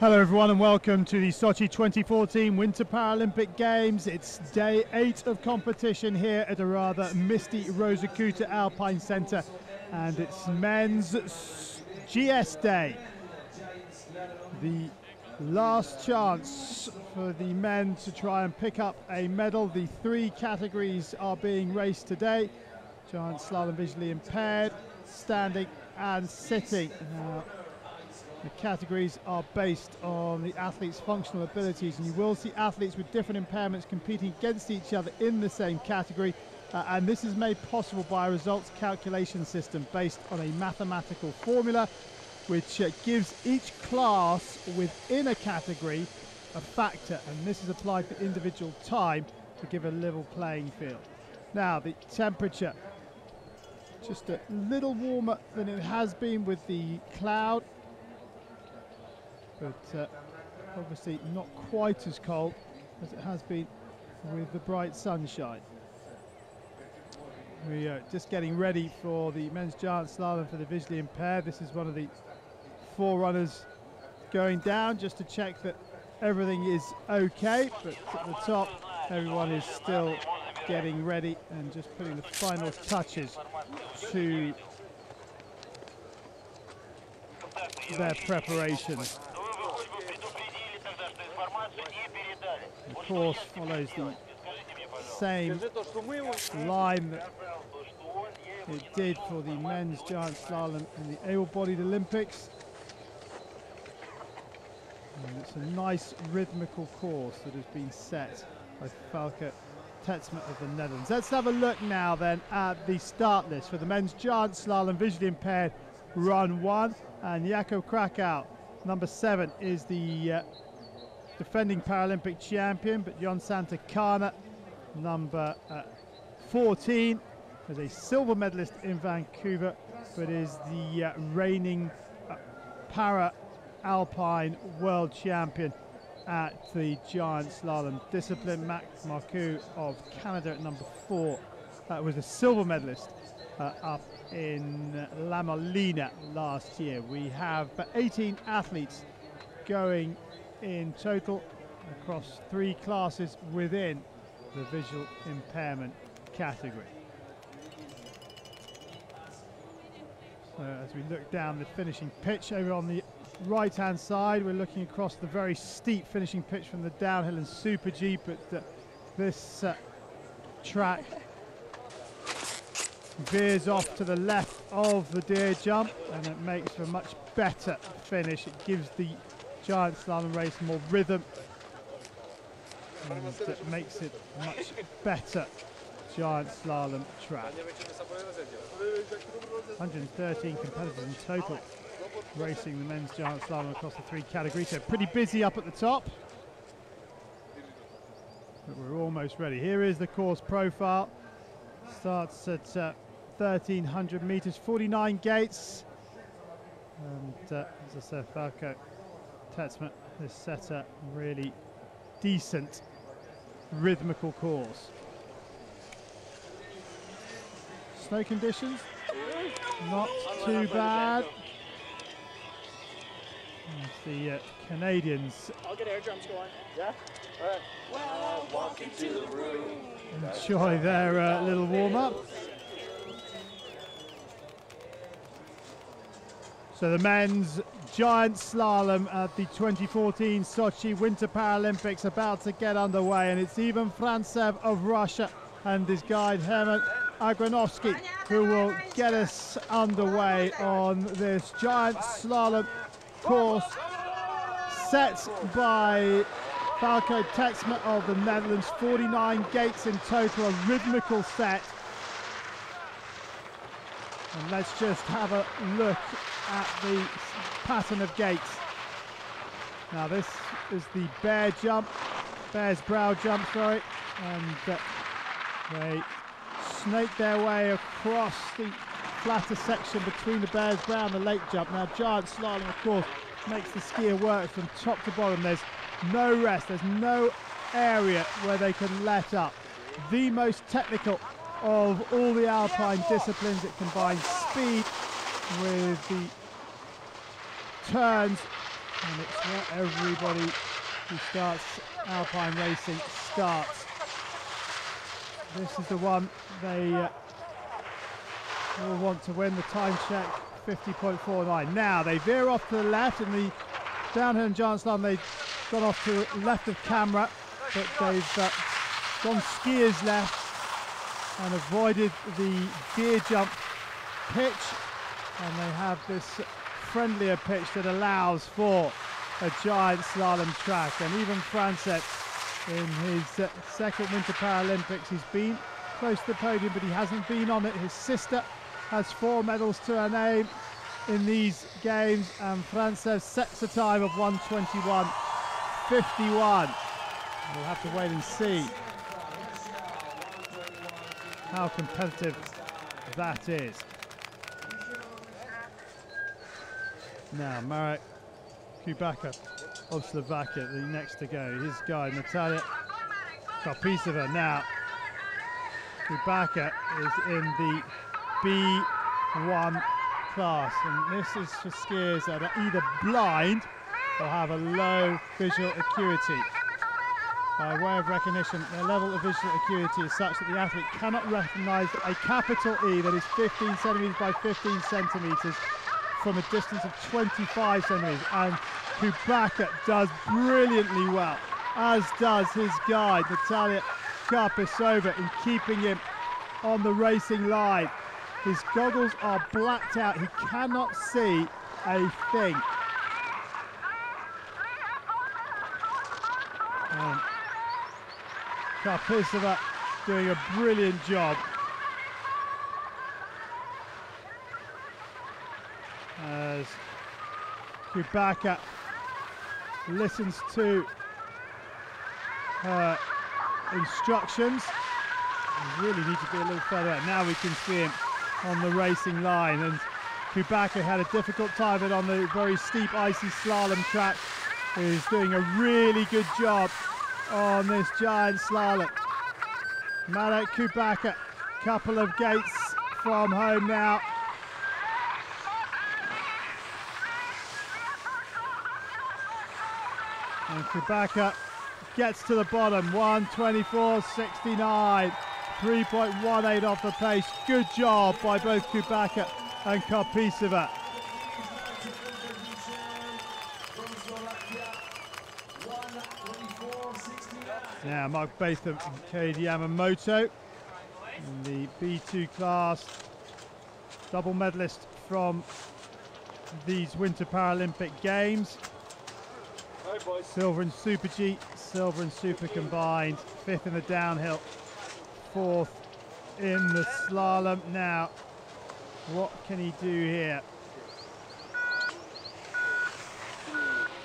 Hello everyone and welcome to the Sochi 2014 Winter Paralympic Games. It's day eight of competition here at a rather misty Rosa Khutor Alpine Centre and it's men's GS Day. The last chance for the men to try and pick up a medal. The three categories are being raced today. Giant slalom visually impaired, standing and sitting. Now, the categories are based on the athlete's functional abilities, and you will see athletes with different impairments competing against each other in the same category. Uh, and this is made possible by a results calculation system based on a mathematical formula which uh, gives each class within a category a factor, and this is applied for individual time to give a level playing field. Now, the temperature just a little warmer than it has been with the cloud but uh, obviously not quite as cold as it has been with the bright sunshine. We are just getting ready for the men's giant slalom for the visually impaired. This is one of the four runners going down just to check that everything is okay. But at the top, everyone is still getting ready and just putting the final touches to their preparation. The course follows the same line that it did for the men's giant slalom in the able-bodied Olympics. And it's a nice rhythmical course that has been set by Falke Tetsma of the Netherlands. Let's have a look now then at the start list for the men's giant slalom visually impaired run one and Jakob Krako number seven is the uh, defending Paralympic champion, but Jon Santacana, number uh, 14, is a silver medalist in Vancouver, but is the uh, reigning uh, para alpine world champion at the giant slalom discipline. Max Marcoux of Canada at number four uh, was a silver medalist uh, up in La Molina last year. We have 18 athletes going in total across three classes within the visual impairment category. So as we look down the finishing pitch over on the right hand side we're looking across the very steep finishing pitch from the downhill and super G but uh, this uh, track veers off to the left of the deer jump and it makes for a much better finish it gives the giant slalom race more rhythm. It makes it much better. Giant slalom track. 113 competitors in total racing the men's giant slalom across the three categories. So pretty busy up at the top. But we're almost ready. Here is the course profile. Starts at uh, 1300 meters 49 gates. And uh, as I said Falco Tetsma has set a really decent rhythmical course. Snow conditions, not too bad. the uh, Canadians. I'll get air drums going. Yeah? Alright. Well, walk into the room. Enjoy their uh, little warm up. So the men's giant slalom at the 2014 Sochi Winter Paralympics about to get underway and it's Ivan Frantsev of Russia and his guide Herman Agranovsky who will get us underway on this giant slalom course set by Falco Tetsma of the Netherlands, 49 gates in total, a rhythmical set. And let's just have a look at the pattern of gates. Now this is the bear jump, bear's brow jump, sorry, and uh, they snake their way across the flatter section between the bear's brow and the lake jump. Now giant slalom, of course, makes the skier work from top to bottom. There's no rest, there's no area where they can let up. The most technical of all the alpine disciplines. It combines speed with the turns And it's where everybody who starts alpine racing starts. This is the one they uh, will want to win the time check 50.49. Now they veer off to the left in the downhill and giant slalom. They've gone off to left of camera, but they've uh, gone skiers left and avoided the gear jump pitch. And they have this friendlier pitch that allows for a giant slalom track. And Ivan Frantsev in his uh, second Winter Paralympics, he's been close to the podium, but he hasn't been on it. His sister has four medals to her name in these games, and Frantsev sets a time of 121.51. We'll have to wait and see how competitive that is. Now, Marek Kubacka of Slovakia, the next to go. His guy, Natalia Karpisova. Now, Kubacka is in the B1 class, and this is for skiers that are either blind or have a low visual acuity. By way of recognition, their level of visual acuity is such that the athlete cannot recognise a capital E that is 15 centimetres by 15 centimetres from a distance of 25 centimetres. And Kubacka does brilliantly well, as does his guide, Natalia Karpisova, in keeping him on the racing line. His goggles are blacked out. He cannot see a thing. And Karpisova doing a brilliant job. As Kubacka listens to her instructions. We really need to be a little further out. Now we can see him on the racing line. And Kubacka had a difficult time but on the very steep icy slalom track. He's doing a really good job on this giant slalom. Marek Kubacka, couple of gates from home now. And Kubacka gets to the bottom, 124.69, 3.18 off the pace. Good job by both Kubacka and Karpisova. Now Mark Bathum and Katie Yamamoto in the B2 class, double medalist from these Winter Paralympic Games. Silver and Super G, silver and Super combined, fifth in the downhill, fourth in the slalom. Now, what can he do here?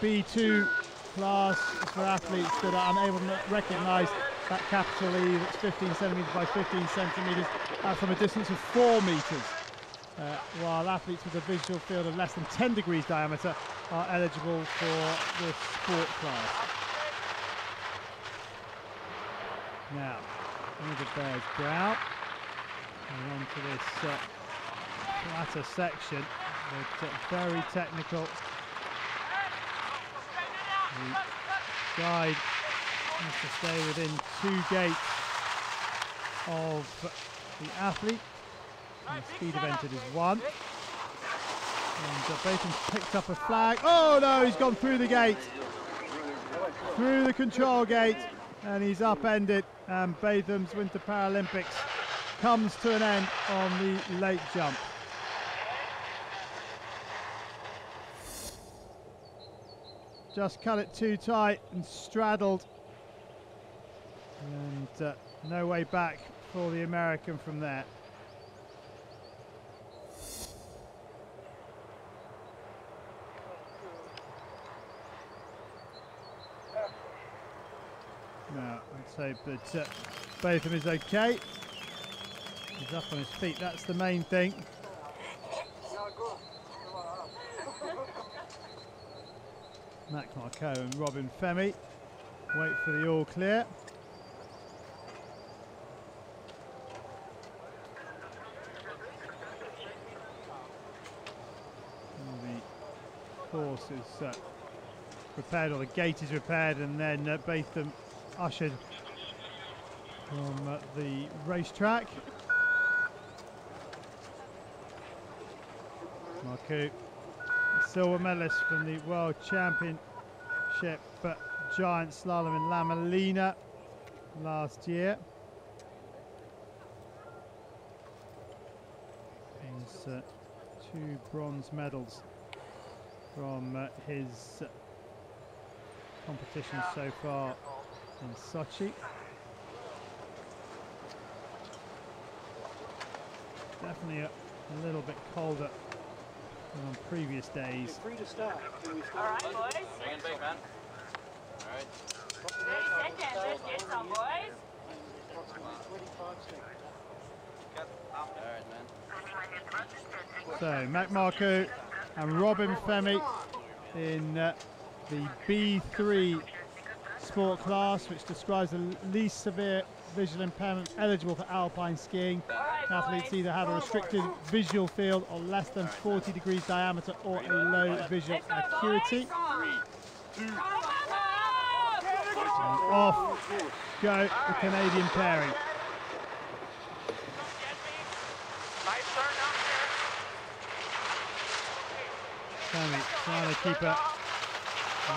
B2 class for athletes that are unable to recognise that capital E that's 15 centimetres by 15 centimetres uh, from a distance of 4 metres. Uh, while athletes with a visual field of less than 10 degrees diameter are eligible for this sport class. Now, the bears brow and onto this uh, flatter section, uh, very technical the guide has to stay within two gates of the athlete. And the speed of entered is one. And uh, Baton's picked up a flag. Oh no, he's gone through the gate. Through the control gate. And he's upended. And Bathum's Winter Paralympics comes to an end on the late jump. just cut it too tight and straddled and uh, no way back for the American from there. Now, let's hope that uh, Bathum is okay. He's up on his feet, that's the main thing. Max Marcoux and Robin Femy wait for the all clear. The course is uh, or the gate is repaired, and then uh, Bathum ushered from uh, the racetrack. Marcoux, silver medalist from the World Championship uh, Giant Slalom in La Molina last year. Uh, two bronze medals from uh, his competition so far in Sochi. Definitely a, a little bit colder than on previous days. Free to start. Can we All start? right, boys. Bring it big, man. All right. Ready, set, and let's get some, boys. Approximately 25 seconds. All right, man. So, Mac Marcoux and Robin Femy in uh, the B3 sport class, which describes the least severe visual impairment eligible for alpine skiing. Right, Athletes boys. either have a restricted visual field or less than 40 degrees diameter or a low visual acuity. boys. Come on, And off go the Canadian pairing. Sammy trying to keep a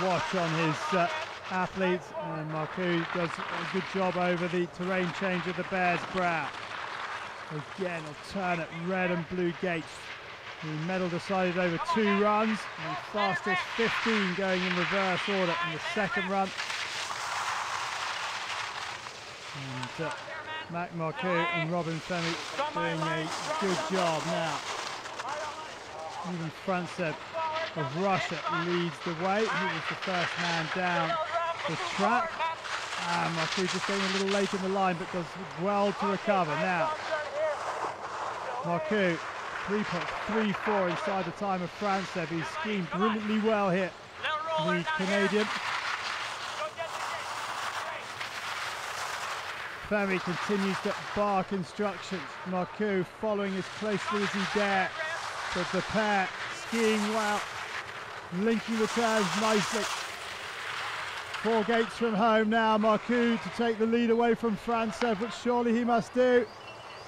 watch on his uh, athletes and Marcoux does a good job over the terrain change of the Bears Brow. Again, alternate red and blue gates. The medal decided over two runs and fastest 15 going in reverse order in the second run. And uh, Mac Marcoux and Robin Femy doing a good job now. Ivan Frantsev of Russia leads the way. He was the first man down the track. And um, Marcoux just getting a little late in the line, but does well to recover. Now, Marcoux, 3.34 inside the time of Frantsev. He's skiing brilliantly well here. The Canadian. Femy continues to bark instructions. Marcoux following as closely as he dare. But the pair skiing well, linking the turns nicely. Four gates from home now. Marcoux to take the lead away from Frantsev, which surely he must do.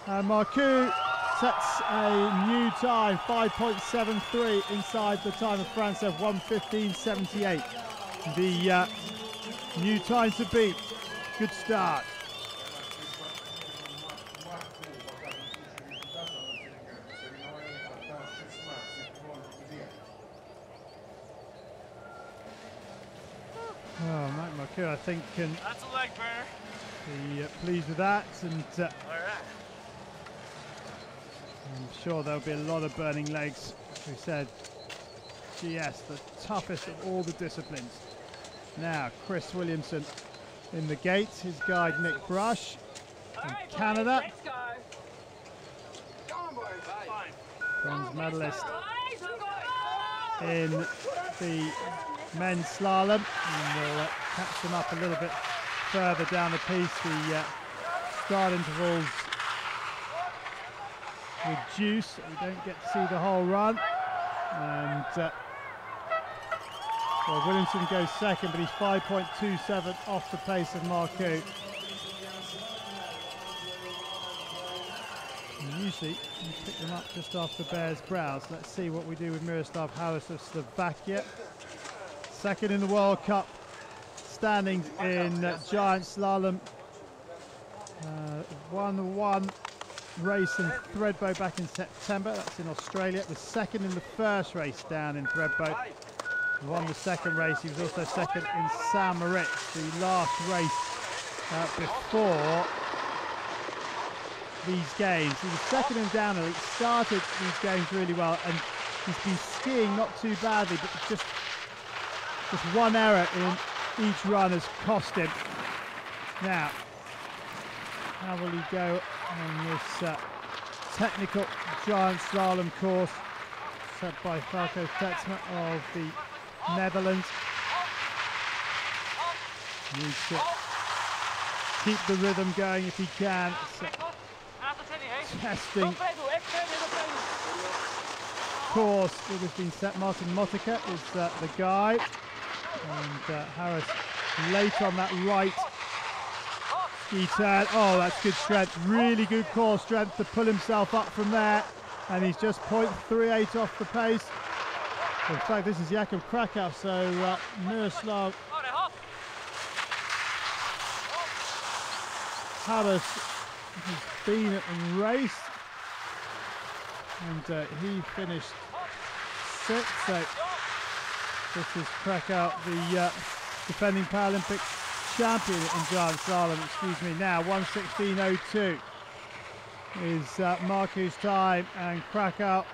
And Marcoux sets a new time, 5.73 inside the time of Frantsev, 115.78. The uh, new time to beat. Good start. Oh, Mike Marcoux, I think, can That's a leg burner. be uh, pleased with that, and uh, All right. I'm sure there'll be a lot of burning legs. Who said GS, the toughest of all the disciplines. Now, Chris Williamson in the gate, his guide Nick Brush from right, boys, Canada, Let's bronze medalist Boys, we're going. In the men's slalom. And we'll uh, catch them up a little bit further down the piece. The uh, start intervals reduce, we don't get to see the whole run. And uh, well, Williamson goes second, but he's 5.27 off the pace of Marcoux. And usually you pick them up just after Bear's brows. Let's see what we do with Miroslav Haraus of Slovakia. Second in the World Cup standings in uh, giant slalom. Uh, won one race in Thredbo back in September. That's in Australia. Was second in the first race down in Thredbo. Won the second race. He was also second in San Moritz, the last race uh, before these games. He was second in and He started these games really well, and he's been skiing not too badly, but just just one error in each run has cost him. Now, how will he go on this uh, technical giant slalom course set by Falco Tetzma of the Netherlands? Needs to keep the rhythm going if he can. So testing course it has been set. Martin Motica is uh, the guy. And uh, Haraus late on that right ski turn. Oh, that's good strength. Really good core strength to pull himself up from there. And he's just 0.38 off the pace. In fact, this is Jakub Krako, so uh, Miroslav Haraus has been at the race. And uh, he finished sixth. So this is Krako, the uh, defending Paralympic champion in giant slalom, excuse me, now 116.02 is uh, Marcoux's time and Krako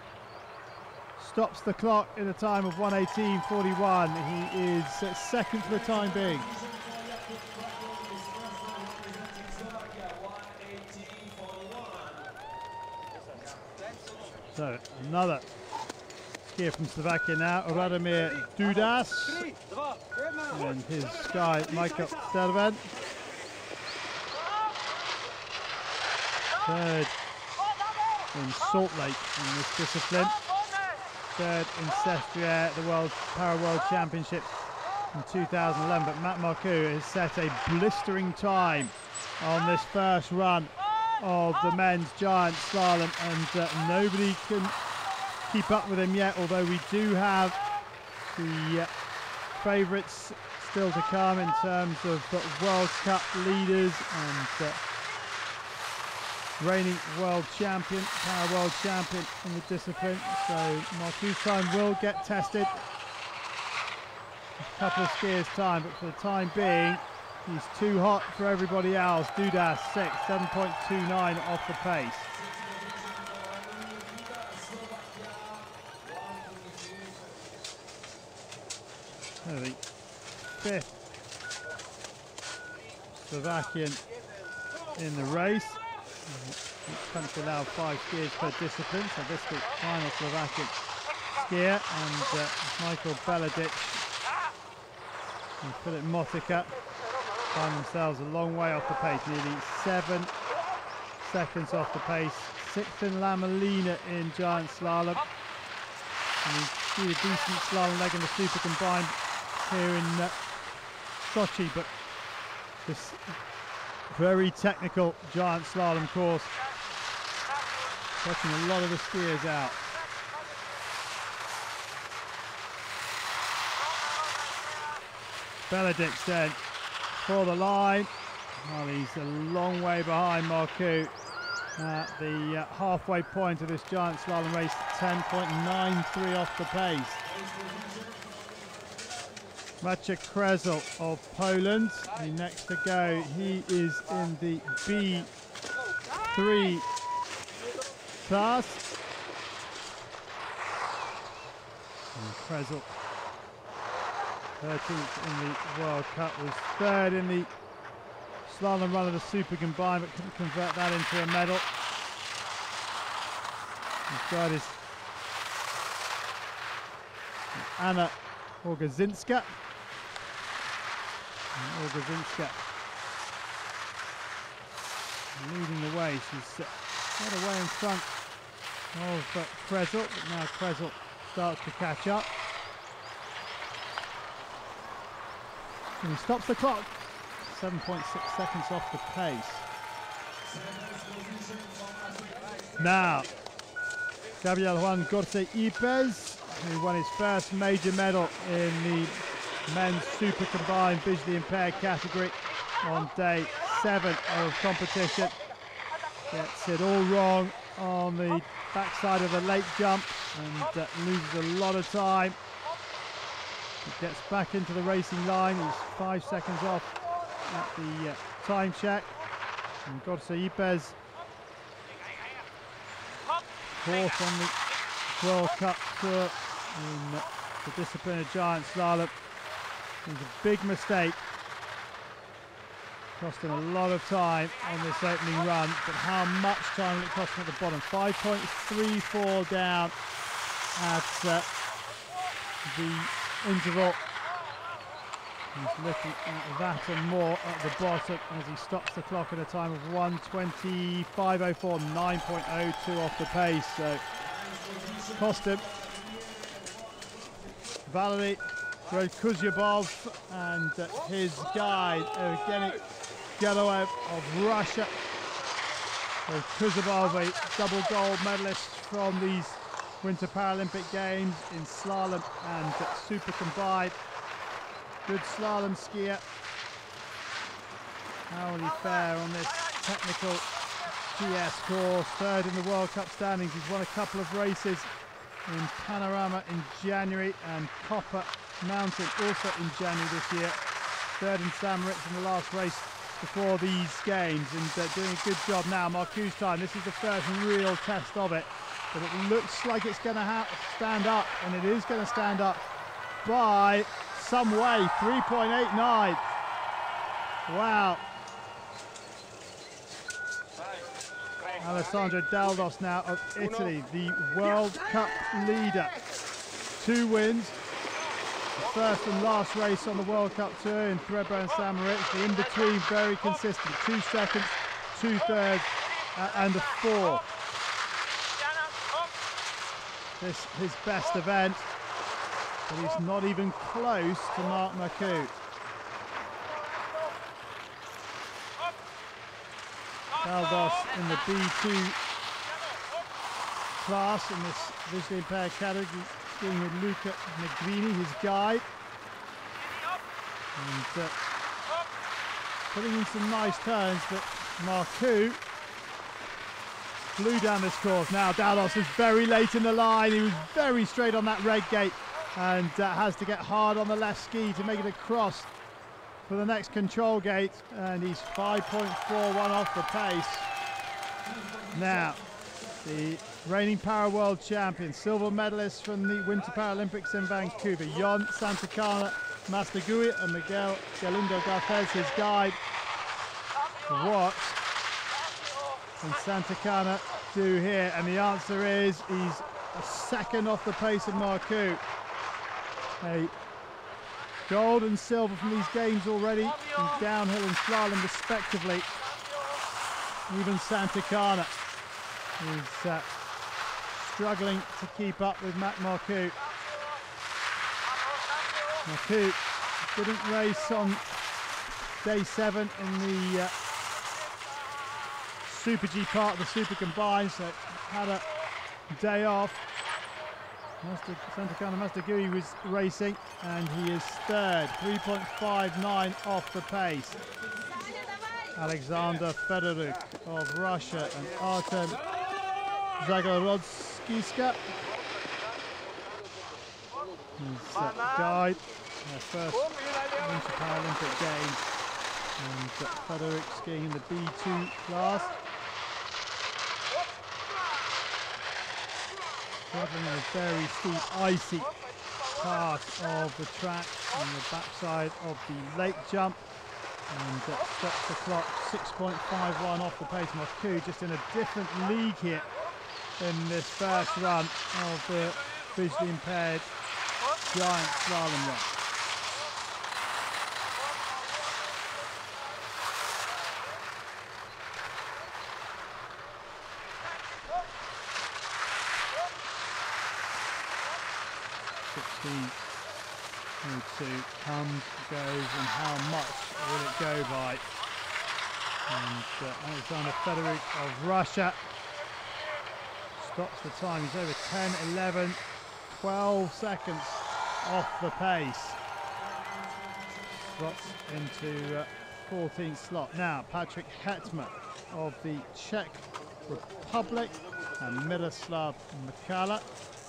stops the clock in a time of 118.41. He is second for the time being. So another skier from Slovakia now, Radomir Dudas. And his guy, Michael Sterven. Third in Salt Lake in this discipline. Third in Sestriere, the World Para World Championship in 2011. But Matt Marcoux has set a blistering time on this first run of the men's giant slalom, and uh, nobody can keep up with him yet. Although we do have the uh, favourites still to come in terms of World Cup leaders and uh, reigning world champion, power world champion in the discipline. So Marcoux's time will get tested. A couple of skiers' time, but for the time being, he's too hot for everybody else. Dudas six, 7.29 off the pace. The fifth Slovakian in the race. Each country allowed five skiers per discipline, so this week's final Slovakian skier and uh, Michael Beladic and Philip Motika find themselves a long way off the pace, nearly seven seconds off the pace. Sixth in La Molina in giant slalom. And he did a decent slalom leg in the super combined here in uh, Sochi, but this very technical giant slalom course catching a lot of the skiers out. Beladic then for the line. Well, he's a long way behind Marcoux at the uh, halfway point of this giant slalom race, 10.93 off the pace. Maciej Krezel of Poland, the next to go. He is in the B3 class. And Krezel, 13th in the World Cup, was third in the slalom run of the super combined, but couldn't convert that into a medal. His guide is Anna Ogarzynska. Ogarzynska leading the way. She's quite away in front of uh, Krezel, but now Krezel starts to catch up. And he stops the clock. 7.6 seconds off the pace. Now, Gabriel Juan Gorce Yepes, who won his first major medal in the men's super combined visually impaired category on day seven of competition. Gets it all wrong on the backside of the lake jump and uh, loses a lot of time. He gets back into the racing line. He's five seconds off at the uh, time check. And Gorce Yepes fourth on the World Cup Tour in the discipline of giant slalom. It was a big mistake. Cost him a lot of time on this opening run, but how much time it cost him at the bottom? 5.34 down at uh, the interval. He's looking at that and more at the bottom as he stops the clock at a time of 125.04, 9.02 off the pace. So cost him. Valery Kuzyabov and uh, his guide, Evgeny Geloev of Russia. Kuzyabov, a double gold medalist from these Winter Paralympic Games in slalom and super combined. Good slalom skier. How will he fare on this technical GS course? Third in the World Cup standings. He's won a couple of races in Panorama in January and Copper Mountain also in January this year. Third in St. Moritz in the last race before these games and uh, doing a good job now. Marcoux's time, this is the first real test of it. But it looks like it's going to stand up and it is going to stand up by some way, 3.89. Wow. Alessandro Daldos now of Italy, the World Cup leader. Two wins. The first and last race on the World Cup tour in Thredbo and St. Moritz. The in between very consistent. Two seconds, two thirds, uh, and a four. This his best event, but he's not even close to Mark Marcoux. Daldos in the B2 class in this visually impaired category, skiing with Luca Negrini, his guide. And uh, putting in some nice turns, but Marcoux flew down this course. Now Dalos is very late in the line. He was very straight on that red gate and uh, has to get hard on the left ski to make it across for the next control gate and he's 5.41 off the pace. Now, the reigning para world champion, silver medalist from the Winter Paralympics in Vancouver, Jon Santacana Maiztegui and Miguel Galindo Garces, his guide. What can Santacana do here? And the answer is he's a second off the pace of Marcoux. A Gold and silver from these games already in downhill and slalom respectively. Even Santacana is uh, struggling to keep up with Matt Marcoux. Marcoux didn't race on day seven in the uh, Super G part of the Super Combined, so had a day off. Master, Santacana Maiztegui was racing and he is third, 3.59 off the pace. Alexander Fedoruk of Russia and Artem Zagorodskiska. His uh, guide, their first Winter Paralympic Games. And uh, Fedoruk skiing in the B2 class. Traveling a very steep, icy part of the track on the backside of the lake jump. And uh, stops the clock 6.51 off the pace. Marcoux just in a different league here in this first run of the visually impaired giant slalom run. 16.02 comes, goes, and how much will it go by? And uh, Alexander Fedoruk of Russia stops the time. He's over 10, 11, 12 seconds off the pace. Drops into uh, 14th slot. Now, Patrick Hetmer of the Czech Republic and Miroslav Mikala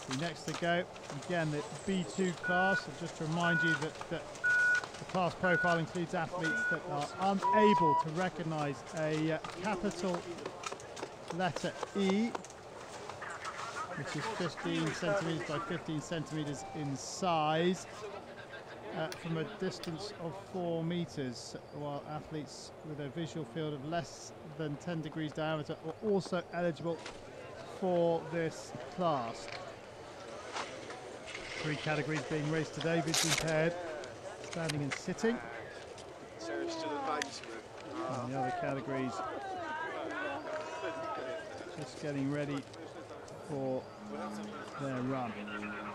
the next to go, again, the B2 class. Just to remind you that, that the class profile includes athletes that are unable to recognise a uh, capital letter E, which is 15 centimetres by 15 centimetres in size. Uh, from a distance of four meters, while athletes with a visual field of less than 10 degrees diameter are also eligible for this class. Three categories being raced today, visually impaired, standing and sitting. And the other categories just getting ready for their run.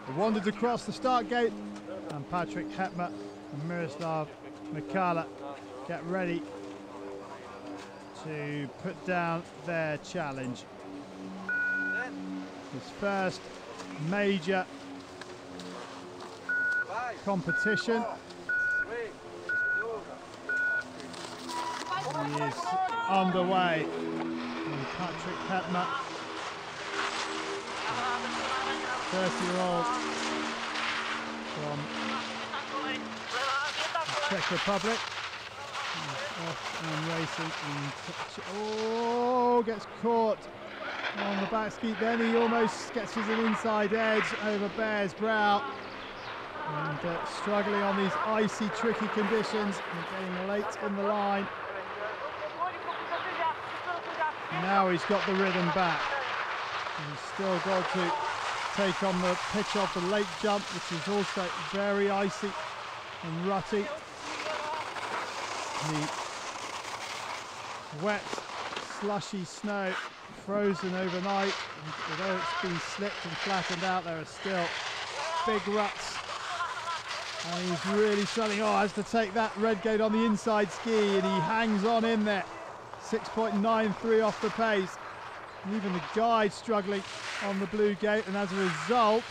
They wandered across the start gate, and Patrick Hetmer and Miroslav Mikala get ready to put down their challenge. His first major competition. He is underway. And Patrick Hetmer, 30 year old from Czech Republic. Off and racing. And oh, gets caught on the back skeet. Then he almost sketches an inside edge over Bear's brow. And uh, struggling on these icy, tricky conditions and getting late in the line. Now he's got the rhythm back. And he's still got to take on the pitch of the lake jump, which is also very icy and rutty. The wet, slushy snow frozen overnight. Although it's been slipped and flattened out, there are still big ruts. And he's really struggling. Oh, has to take that red gate on the inside ski, and he hangs on in there. 6.93 off the pace. And even the guide struggling on the blue gate, and as a result,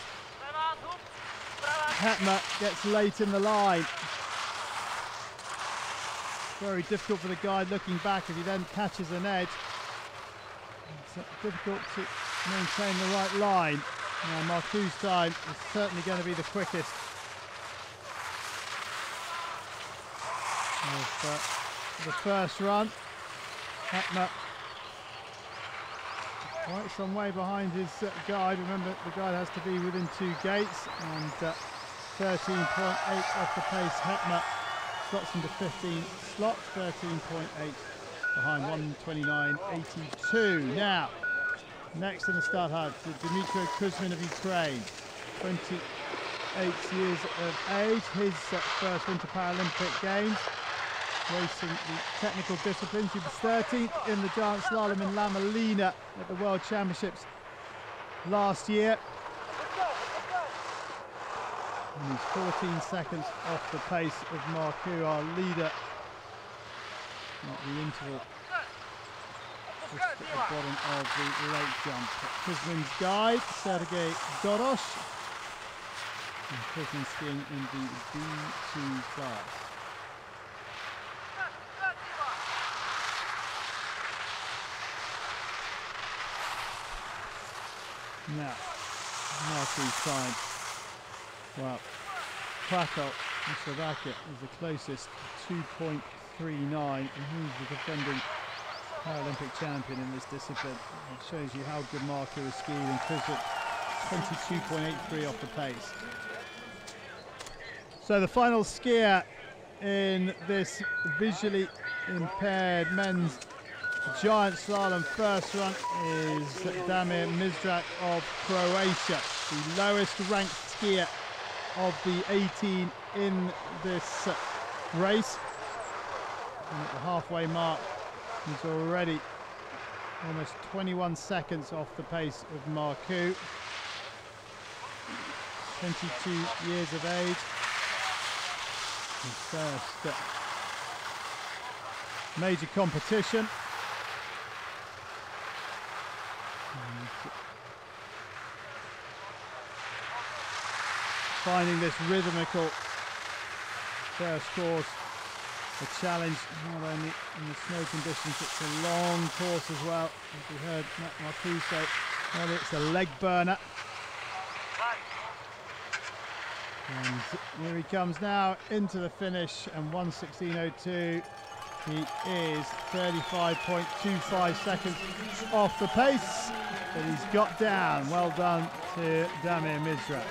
Hetmer gets late in the line. Very difficult for the guide looking back if he then catches an edge. It's difficult to maintain the right line. Now Marcoux's time is certainly going to be the quickest. Uh, the first run. Hetmer quite some way behind his uh, guide. Remember, the guide has to be within two gates, and 13.8 uh, off the pace. Hetmer slots into 15 slot, 13.8 behind 129.82. Now, next in the start hut, Dmitry Kuzmin of Ukraine, 28 years of age, his uh, first Winter Paralympic Games racing the technical disciplines. He was 13th in the giant slalom in La Molina at the World Championships last year. And he's 14 seconds off the pace of Marcoux, our leader. Not the interval just at the bottom of the lake jump. Kuzmin's guide, Sergei Dorosh. And Kuzmin skiing in the B2 class. Now, Marcoux's time. Well, Krako in Slovakia is the closest, 2.39, and he's the defending Paralympic champion in this discipline. It shows you how good Marcou is skiing and Kuzmin 22.83 off the pace. So the final skier in this visually impaired men's giant slalom first run is Damir Mizrak of Croatia, the lowest ranked skier of the 18 in this race. And at the halfway mark, he's already almost 21 seconds off the pace of Marcoux. 22 years of age. His first uh, major competition. Finding this rhythmical first course. A challenge not only in the snow conditions it's a long course as well. As we heard Matt Marcoux say well, it's a leg burner. And here he comes now into the finish and 116.02 he is 35.25 seconds off the pace that he's got down. Well done to Damir Mizrak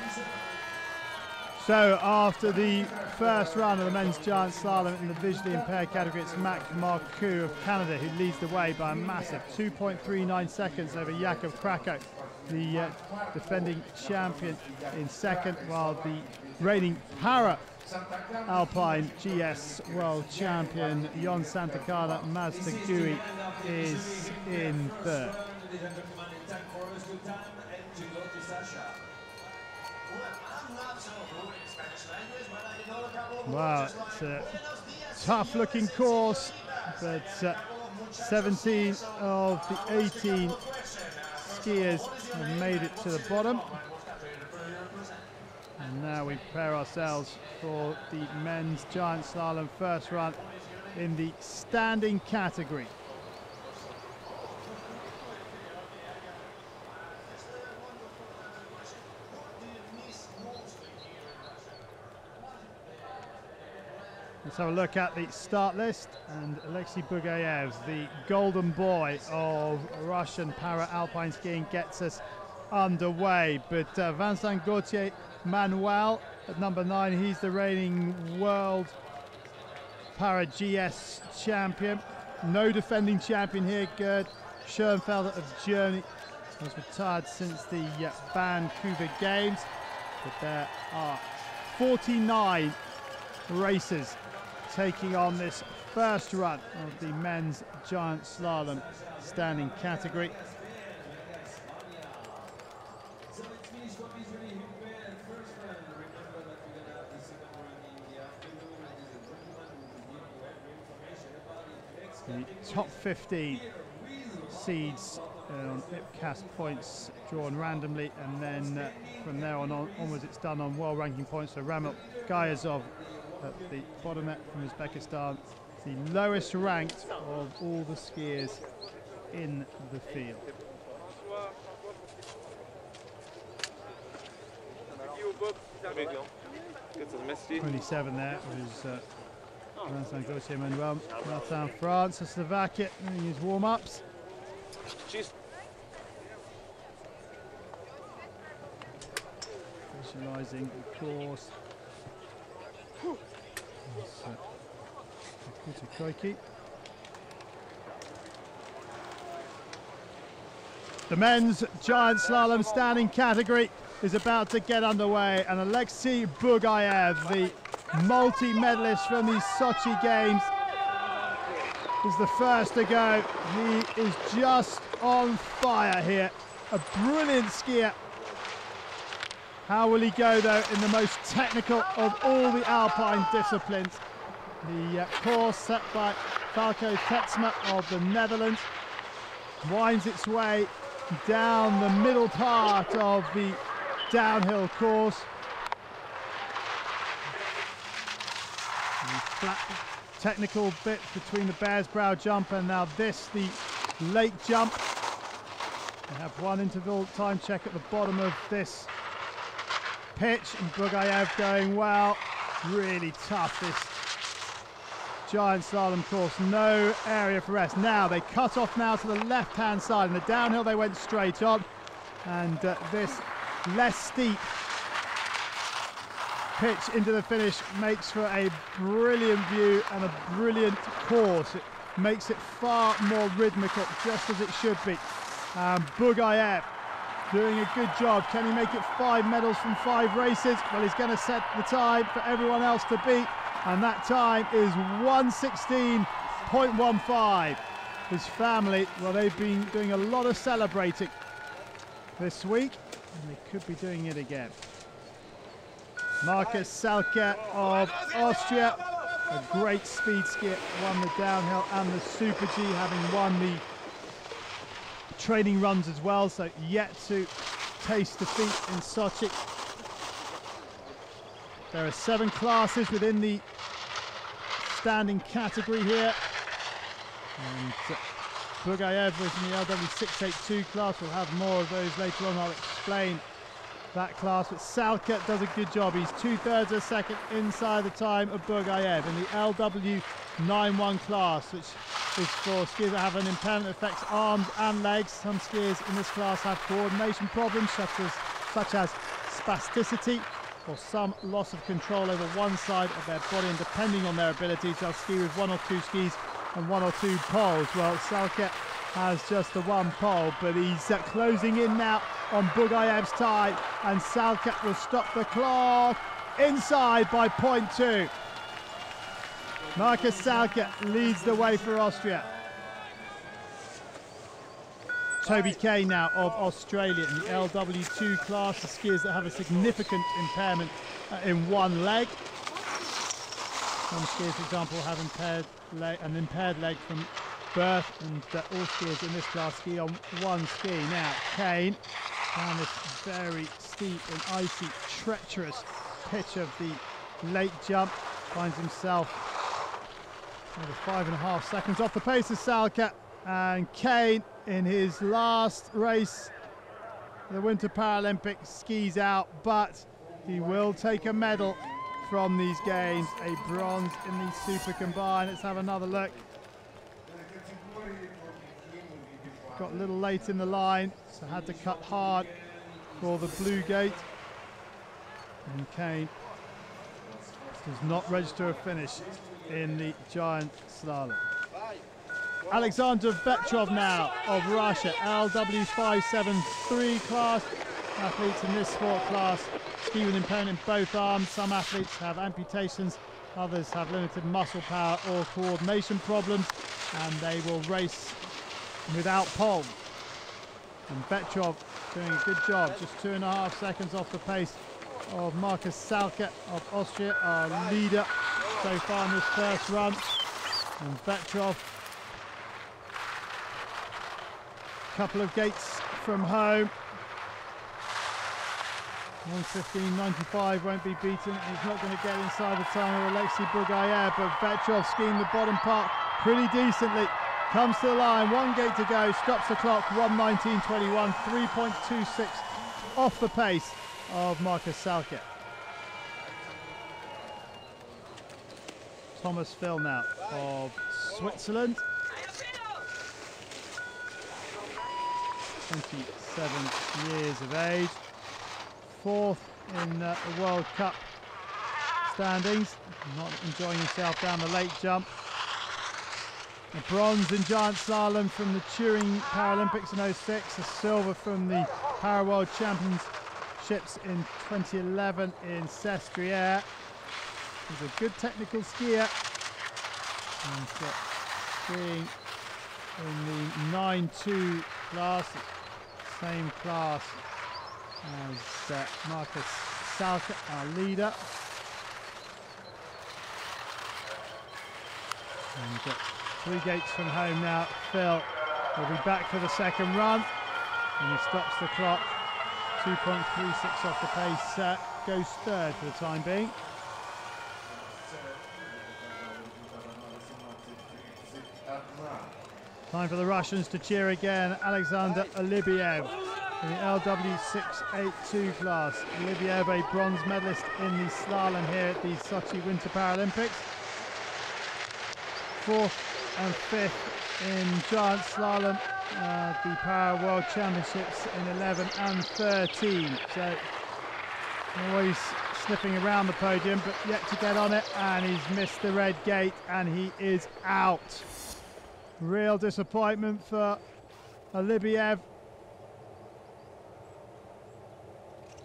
so after the first round of the men's giant slalom in the visually impaired category, it's Mac Marcoux of Canada who leads the way by a massive 2.39 seconds over Jakub Krako, the uh, defending champion in second, while the reigning para Alpine GS world champion Jon Santacana Maiztegui is in third. Wow, it's a tough looking course, but uh, 17 of the 18 skiers have made it to the bottom. And now we prepare ourselves for the men's giant slalom first run in the standing category. Let's have a look at the start list and Alexei Bugaev, the golden boy of Russian para-alpine skiing, gets us underway. But uh, Vincent Gauthier Manuel at number nine, he's the reigning world para GS champion. No defending champion here, Gerd Schoenfelder of Germany has retired since the uh, Vancouver Games. But there are 49 races taking on this first run of the men's giant slalom standing category. The top 15 seeds uh, on IPCAS points drawn randomly, and then uh, from there on, on onwards it's done on world ranking points. So Ramil Gayazov at the bottom from Uzbekistan, the lowest ranked of all the skiers in the field. 27 there was uh, Vincent Gauthier Manuel. Martin France, Slovakia doing his warm-ups. Visualising the course. The men's giant slalom standing category is about to get underway and Alexei Bugaev, the multi-medalist from the Sochi Games, is the first to go. He is just on fire here. A brilliant skier. How will he go though in the most technical of all the alpine disciplines? The uh, course set by Falco Tetsma of the Netherlands winds its way down the middle part of the downhill course. Flat technical bit between the Bears Brow jump and now this, the lake jump. We have one interval time check at the bottom of this pitch and Bugaev going well. Really tough this giant slalom course, no area for rest. Now they cut off now to the left-hand side, and the downhill they went straight on, and uh, this less steep pitch into the finish makes for a brilliant view and a brilliant course. It makes it far more rhythmical, just as it should be. Um, Bugaev doing a good job. Can he make it five medals from five races? Well, he's going to set the time for everyone else to beat and that time is 116.15. His family, well, they've been doing a lot of celebrating this week, and they could be doing it again. Markus Salcher of Austria, a great speed skier, won the downhill and the Super G, having won the training runs as well, so yet to taste defeat in Sochi. There are seven classes within the standing category here. And uh, Bugaev was in the LW682 class. We'll have more of those later on. I'll explain that class. But Salcher does a good job. He's two-thirds of a second inside the time of Bugaev in the LW91 class, which is for skiers that have an impairment that affects arms and legs. Some skiers in this class have coordination problems, such as, such as spasticity or some loss of control over one side of their body and depending on their abilities they'll ski with one or two skis and one or two poles. Well, Salcher has just the one pole, but he's uh, closing in now on Bugaev's tie, and Salcher will stop the clock inside by point two. Markus Salcher leads the way for Austria. Toby Kane now of Australia in the LW2 class, the skiers that have a significant impairment uh, in one leg. Some skiers, for example, have impaired leg, an impaired leg from birth, and uh, all skiers in this class ski on one ski. Now, Kane down this very steep and icy, treacherous pitch of the lake jump finds himself over five and a half seconds off the pace of Salcher. And Kane in his last race the Winter Paralympics skis out but he will take a medal from these games a bronze in the super combined let's have another look got a little late in the line so had to cut hard for the blue gate and Kane does not register a finish in the giant slalom. Alexander Vetrov now of Russia, LW573 class. Athletes in this sport class ski with impairment in both arms. Some athletes have amputations, others have limited muscle power or coordination problems, and they will race without pole. And Vetrov doing a good job, just two and a half seconds off the pace of Marcus Salcher of Austria, our leader so far in this first run. And Vetrov, couple of gates from home. 115.95 won't be beaten. He's not going to get inside the time of Alexei Bugaev, but Vetrov skiing the bottom part pretty decently. Comes to the line, one gate to go, stops the clock, 119.21, 3.26 off the pace of Marcus Salcher. Thomas now of Switzerland. 27 years of age. Fourth in uh, the World Cup standings. Not enjoying himself down the lake jump. A bronze in giant slalom from the Turin Paralympics in 06. A silver from the Para World Championships in 2011 in Sestriere. He's a good technical skier. And skiing in the 9-2 class, same class as uh, Markus Salcher, our leader. And uh, three gates from home now. Pfyl will be back for the second run. And he stops the clock. 2.36 off the pace. Uh, goes third for the time being. Time for the Russians to cheer again. Alexander Alyabyev in the LW682 class. Alyabyev, a bronze medalist in the slalom here at the Sochi Winter Paralympics. Fourth and fifth in giant slalom at the Para World Championships in 11 and 13. So always sniffing around the podium, but yet to get on it, and he's missed the red gate, and he is out. Real disappointment for Alyabyev.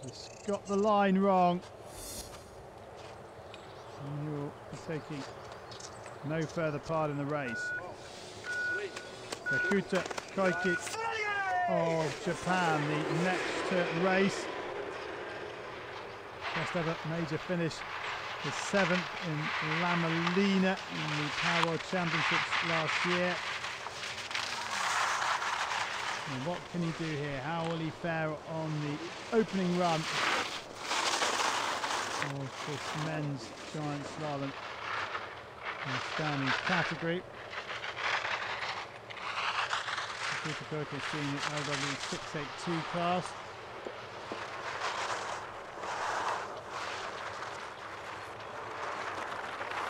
He's got the line wrong. And be taking no further part in the race. Gakuta Koike of Japan, the next race. First ever major finish the seventh in La Molina in the Para World Championships last year. And what can he do here? How will he fare on the opening run of this men's giant slalom in the category? Peter Kirk is seeing the LW 682 class.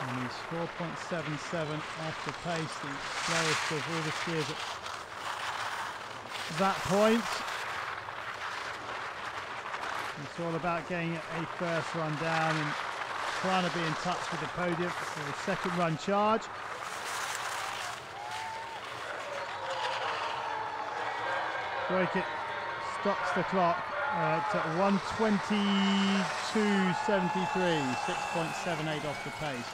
and he's 4.77 off the pace, the slowest of all the skiers at that point. It's all about getting a first run down and trying to be in touch with the podium for the second run charge. Break it stops the clock at uh, 122.73, 6.78 off the pace.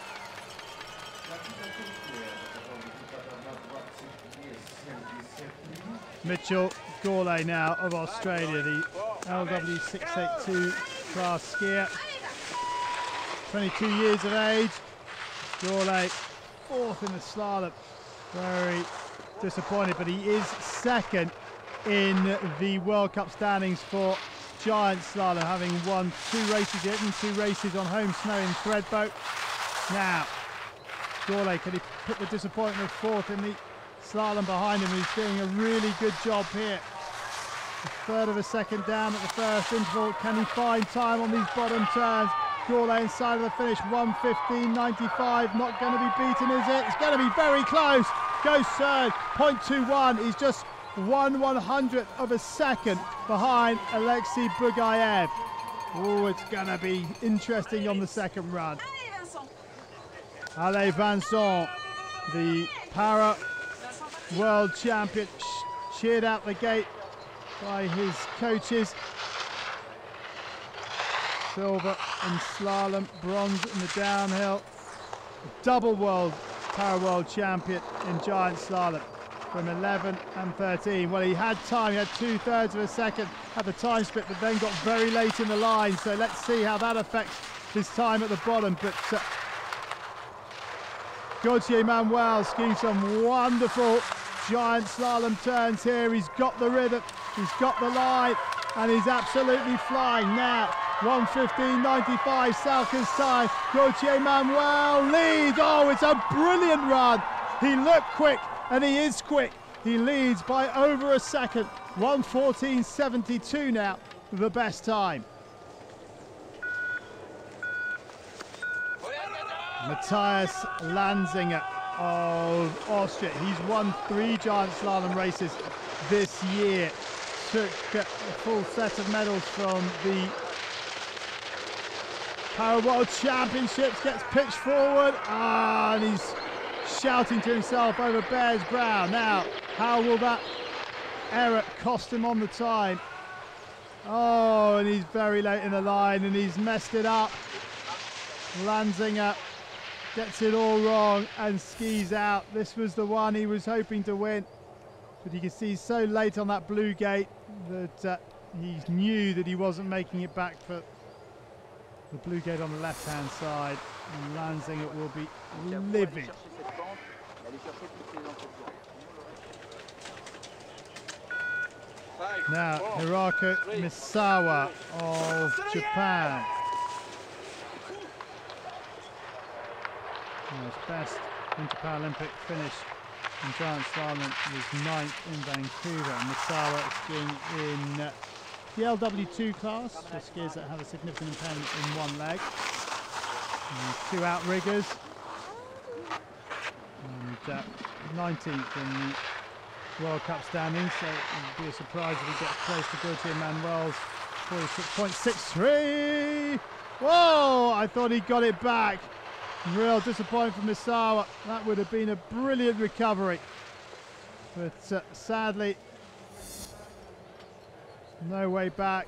Mitchell Gourlay now of Australia, the LW682 class skier. 22 years of age. Gourlay fourth in the slalom. Very disappointed, but he is second in the World Cup standings for giant slalom, having won two races and two races on home snow in Thredbo. Now, Gourlay, can he put the disappointment of fourth in the slalom behind him? He's doing a really good job here. A third of a second down at the first interval. Can he find time on these bottom turns? Gourlay inside of the finish, 115.95. Not going to be beaten, is it? It's going to be very close. Goes third, 0.21. He's just one one hundredth of a second behind Alexei Bugaev. Oh, it's going to be interesting on the second run. Ale Vincent, the para world champion, cheered out the gate by his coaches. Silver in slalom, bronze in the downhill. Double world para world champion in giant slalom from 11 and 13. Well, he had time, he had two thirds of a second at the time split, but then got very late in the line. So let's see how that affects his time at the bottom. But uh, Gauthier Manuel skiing some wonderful giant slalom turns here. He's got the rhythm, he's got the line, and he's absolutely flying now. 115.95 Salcher's time. Gauthier Manuel leads. Oh, it's a brilliant run. He looked quick, and he is quick. He leads by over a second. 114.72 now, the best time. Matthias Lanzinger of Austria. He's won three giant slalom races this year. Took a full set of medals from the Para World Championships. Gets pitched forward. And he's shouting to himself over Bear's brow. Now, how will that error cost him on the time? Oh, and he's very late in the line and he's messed it up. Lanzinger gets it all wrong and skis out. This was the one he was hoping to win. But you can see so late on that blue gate that uh, he knew that he wasn't making it back for the blue gate on the left hand side. And Lanzinger will be livid. Now, Hiraku Misawa of Japan. His best Winter Paralympic finish in giant slalom was ninth in Vancouver. Misawa skiing in uh, the LW2 class for skiers that have a significant impairment in one leg. And two outriggers. And uh, 19th in the World Cup standings, so it would be a surprise if he gets close to Gauthier Manuel's 46.63. Whoa! I thought he got it back. Real disappointment for Misawa. That would have been a brilliant recovery. But uh, sadly, no way back.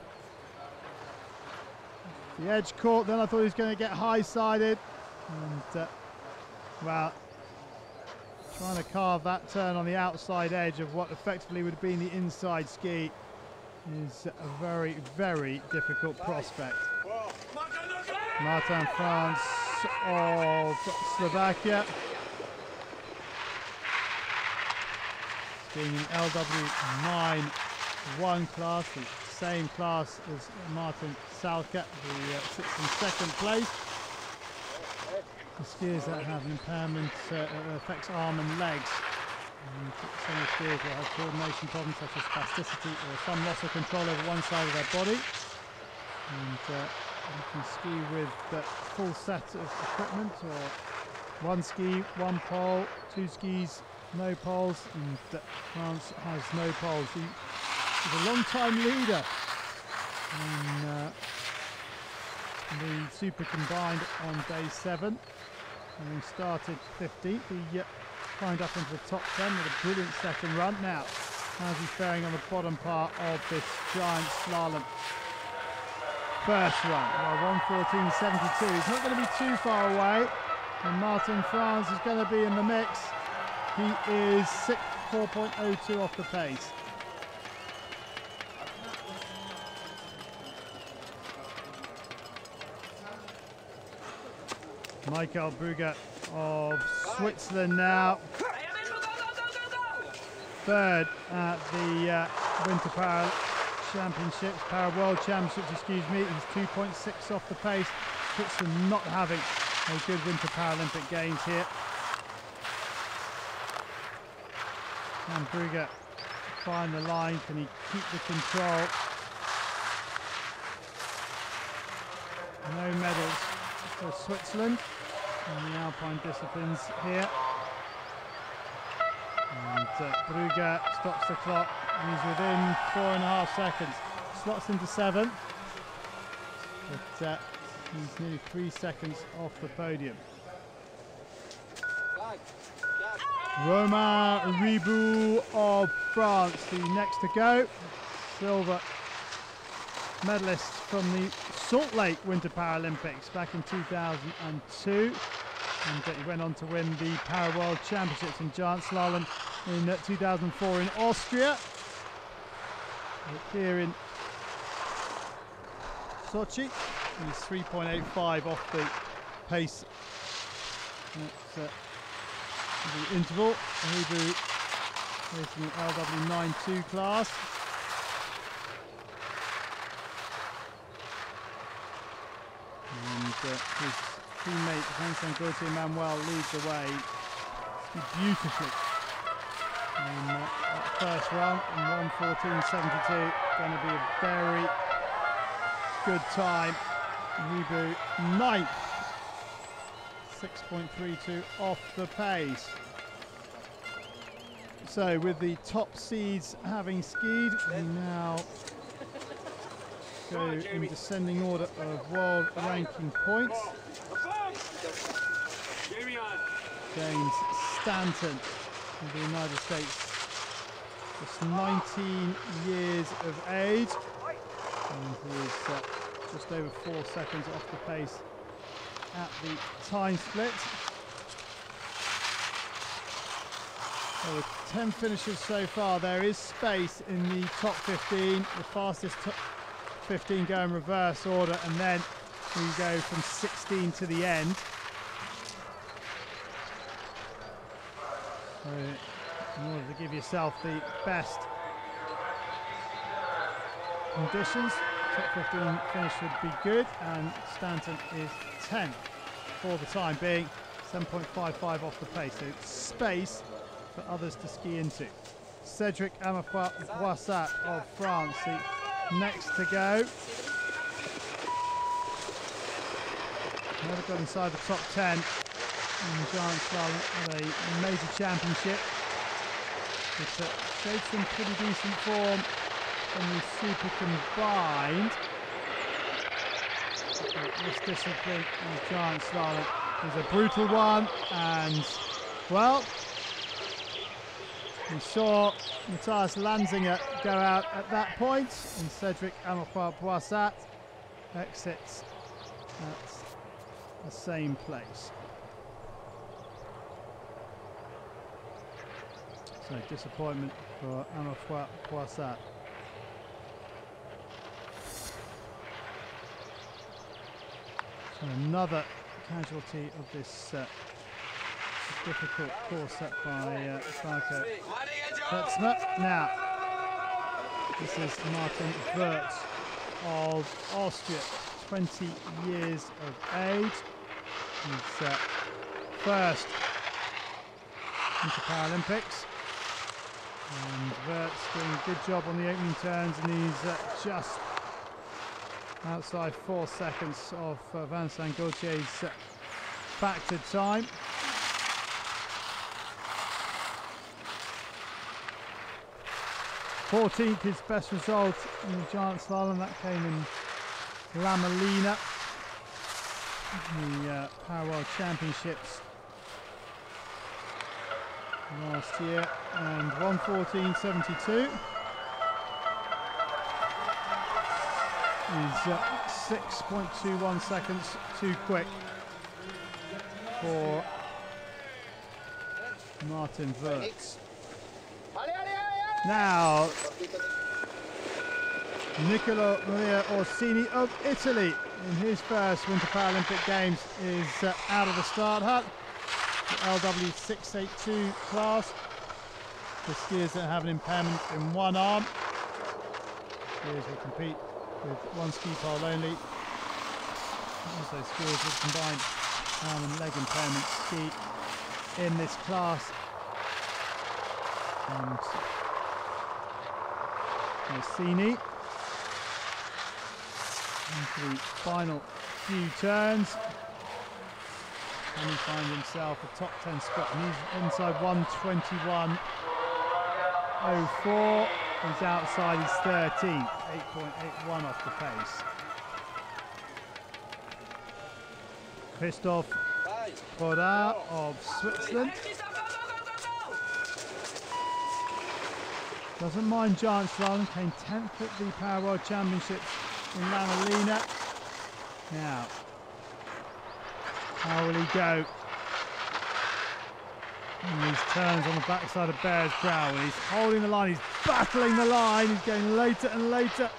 The edge caught, then I thought he was going to get high-sided. And, uh, well, trying to carve that turn on the outside edge of what effectively would have been the inside ski is a very, very difficult prospect. Martin France of Slovakia. Being in LW9 1 class, the same class as Martin Salcher, who uh, sits in second place. The skiers that have an impairment uh, affects arm and legs. And some of the skiers will have coordination problems such as spasticity or some loss of control over one side of their body. And uh, you can ski with a full set of equipment or one ski, one pole, two skis, no poles, and France has no poles. Is a long-time leader in uh, the Super Combined on day seven. and Having started 15th, he uh, climbed up into the top 10 with a brilliant second run. Now, how's he faring on the bottom part of this giant slalom? first run. Well, 114.72. He's not going to be too far away. And Martin France is going to be in the mix. He is 6, 4.02 off the pace. Michael Brugger of Switzerland now. Third at the uh, Winter Para Championships, Para World Championships, excuse me. He's 2.6 off the pace. Switzerland not having a good Winter Paralympic Games here. Can Brugger find the line? Can he keep the control? No medals for Switzerland in the Alpine disciplines here. And uh, Brugger stops the clock he's within four and a half seconds. Slots into seven. But uh, he's nearly three seconds off the podium. Romain Riboud of France, the next to go. Silver medalist from the Salt Lake Winter Paralympics back in 2002. And he went on to win the Para World Championships in giant slalom in uh, 2004 in Austria. Here in Sochi, he's 3.85 off the pace. That's, uh, the interval. Riboud in the LW92 class. And uh, his teammate Vincent Gauthier Manuel leads the way beautifully in that first run in 114.72. Going to be a very good time. Riboud ninth 6.32 off the pace. So with the top seeds having skied, we now go in descending order of world ranking points. James Stanton of the United States, just 19 years of age, and he is uh, just over four seconds off the pace at the time split. Well, with 10 finishes so far, there is space in the top 15. The fastest 15 go in reverse order, and then we go from 16 to the end. So in order to give yourself the best conditions, top 15 finish would be good, and Stanton is 10 for the time being, 7.55 off the pace. So space for others to ski into. Cedric Amafroi-Broisat of France, the next to go. Never got inside the top 10 in giant slalom at a major championship. But uh, showed some pretty decent form in the super combined. This discipline of giant slalom is a brutal one, and well, we saw Matthias Lanzinger go out at that point, and Cedric Amafroi-Broisat exits at the same place. So disappointment for Amafroi-Broisat. So another casualty of this uh, difficult course set by uh, Falco Hetmer. Now, this is Martin Wirtz of Austria, 20 years of age. He's uh, first into Paralympics. And Wirtz doing a good job on the opening turns, and he's uh, just outside four seconds of uh, Vincent Gauthier's uh, factored time. Fourteenth his best result in the giant slalom that came in La Molina, the uh, Championships last year, and 114.72. is uh, 6.21 seconds too quick for Martin Wirtz. Now, Nicolo Maria Orsini of Italy in his first Winter Paralympic Games is uh, out of the start hut. The LW 682 class. The skiers that have an impairment in one arm. Skiers will compete with one ski pole only. Also skiers with combined arm and leg impairment ski in this class. And Orsini into the final few turns. And he finds himself a top 10 spot. And he's inside 121.04. He's outside his 13th, 8.81 off the pace. Christoph Vai. Of Switzerland doesn't mind giant slalom, came 10th at the Para World Championships in La Molina. Now, how will he go? In these turns on the backside of Bear's Brow, and he's holding the line, he's battling the line, he's getting later and later,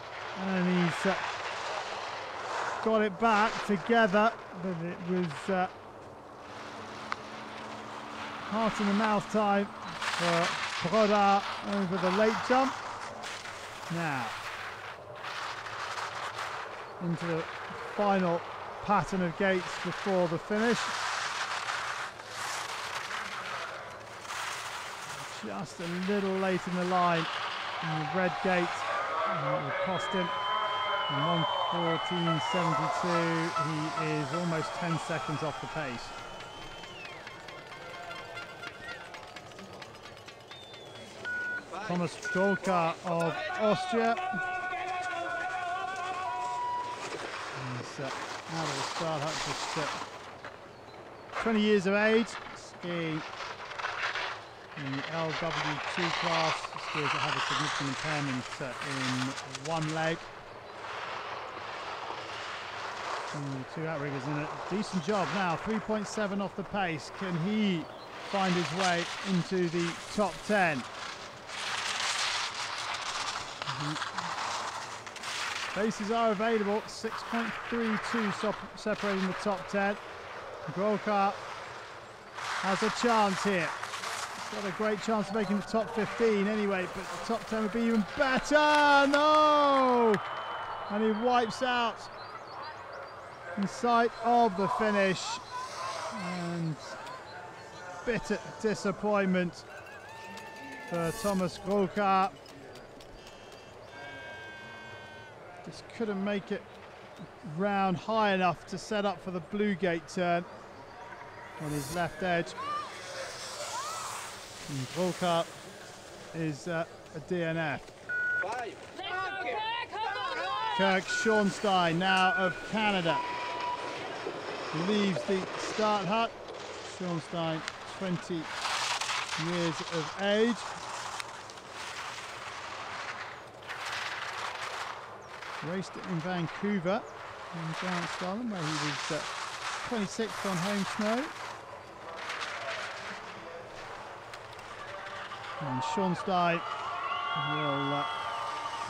and he's uh, got it back together, but it was uh, heart in the mouth time for Over the lake jump. Now, into the final pattern of gates before the finish. Just a little late in the line in the red gate. And it will cost him. 114.72, he is almost 10 seconds off the pace. Thomas Grochar of Austria. He's uh, out of the start just uh, 20 years of age, skiing in the LW2 class, skiers that have a significant impairment uh, in one leg. And two outriggers in it. Decent job now, 3.7 off the pace. Can he find his way into the top 10? Paces are available, 6.32 separating the top 10. Grochar has a chance here. He's got a great chance of making the top 15 anyway, but the top 10 would be even better. No! And he wipes out in sight of the finish. And bitter disappointment for Thomas Grochar. Just couldn't make it round high enough to set up for the blue gate turn on his left edge. And Grochar is uh, a DNF. Kirk Schornstein now of Canada leaves the start hut. Schornstein, 20 years of age. Raced in Vancouver in Giant Slalom where he was uh, 26th on home snow. And Schornstein will uh,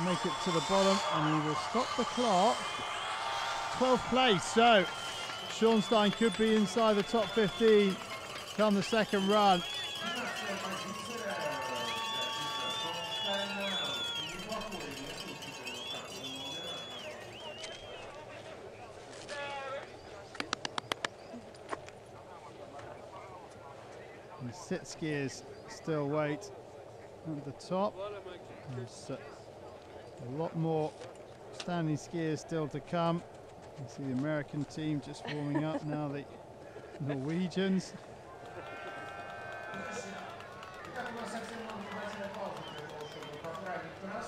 make it to the bottom and he will stop the clock. 12th place, so Schornstein could be inside the top 15 come the second run. Sit skiers still wait at the top. There's a lot more standing skiers still to come. You see the American team just warming up now, the Norwegians.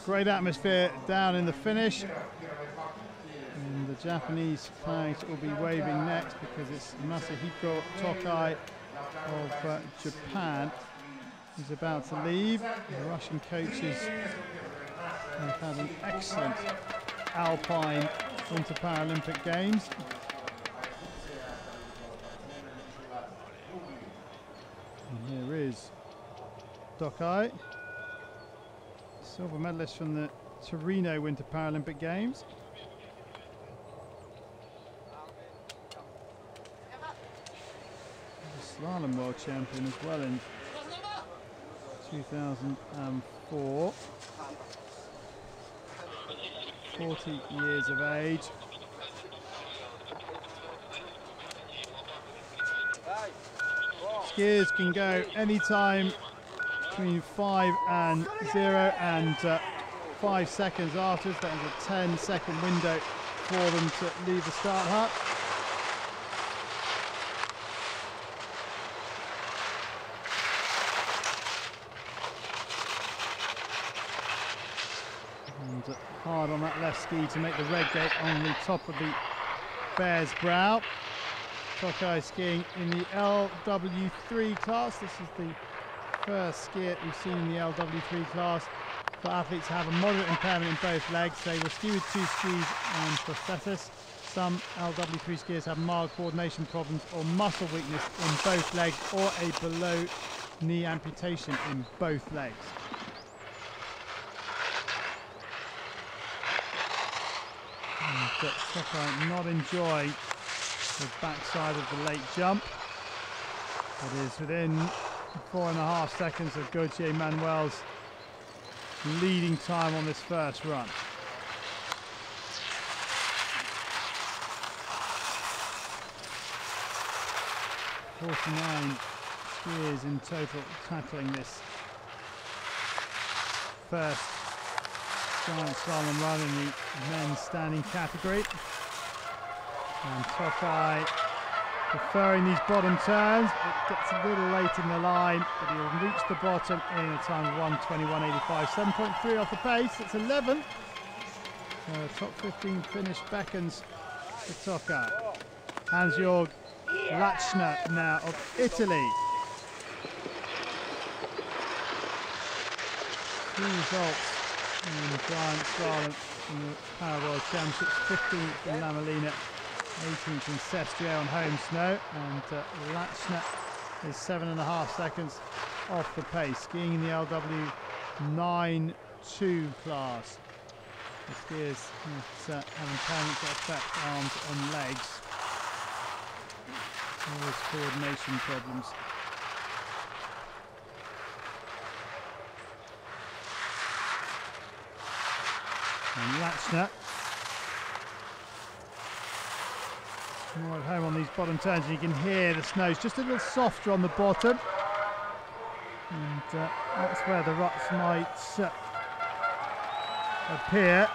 Great atmosphere down in the finish. And the Japanese flags will be waving next because it's Masahiko Tokai of uh, Japan is about to leave. The Russian coaches have had an excellent alpine Winter Paralympic Games. And Here is Tokai, silver medalist from the Torino Winter Paralympic Games. Slalom world champion as well in 2004. 40 years of age. Skiers can go anytime between 5 and 0 and uh, 5 seconds afterwards. That is a 10 second window for them to leave the start hut. And uh, hard on that left ski to make the red gate on the top of the bear's brow. Tokai skiing in the LW3 class. This is the first skier we've seen in the LW3 class for athletes have a moderate impairment in both legs. They will ski with two skis and prosthesis. Some LW3 skiers have mild coordination problems or muscle weakness in both legs or a below knee amputation in both legs. Tokai not enjoy the backside of the lake jump. It is within four and a half seconds of Gauthier Manuel's leading time on this first run. Forty-nine skiers in total tackling this first giant slalom run in the men's standing category. And Tokai preferring these bottom turns. It gets a little late in the line, but he'll reach the bottom in a time of 121.85. 7.3 off the pace. It's 11. Uh, top 15 finish beckons for Tokai. Hans-Jörg Lachner now of Italy. Results in the giant slalom in the Para World Championships. 15th in La Molina, 18th in Sestriere on home snow, and uh, Lachner is seven and a half seconds off the pace, skiing in the LW 9-2 class. The skiers uh, have impairments that affect arms and legs. Always coordination problems. And Lachner more at home on these bottom turns and you can hear the snow's just a little softer on the bottom. And uh, that's where the ruts might uh, appear.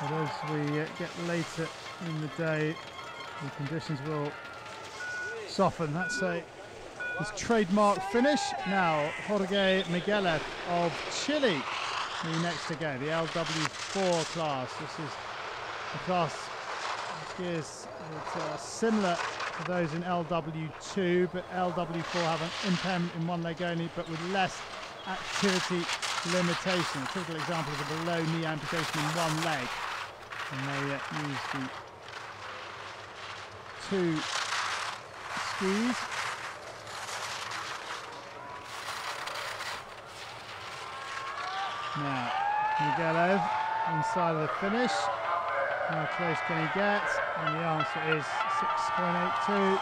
But as we uh, get later in the day the conditions will soften. That's a his trademark finish. Now Jorge Migueles of Chile the next to go the LW4 class this is a class skiers it's uh, similar to those in LW2, but LW4 have an impairment in one leg only, but with less activity limitation. A typical example is a below knee amputation in one leg. And they uh, use the two skis. Now, Miguelov inside of the finish. How close can he get? And the answer is 6.82.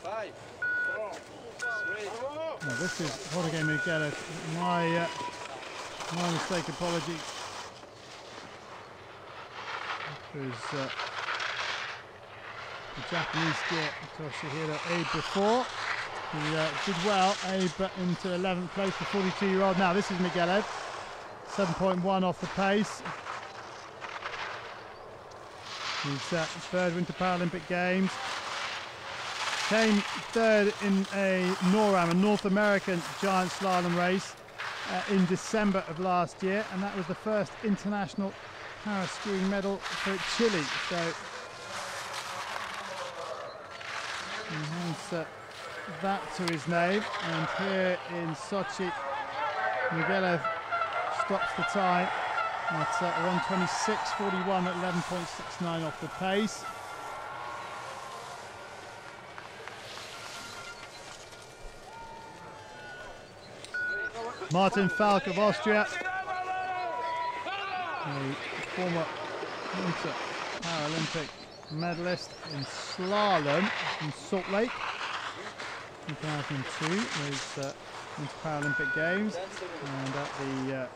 Five, four, three, Now this is Jorge Miguel. My, uh, my mistake, apologies. Because uh, the Japanese skier Toshihiro Abe before. He uh, did well, Abe into 11th place, the 42 year old. Now this is Miguel 7.1 off the pace. He's uh, third Winter Paralympic Games. Came third in a NORAM, a North American giant slalom race uh, in December of last year, and that was the first international para skiing medal for Chile. So that to his name, and here in Sochi, Miguelov stops the time at uh, 126.41 at 11.69 off the pace. Martin Falk of Austria, a former Winter Paralympic medalist in slalom in Salt Lake 2002 was uh, Paralympic Games and at the uh,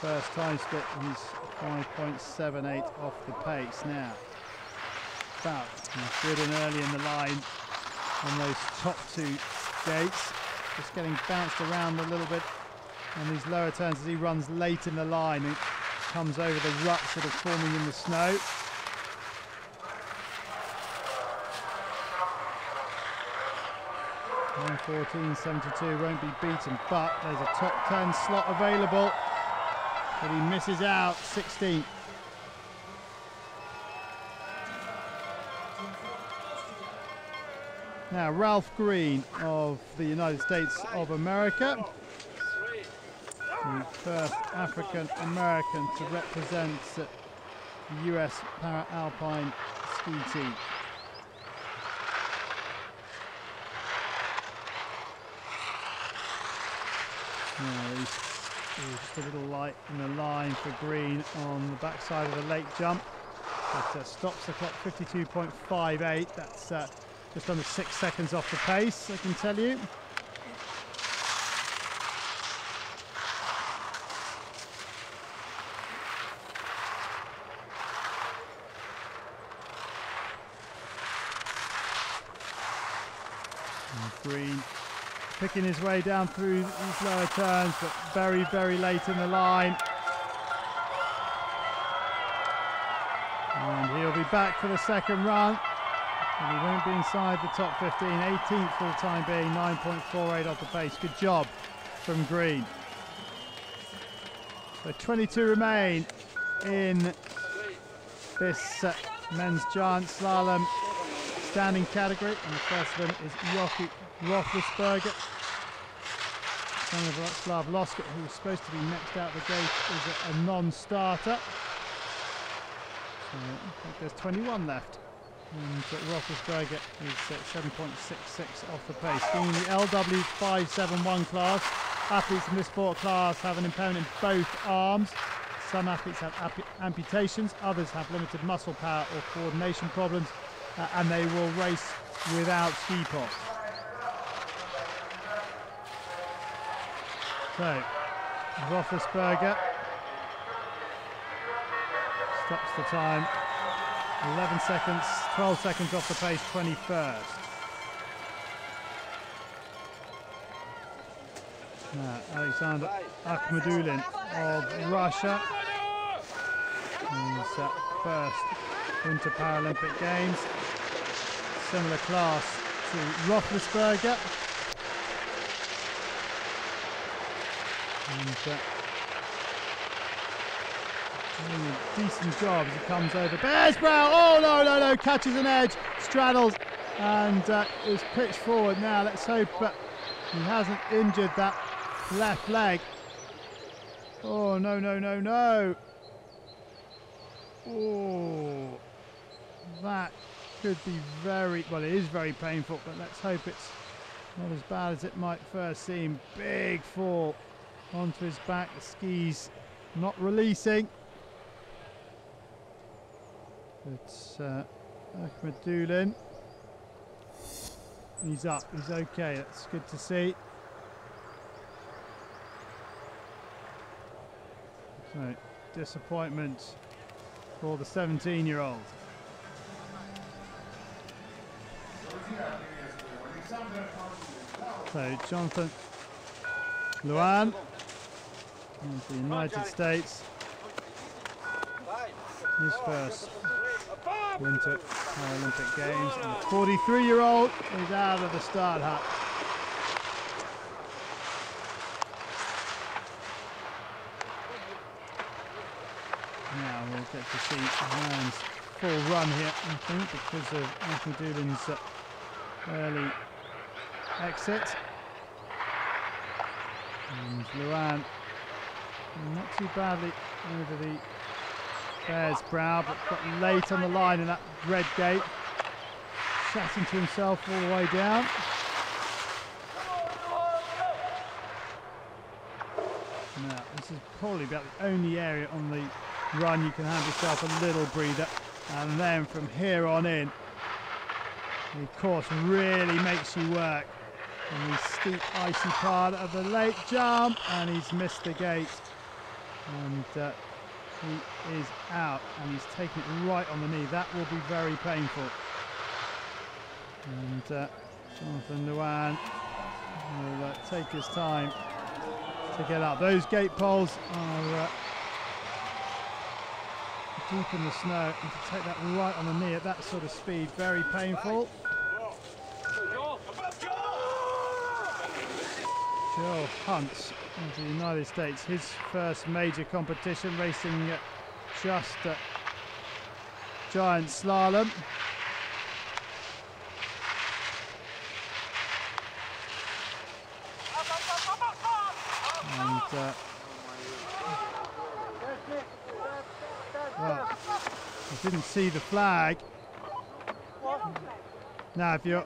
first time split he's 5.78 off the pace now. Falk good and early in the line on those top two gates just getting bounced around a little bit on these lower turns as he runs late in the line and comes over the ruts that are forming in the snow. One fourteen seventy two won't be beaten, but there's a top 10 slot available. But he misses out 16th. Now, Ralph Green of the United States of America, the first African American to represent the US Para Alpine ski team. Now, he's, he's just a little light in the line for Green on the backside of the lake jump. But uh, stops the clock 52.58. That's uh, just under six seconds off the pace, I can tell you. And Green picking his way down through these lower turns, but very, very late in the line. And he'll be back for the second run. And he won't be inside the top 15, 18th for the time being, 9.48 off the pace. Good job from Green. So 22 remain in this uh, men's giant slalom standing category. And the first of them is Jochi Roethlisberger. Son of Slav Loskett, who's supposed to be next out the gate, is a, a non-starter. So I think there's 21 left. And uh, Roethlisberger is uh, 7.66 off the pace. Being the LW571 class, athletes in this sport class have an impairment in both arms. Some athletes have amputations, others have limited muscle power or coordination problems, uh, and they will race without ski poles. So, Roethlisberger stops the time 11 seconds, 12 seconds off the pace, 21st. Now, Alexander Akhmadulin of Russia. He's uh, first Winter Paralympic Games. Similar class to Roethlisberger. And uh, doing a decent job as he comes over. Bearsbrow, oh no, no, no, catches an edge, straddles, and uh, is pitched forward now. Let's hope uh, he hasn't injured that left leg. Oh, no, no, no, no. Oh, that could be very, well, it is very painful, but let's hope it's not as bad as it might first seem. Big fall onto his back, the skis not releasing. It's uh, Akhmadulin. He's up, he's okay, that's good to see. So, disappointment for the 17 year old. So, Jonathan Lujan of the United States, his first Winter Paralympic Games. And the 43 year old is out of the start hut. Now we'll get to see Ryan's full run here, I think, because of Akhmadulin's uh, early exit. And Lujan Not too badly over the Bears' brow, but got late on the line in that red gate. Chatting to himself all the way down. Now, this is probably about the only area on the run you can have yourself a little breather. And then from here on in, the course really makes you work. And the steep, icy part of the lake jump, and he's missed the gate. And uh, he is out, and he's taking it right on the knee. That will be very painful. And uh, Jonathan Lujan will uh, take his time to get up. Those gate poles are uh, deep in the snow, and to take that right on the knee at that sort of speed, very painful. Joel Hunt the United States, his first major competition, racing just at giant slalom. And uh, well, I didn't see the flag. Now, if you're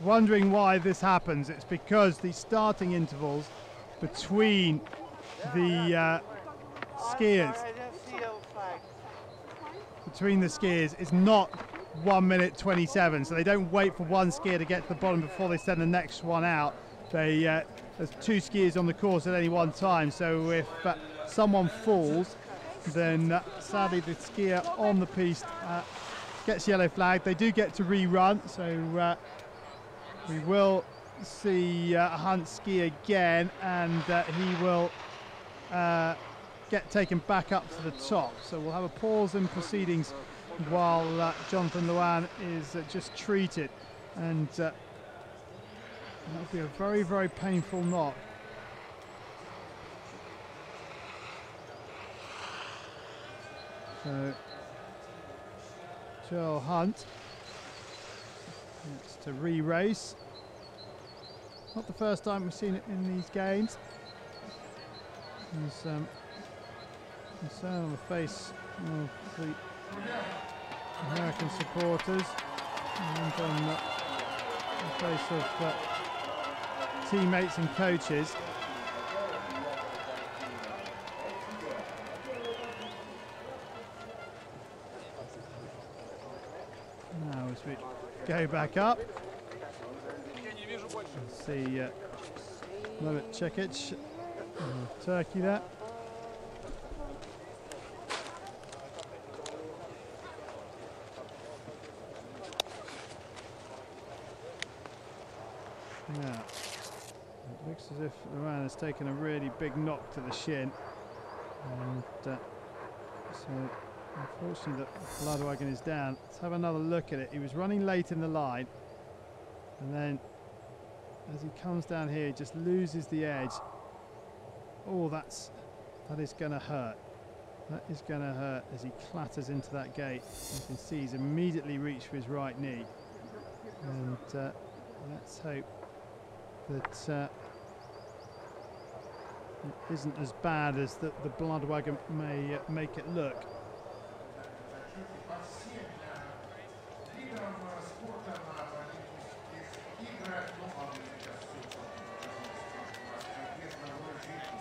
wondering why this happens, it's because the starting intervals between the uh, skiers between the skiers is not 1 minute 27 so they don't wait for one skier to get to the bottom before they send the next one out. They uh, there's two skiers on the course at any one time. So if uh, someone falls then uh, sadly the skier on the piste uh, gets yellow flag they do get to rerun. So uh, we will see uh, Hunt ski again and uh, he will uh, get taken back up to the top. So we'll have a pause in proceedings while uh, Jonathan Lujan is uh, just treated. And uh, that'll be a very, very painful knock. So Joel Hunt gets to re-race. Not the first time we've seen it in these games. There's um, concern on the face of the American supporters and on the, the face of uh, teammates and coaches. Go back up, see uh, Mehmet Cekic, Turkey there. Looks as if Lujan has taken a really big knock to the shin. And uh, so unfortunately the Bloodwagon is down. Let's have another look at it. He was running late in the line and then as he comes down here he just loses the edge. Oh that's that is gonna hurt. That is gonna hurt as he clatters into that gate. You can see he's immediately reached for his right knee. And uh, let's hope that uh, it isn't as bad as the, the Bloodwagon may uh, make it look.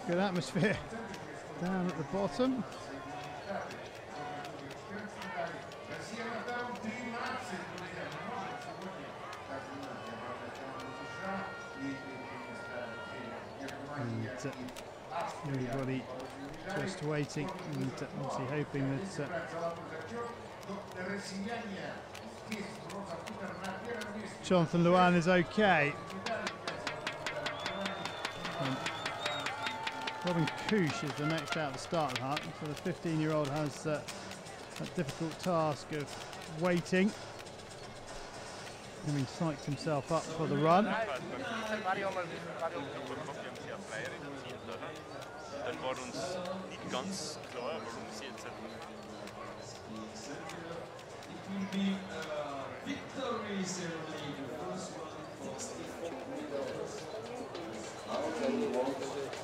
Good atmosphere down at the bottom. And uh, everybody just waiting and uh, obviously hoping that uh, Jonathan Lujan is okay. Robin Cuche is the next out of the start hut. So the 15 year old has uh, that difficult task of waiting. Having psyched himself up for the run. Tell you one,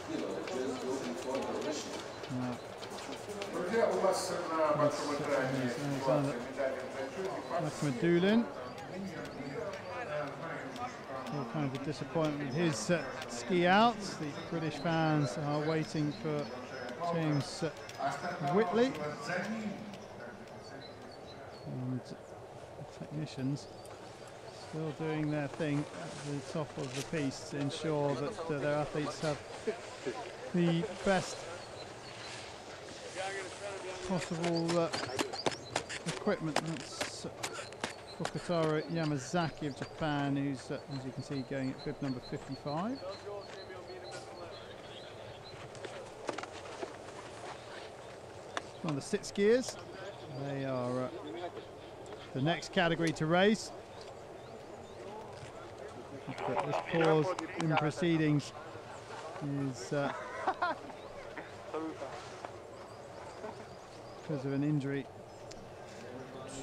you know, just Akhmadulin. All kinds of disappointment with his uh, ski outs. The British fans are waiting for James uh, Whitley. And technicians still doing their thing at the top of the piece to ensure that uh, their athletes have the best possible uh, equipment. That's Fukutaro Yamazaki of Japan, who's, uh, as you can see, going at bib number 55. One of the sit skiers. They are uh, the next category to race. This pause in proceedings is uh, because of an injury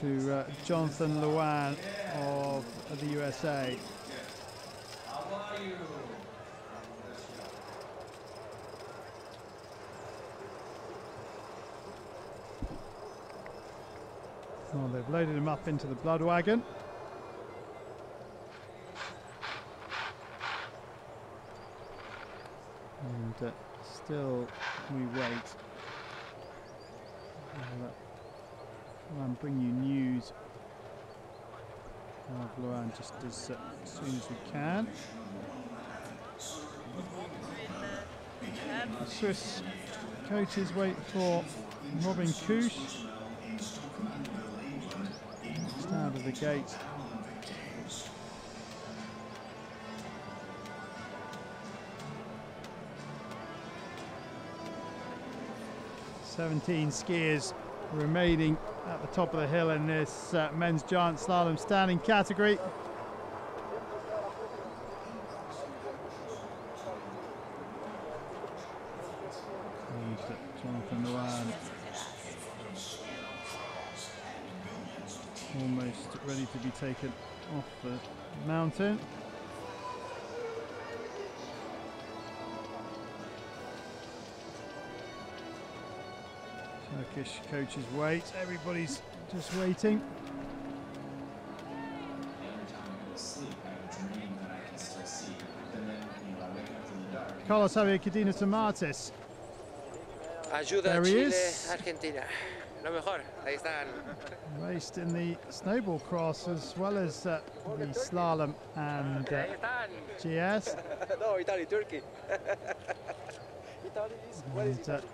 to uh, Jonathan Lujan of the USA. Well, they've loaded him up into the blood wagon. And uh, still we wait. I'll, I'll bring you news of Lujan just as, uh, soon as we can. The Swiss coaches wait for Robin Cuche. Just out of the gate. Seventeen skiers remaining at the top of the hill in this uh, men's giant slalom standing category. Almost ready to be taken off the mountain. Turkish coaches wait. Everybody's just waiting. Carlos Javier Cadena Tomatis. Ayuda There he Chile, is. Argentina. Lo mejor, ahí están. Raced in the snowboard cross as well as uh, the slalom and uh, GS. no, Italy, Turkey. Italy is, where is uh, Italy?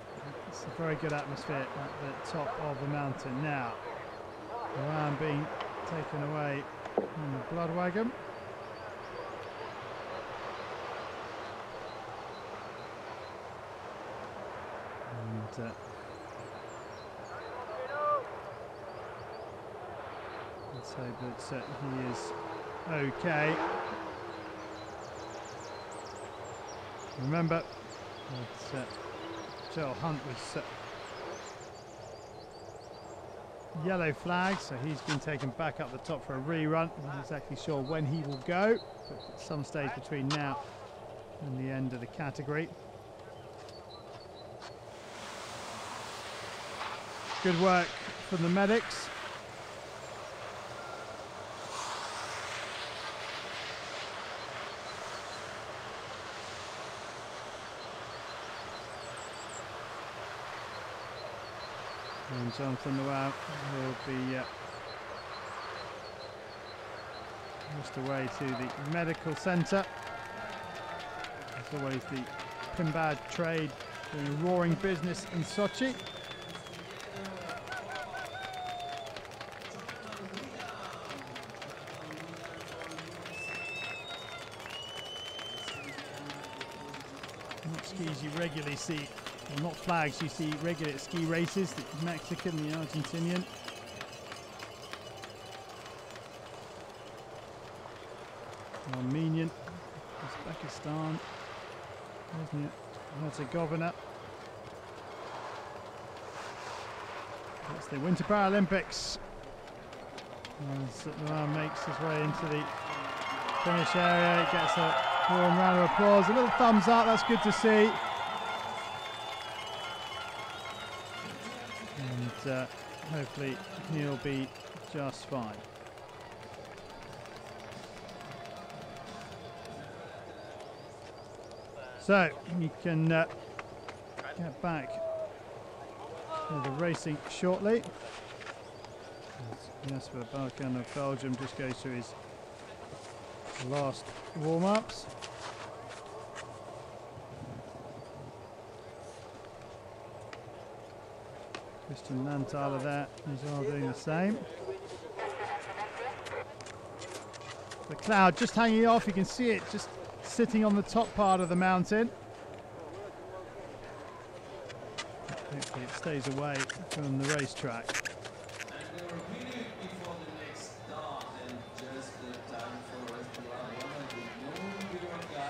It's a very good atmosphere at the top of the mountain now. Lujan being taken away in the blood wagon. And uh, let's hope that uh, he is okay. Remember, that uh, Joel Hunt was yellow flag, so he's been taken back up the top for a rerun. Not exactly sure when he will go, but at some stage between now and the end of the category. Good work from the medics. And Jonathan Lujan will be uh, just away to the medical centre. As always, the Pimbad trade doing roaring business in Sochi. Not skis you regularly see, well not flags you see regular ski races, the Mexican, the Argentinian. Armenian, Uzbekistan, Bosnia Herzegovina. That's the Winter Paralympics. As Lujan makes his way into the finish area, he gets a warm round of applause. A little thumbs up, that's good to see. Uh, hopefully he'll be just fine. So you can uh, get back to the racing shortly. As Jesper Balkan of Belgium just goes through his last warm-ups. Christian Lanthaler there is all doing the same. The cloud just hanging off, you can see it just sitting on the top part of the mountain. Hopefully it stays away from the racetrack.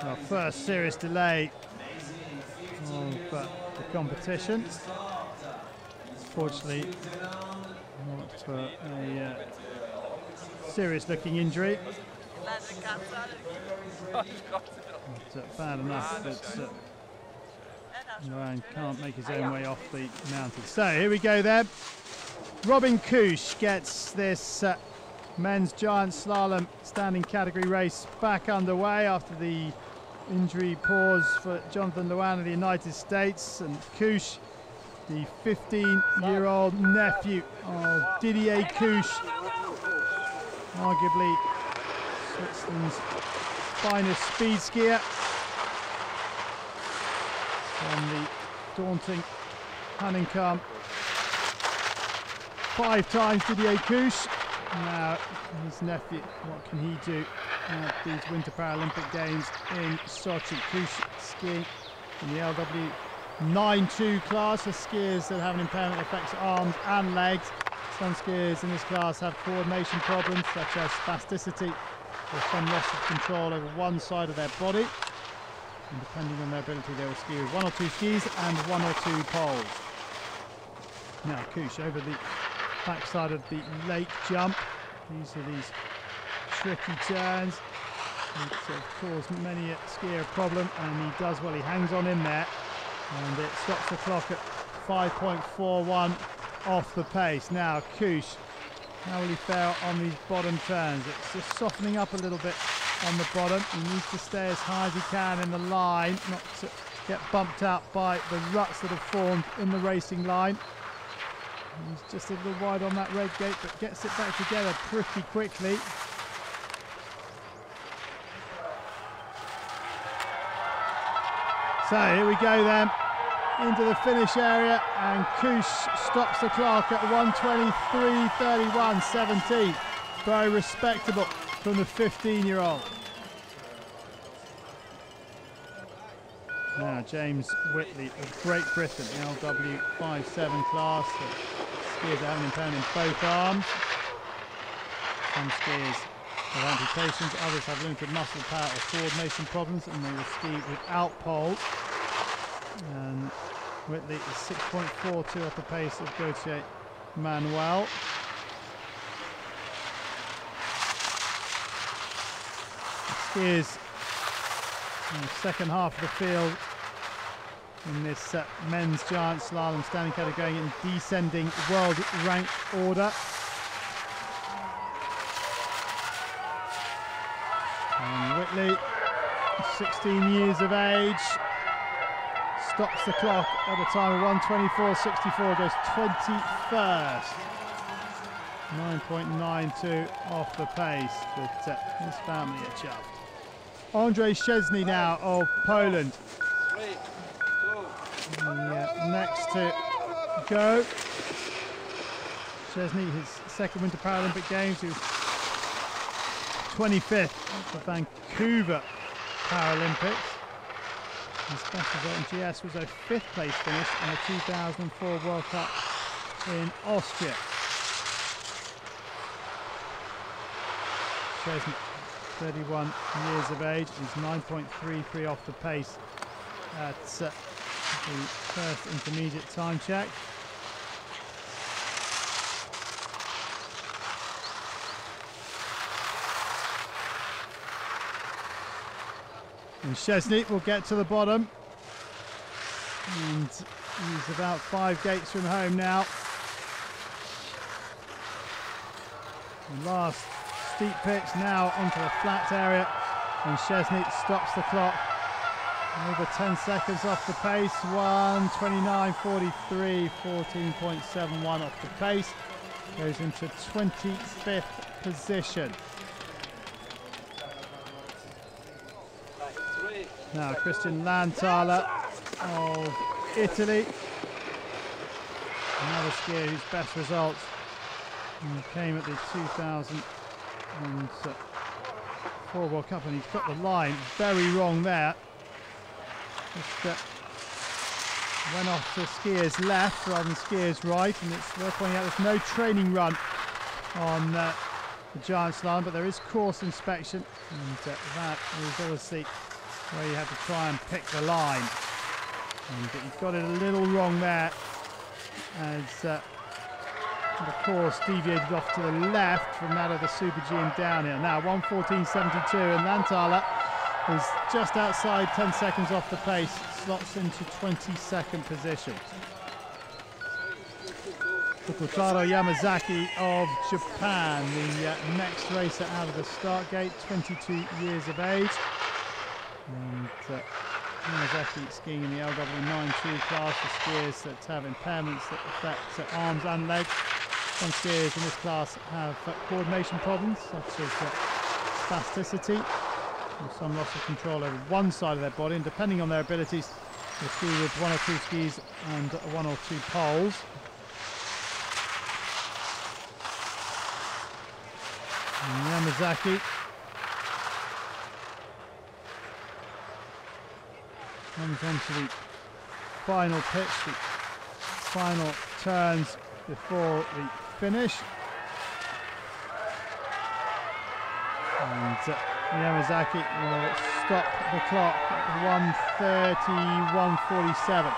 Our first serious delay of uh, the competition. Fortunately, not for a uh, serious looking injury. But, uh, bad enough that uh, Ryan can't make his own way off the mountain. So here we go there. Robin Cuche gets this uh, men's giant slalom standing category race back underway after the injury pause for Jonathan Lujan of the United States and Cuche, the 15-year-old nephew of Didier Cuche, arguably Switzerland's finest speed skier from the daunting Hahnenkamm. Five times Didier Cuche. Now his nephew, what can he do at these Winter Paralympic Games in Sochi? Cuche skiing in the LW 9-2 class for skiers that have an impairment that affects arms and legs. Some skiers in this class have coordination problems such as spasticity or some loss of control over one side of their body. And depending on their ability, they will ski with one or two skis and one or two poles. Now, Cuche over the backside of the lake jump. These are these tricky turns. It of cause many a skier problem, and he does well. He hangs on in there, and it stops the clock at 5.41 off the pace. Now, Cuche how will he fare on these bottom turns? It's just softening up a little bit on the bottom. He needs to stay as high as he can in the line, not to get bumped out by the ruts that have formed in the racing line. He's just a little wide on that red gate, but gets it back together pretty quickly. So here we go then. Into the finish area and Cuche stops the clock at 123.31 17 very respectable from the 15 year old now James Whitley of Great Britain LW 5-7 class skiers an impairment in both arms. Some skiers amputations others have limited muscle power or coordination problems and they will ski without poles and Whitley is 6.42 off the pace of Gauthier Manuel. Skiers in the second half of the field in this uh, men's giant slalom standing category in descending world rank order. And Whitley, 16 years of age, stops the clock at a time of 124.64, goes 21st. 9.92 off the pace, but uh, his family are chuffed. Andre Szczesny now of Poland. Yeah, next to go. Szczesny, his second Winter Paralympic Games, 25th at the Vancouver Paralympics. His special vote in GS was a fifth place finish in the 2004 World Cup in Austria. Szczesny, 31 years of age, is 9.33 off the pace at uh, the first intermediate time check. And Szczesny will get to the bottom. And he's about five gates from home now. Last steep pitch now onto the flat area. And Szczesny stops the clock. Over 10 seconds off the pace. 129.43, 14.71 off the pace. Goes into 25th position. Now Christian Lanthaler of Italy. Another skier whose best results came at the 2004 World Cup and he's got the line very wrong there. Just uh, went off to skiers left rather than skiers right and it's worth pointing out there's no training run on uh, the giant slalom but there is course inspection and uh, that is obviously where you have to try and pick the line. And, but you've got it a little wrong there as uh, the course deviated off to the left from that of the Super G and downhill. Now 114.72 and Lanthaler is just outside 10 seconds off the pace, slots into 22nd position. Fukutaro Yamazaki of Japan, the uh, next racer out of the start gate, 22 years of age. Uh, skiing in the LW92 class for skiers that have impairments that affect uh, arms and legs. Some skiers in this class have uh, coordination problems, such as uh, spasticity, and some loss of control over one side of their body, and depending on their abilities, they ski with one or two skis and one or two poles. Yamazaki comes onto the final pitch, the final turns before the finish. And uh, Yamazaki will stop the clock at 130, 147.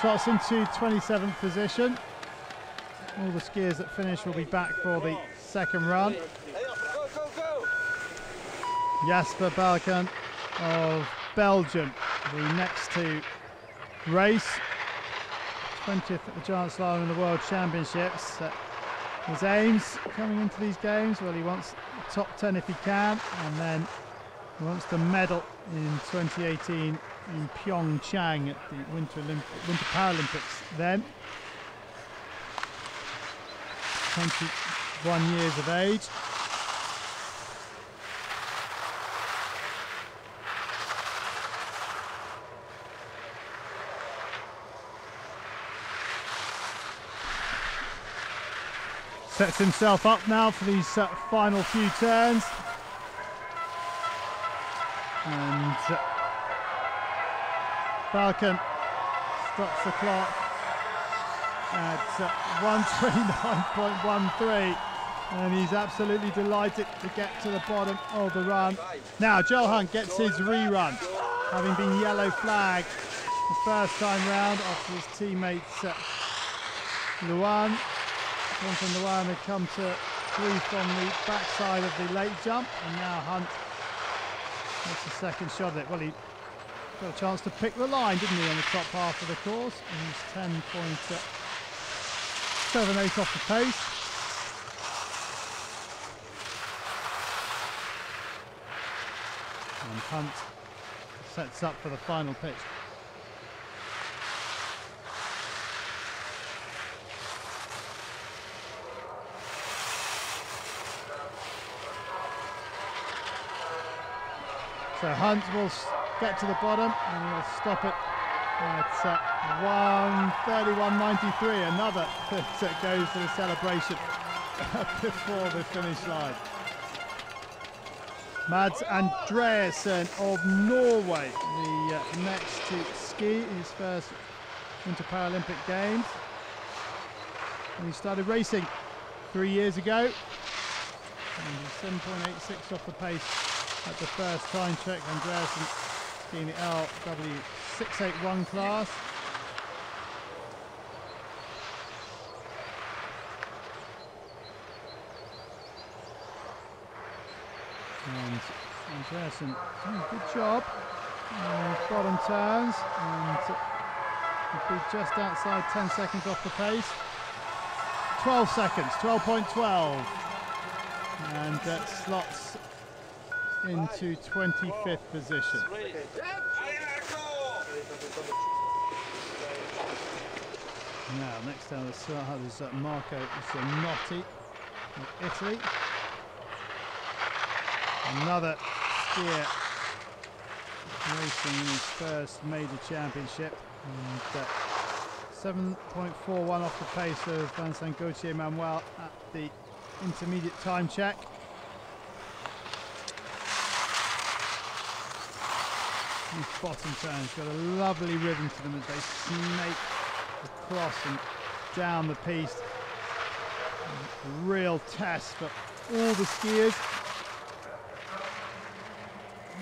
Slots into 27th position. All the skiers that finish will be back for the second run. Jasper Balkan of Belgium, the next to race. 20th at the Giant Slalom in the World Championships. Uh, his aims coming into these games, well, he wants top 10 if he can, and then he wants to medal in 2018 in Pyeongchang at the Winter, Olymp Winter Paralympics then. 21 years of age. Sets himself up now for these uh, final few turns. And uh, Balkan stops the clock at uh, 129.13 and he's absolutely delighted to get to the bottom of the run. Now Joe Hunt gets his rerun, having been yellow flagged the first time round after his teammates uh, Lujan Jonathan Lujan had come to grief on the backside of the lake jump, and now Hunt gets the second shot at it. Well, he got a chance to pick the line, didn't he, on the top half of the course? And he's 10.78 off the pace. And Hunt sets up for the final pitch. So Hunt will get to the bottom and he'll stop it at uh, 131.93. Another that goes to the celebration before the finish line. Mads Andreasen of Norway, the uh, next to ski his first Winter Paralympic Games. And he started racing three years ago. And 7.86 off the pace at the first time check. Andreasen skiing the LW681 class. And Andreasen doing a good job. Uh, bottom turns and be just outside 10 seconds off the pace. 12 seconds, 12.12. and uh, slots into 25th position. Now, next down the slide is uh, Marco Zanotti of Italy. Another skier racing in his first major championship. And, uh, 7.41 off the pace of Vincent Gauthier Manuel at the intermediate time check. These bottom turns got a lovely rhythm to them as they snake across and down the piece. Real test for all the skiers.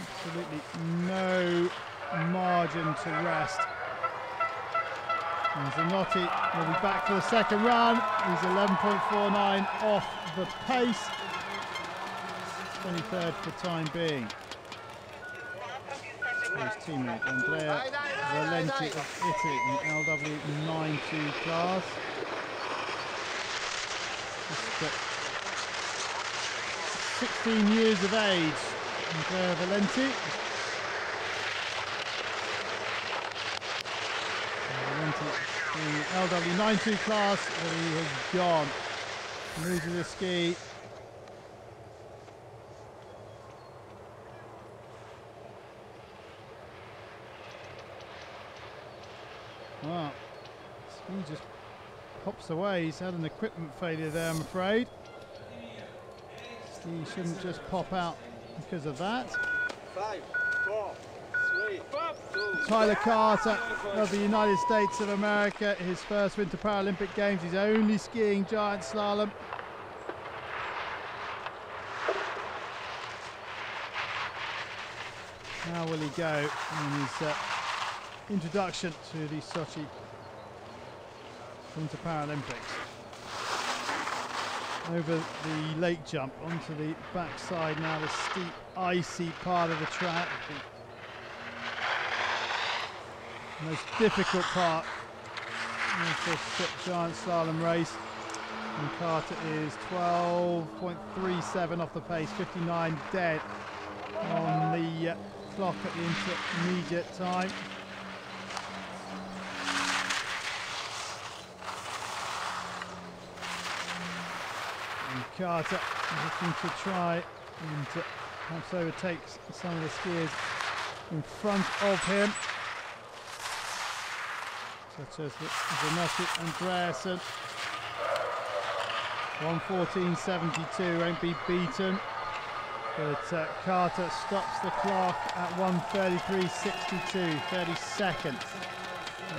Absolutely no margin to rest. And Zanotti will be back for the second run. He's 11.49 off the pace. 23rd for time being. His teammate Andrea Valenti of Italy in the LW92 class. Just, uh, 16 years of age, Andrea Valenti. Valenti the LW92 class, he has gone. Loses the ski. Well, ski just pops away. He's had an equipment failure there, I'm afraid. He shouldn't just pop out because of that. Five, four, three, two, Tyler Carter of the United States of America, his first Winter Paralympic Games. He's only skiing giant slalom. How will he go in his uh, introduction to the Sochi Winter Paralympics? Over the lake jump onto the backside now, the steep, icy part of the track. The most difficult part of this giant slalom race. And Carter is 12.37 off the pace, 59 dead on the uh, clock at the intermediate time. Carter looking to try and uh, perhaps overtake some of the skiers in front of him, such as Zanotti and Andreasen. 114.72 won't be beaten. But uh, Carter stops the clock at 133.62, 32nd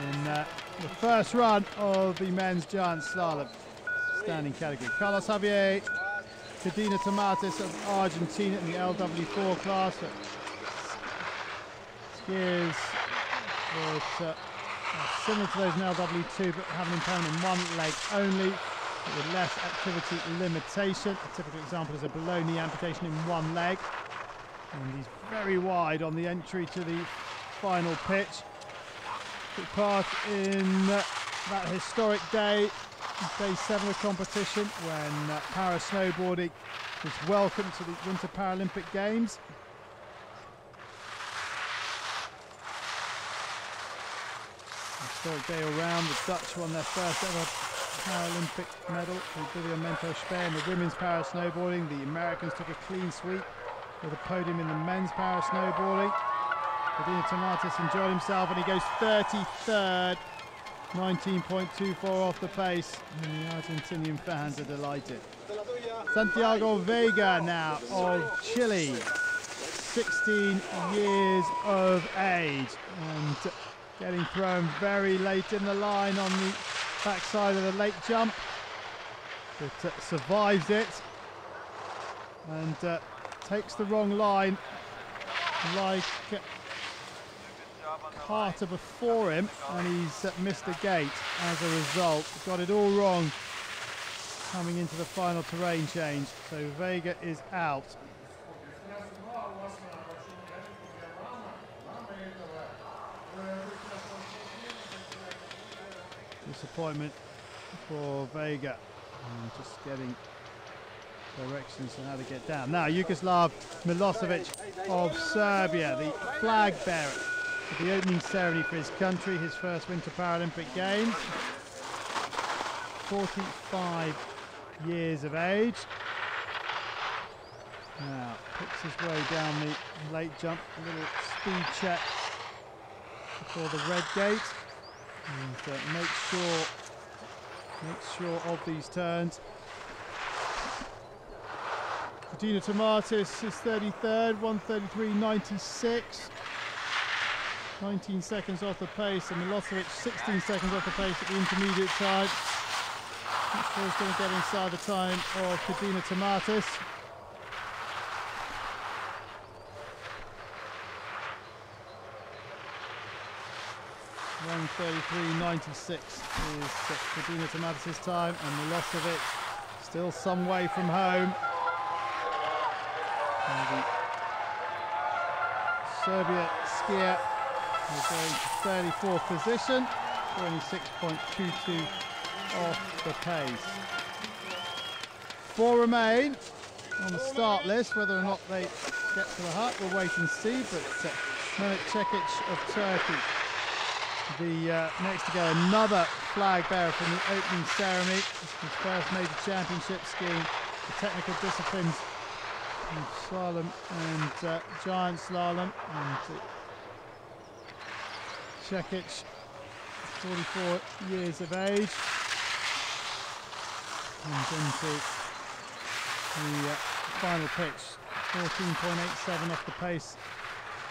in uh, the first run of the men's giant slalom standing category. Carlos Javier Cadena Tomatis of Argentina in the LW4 class. Skiers that uh, are similar to those in LW2 but have an impairment in one leg only with less activity limitation. A typical example is a below knee amputation in one leg. And he's very wide on the entry to the final pitch. Took part in uh, that historic day, day seven of competition, when uh, para snowboarding was welcome to the Winter Paralympic Games. Historic day all round, the Dutch won their first ever Paralympic medal with William Speer in the women's para snowboarding. The Americans took a clean sweep with a podium in the men's para snowboarding. Cadena Tomatis enjoyed himself and he goes 33rd, 19.24 off the pace. And the Argentinian fans are delighted. Santiago Vega now of Chile, 16 years of age and getting thrown very late in the line on the backside of the lake jump, but uh, survives it and uh, takes the wrong line like Carter before him and he's uh, missed the gate as a result. Got it all wrong coming into the final terrain change. So Vega is out. Disappointment for Vega. And just getting directions on how to get down. Now, Yugoslav Milosevic of Serbia, the flag bearer the opening ceremony for his country, his first Winter Paralympic Games. 45 years of age. Now, picks his way down the lake jump, a little speed check before the red gate. And uh, make sure, make sure of these turns. Dina Tomatis is 33rd, 133.96. 19 seconds off the pace, and Milosevic 16 seconds off the pace at the intermediate time. He's going to get inside the time of Kadina Tomatis. One thirty-three ninety-six is Kadina Tomatis' time, and Milosevic still some way from home. Serbia skier is going to 34th position, 26.22 off the pace. Four remain on the start list. Whether or not they get to the hut, we'll wait and see. But uh, Mehmet Cekic of Turkey, the uh, next to go, another flag bearer from the opening ceremony. This is his first major championship skiing the technical disciplines slalom and uh, giant slalom and uh, Cekic 44 years of age. And into the uh, final pitch 14.87 off the pace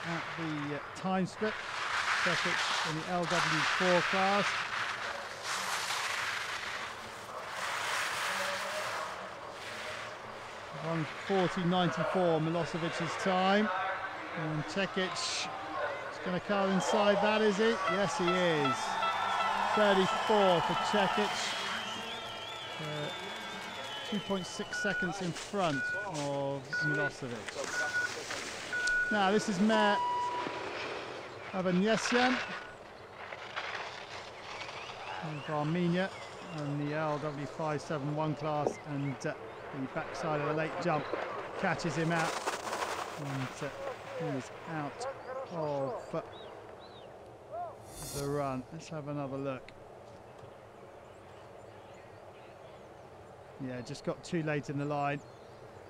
at the uh, time split Cekic in the LW4 class. 140.94 Milosevic's time. And Cekic going to come inside that, is he? Yes, he is. 34 for Cekic. Uh, 2.6 seconds in front of Milosevic. Now, this is Matt Avanesyan of Armenia and the LW571 class and uh, the backside of the lake jump catches him out and uh, he's out Oh, of the run. Let's have another look. Yeah, just got too late in the line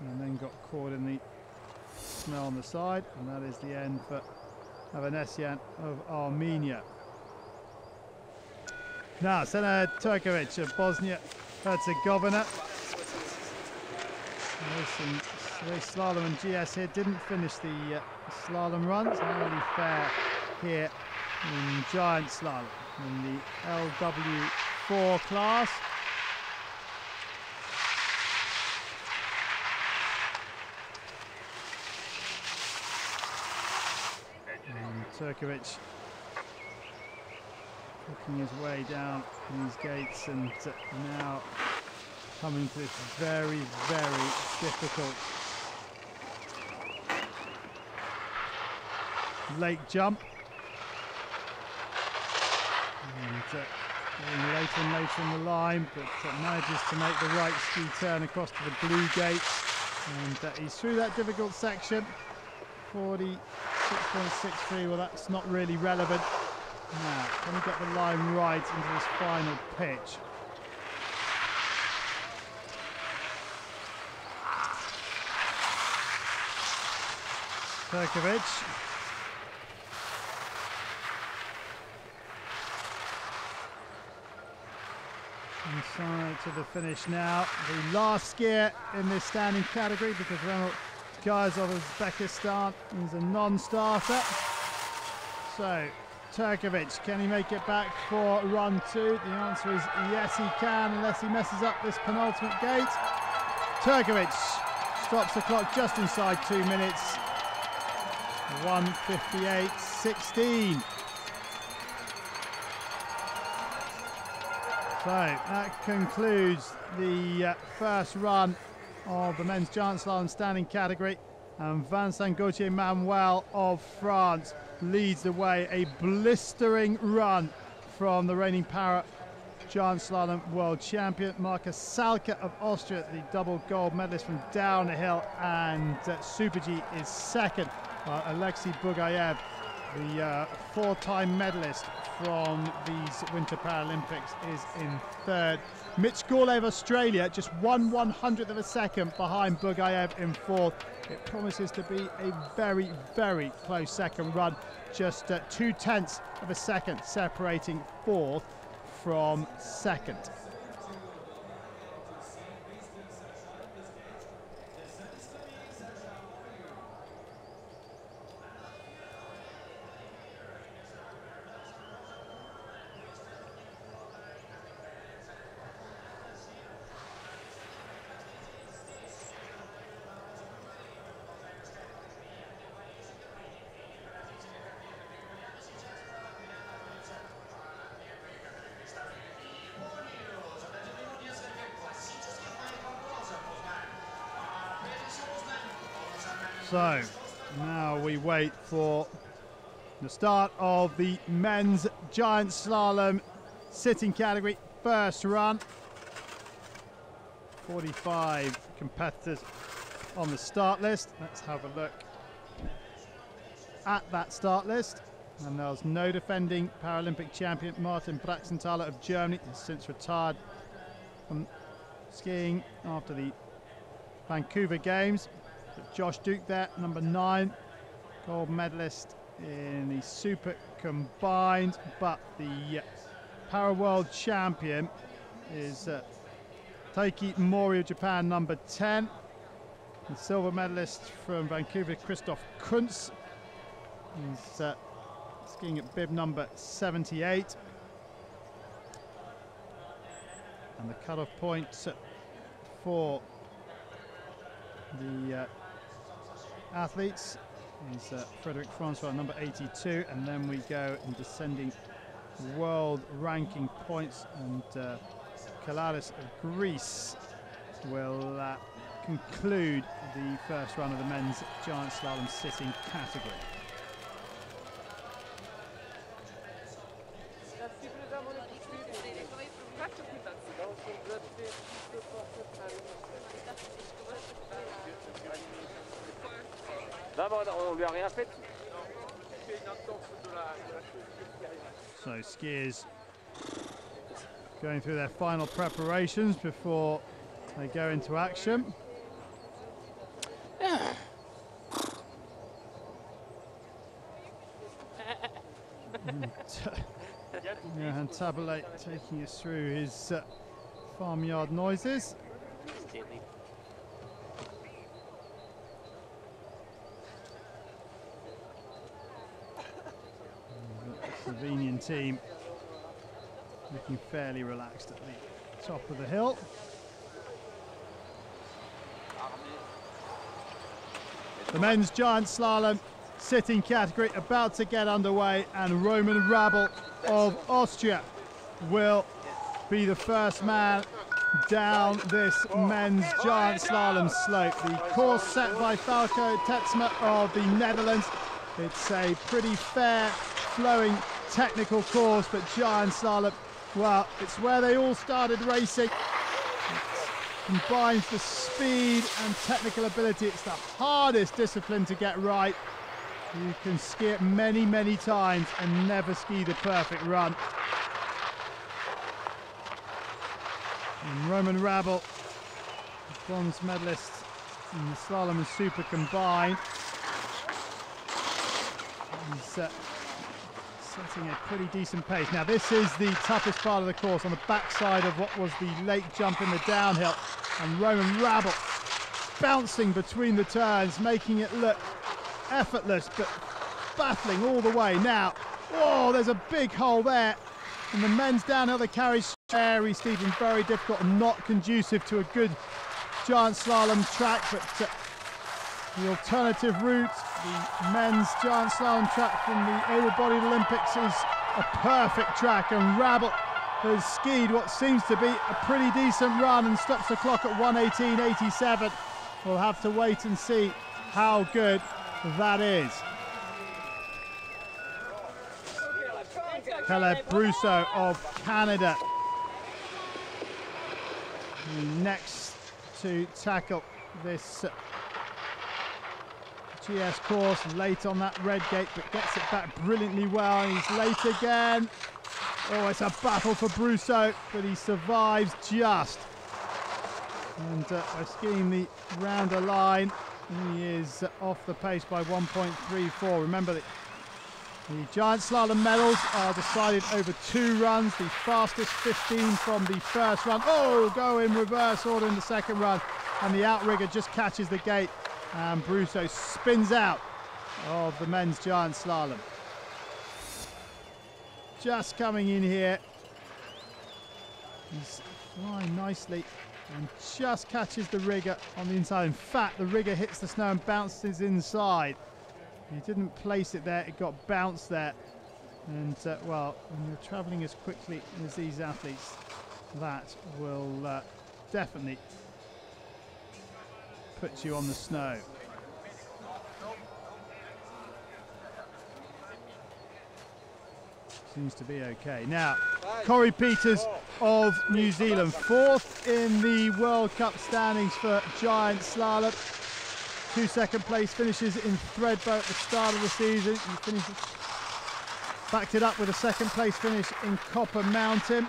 and then got caught in the snow on the side and that is the end for Avanesyan of Armenia. Now, Senad Turkovic of Bosnia-Herzegovina some race slalom and GS here didn't finish the uh, slalom runs. Only fair here in giant slalom in the LW4 class. And Turkovic working his way down these gates and now coming to this very, very difficult lake jump. And uh, later and later in the line, but uh, manages to make the right ski turn across to the blue gate. And uh, he's through that difficult section. 46.63, well that's not really relevant. Now, can he get the line right into this final pitch? Turkovic. Inside to the finish now. The last skier in this standing category because Ronald Gazov of Uzbekistan is a non-starter. So Turkovic, can he make it back for run two? The answer is yes, he can, unless he messes up this penultimate gate. Turkovic stops the clock just inside two minutes. 158.16. So that concludes the uh, first run of the men's giant slalom standing category. And Vincent Gauthier Manuel of France leads the way. A blistering run from the reigning para giant slalom world champion. Markus Salcher of Austria, the double gold medalist from down the hill, and uh, Super G is second. Uh, Alexey Bugaev, the uh, four-time medalist from these Winter Paralympics, is in third. Mitch Gourley of Australia, just one one hundredth of a second behind Bugaev in fourth. It promises to be a very, very close second run. Just uh, two tenths of a second separating fourth from second. So now we wait for the start of the men's giant slalom sitting category first run. 45 competitors on the start list. Let's have a look at that start list. And there's no defending Paralympic champion Martin Braxenthaler of Germany, has since retired from skiing after the Vancouver Games. Josh Dueck there, number nine, gold medalist in the super combined, but the uh, Para World champion is uh, Taiki Mori of Japan, number 10. The silver medalist from Vancouver, Christoph Kunz. He's uh, skiing at bib number 78. And the cutoff point for the uh, athletes. Is uh, Frederic Francois, number 82, and then we go in descending world ranking points, and uh, Kalaris of Greece will uh, conclude the first run of the men's giant slalom sitting category. on lui a rien fait. Skiers going through their final preparations before they go into action. And Taberlet taking us through his uh, farmyard noises. Slovenian team looking fairly relaxed at the top of the hill. The men's giant slalom sitting category about to get underway and Roman Rabl of Austria will be the first man down this men's giant slalom slope. The course set by Falco Tetsma of the Netherlands. It's a pretty fair flowing technical course, but giant slalom, well, it's where they all started racing. It combines the speed and technical ability. It's the hardest discipline to get right. You can ski it many, many times and never ski the perfect run. And Roman Rabl, bronze medalist in the slalom and super combined. He's uh, setting a pretty decent pace. Now this is the toughest part of the course on the backside of what was the lake jump in the downhill. And Roman Rabl bouncing between the turns, making it look effortless, but battling all the way. Now, oh, there's a big hole there. And the men's downhill, the carries very steep and very difficult and not conducive to a good giant slalom track, but uh, the alternative route, the men's giant slalom track from the able-bodied Olympics is a perfect track and Rabl has skied what seems to be a pretty decent run and stops the clock at 118.87. We'll have to wait and see how good that is. Caleb Brousseau of Canada next to tackle this GS course late on that red gate, but gets it back brilliantly well. He's late again. Oh, it's a battle for Brousseau, but he survives just. And uh, by skiing the rounder line, he is off the pace by 1.34. Remember that the giant slalom medals are decided over two runs. The fastest 15 from the first run. Oh, go in reverse order in the second run. And the outrigger just catches the gate. And Brousseau spins out of the men's giant slalom. Just coming in here. He's flying nicely and just catches the rigger on the inside. In fact, the rigger hits the snow and bounces inside. He didn't place it there, it got bounced there. And, uh, well, when you're travelling as quickly as these athletes, that will uh, definitely put you on the snow. Seems to be okay. Now, Corey Peters of New Zealand, fourth in the World Cup standings for giant slalom. Two second place finishes in Thredbo at the start of the season. He backed it up with a second place finish in Copper Mountain.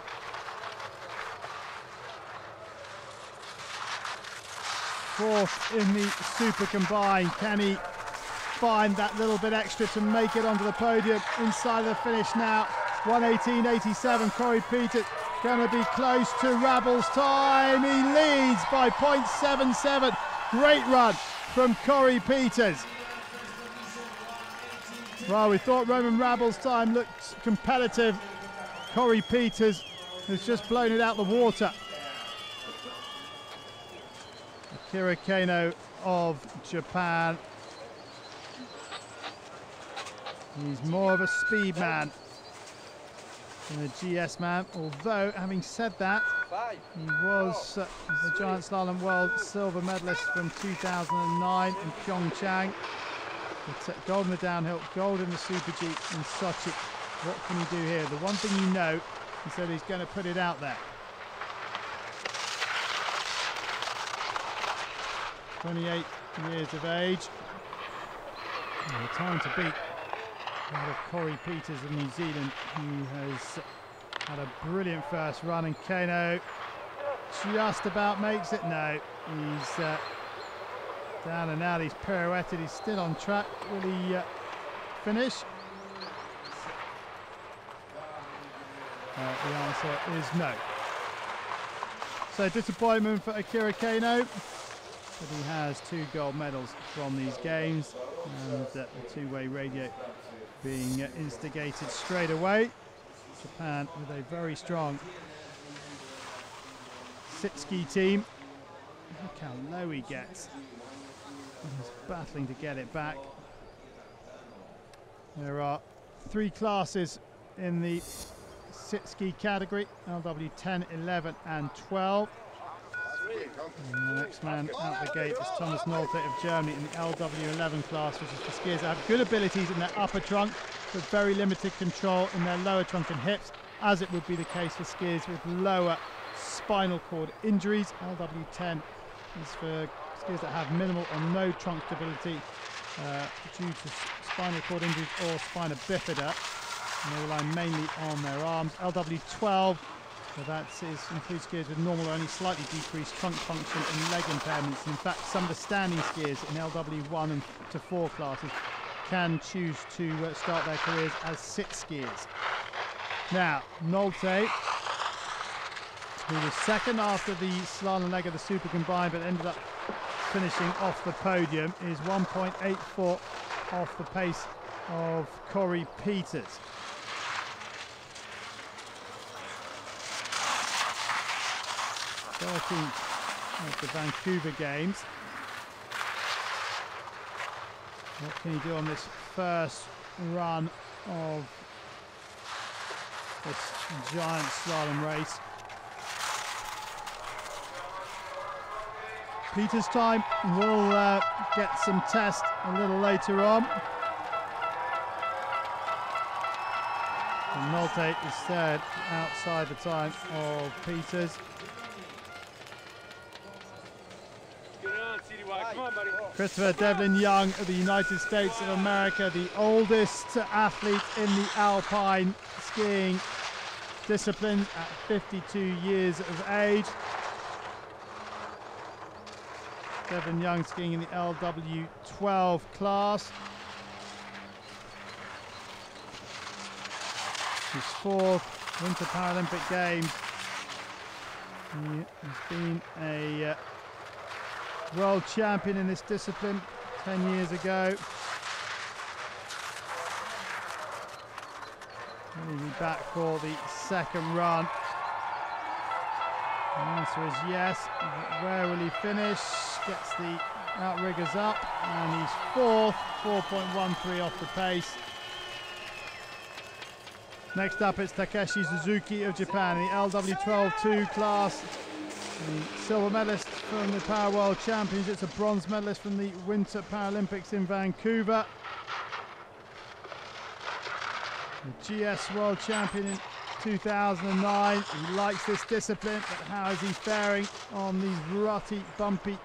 Fourth in the Super Combined. Can he find that little bit extra to make it onto the podium inside of the finish now. 118.87, Corey Peters going to be close to Rabl's time. He leads by 0.77. Great run from Corey Peters. Well, we thought Roman Rabl's time looked competitive. Corey Peters has just blown it out the water. Akira Kano of Japan He's more of a speed man than a GS man. Although, having said that, he was uh, the Giant Slalom World silver medalist from 2009 in Pyeongchang. Gold in the downhill, gold in the Super G in Sochi. What can he do here? The one thing you know is that he's going to put it out there. 28 years of age. And time to beat out of Corey Peters of New Zealand, who has had a brilliant first run, and Kano just about makes it. No, he's uh, down and out. He's pirouetted. He's still on track. Will he uh, finish? Uh, the answer is no. So disappointment for Akira Kano, he has two gold medals from these games and uh, a two-way radio being instigated straight away. Japan with a very strong sit-ski team. Look how low he gets. He's battling to get it back. There are three classes in the sit-ski category, LW 10, 11 and 12. And the next man out the gate is Thomas Nolte of Germany in the LW11 class, which is for skiers that have good abilities in their upper trunk, but very limited control in their lower trunk and hips, as it would be the case for skiers with lower spinal cord injuries. LW10 is for skiers that have minimal or no trunk stability uh, due to spinal cord injuries or spina bifida. And they rely mainly on their arms. LW12 so that is, includes skiers with normal or only slightly decreased trunk function and leg impairments. In fact, some of the standing skiers in LW1 and to 4 classes can choose to uh, start their careers as sit skiers. Now, Nolte, who was second after the slalom leg of the Super Combined, but ended up finishing off the podium, is 1.84 off the pace of Corey Peters. 13th of the Vancouver Games. What can he do on this first run of this giant slalom race? Peter's time will uh, get some test a little later on. And Nolte is third outside the time of Peters. Christopher Devlin Young of the United States of America, the oldest athlete in the alpine skiing discipline at 52 years of age. Devlin Young skiing in the LW12 class. His fourth Winter Paralympic Games. He has been a uh, world champion in this discipline 10 years ago. Will he be back for the second run? The answer is yes. Where will he finish? Gets the outriggers up and he's fourth, 4.13 off the pace. Next up it's Takeshi Suzuki of Japan in the LW12-2 class. The silver medalist from the Para World Championships, a bronze medalist from the Winter Paralympics in Vancouver. The GS World Champion in 2009. He likes this discipline, but how is he faring on these rutty, bumpy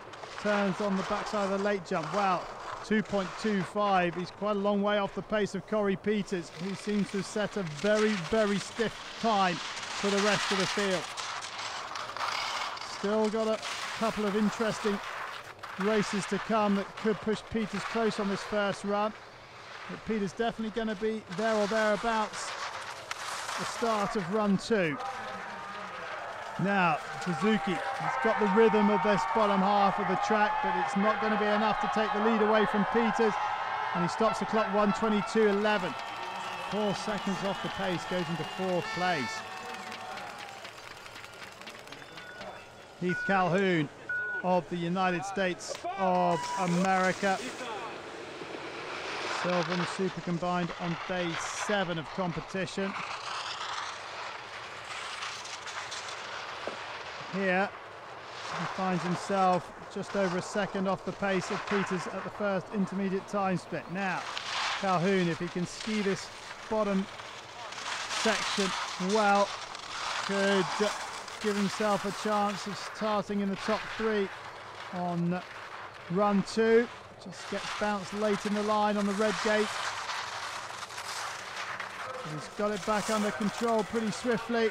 turns on the backside of the lake jump? Well, 2.25. He's quite a long way off the pace of Corey Peters, who seems to have set a very, very stiff time for the rest of the field. Still got a couple of interesting races to come that could push Peters close on this first run. But Peters definitely going to be there or thereabouts the start of run two. Now, Suzuki has got the rhythm of this bottom half of the track, but it's not going to be enough to take the lead away from Peters. And he stops the clock 122.11. Four seconds off the pace, goes into fourth place. Heath Calhoun of the United States of America. Silver and super combined on day seven of competition. Here, he finds himself just over a second off the pace of Peters at the first intermediate time split. Now, Calhoun, if he can ski this bottom section well, could give himself a chance of starting in the top three on run two. Just gets bounced late in the line on the red gate. He's got it back under control pretty swiftly.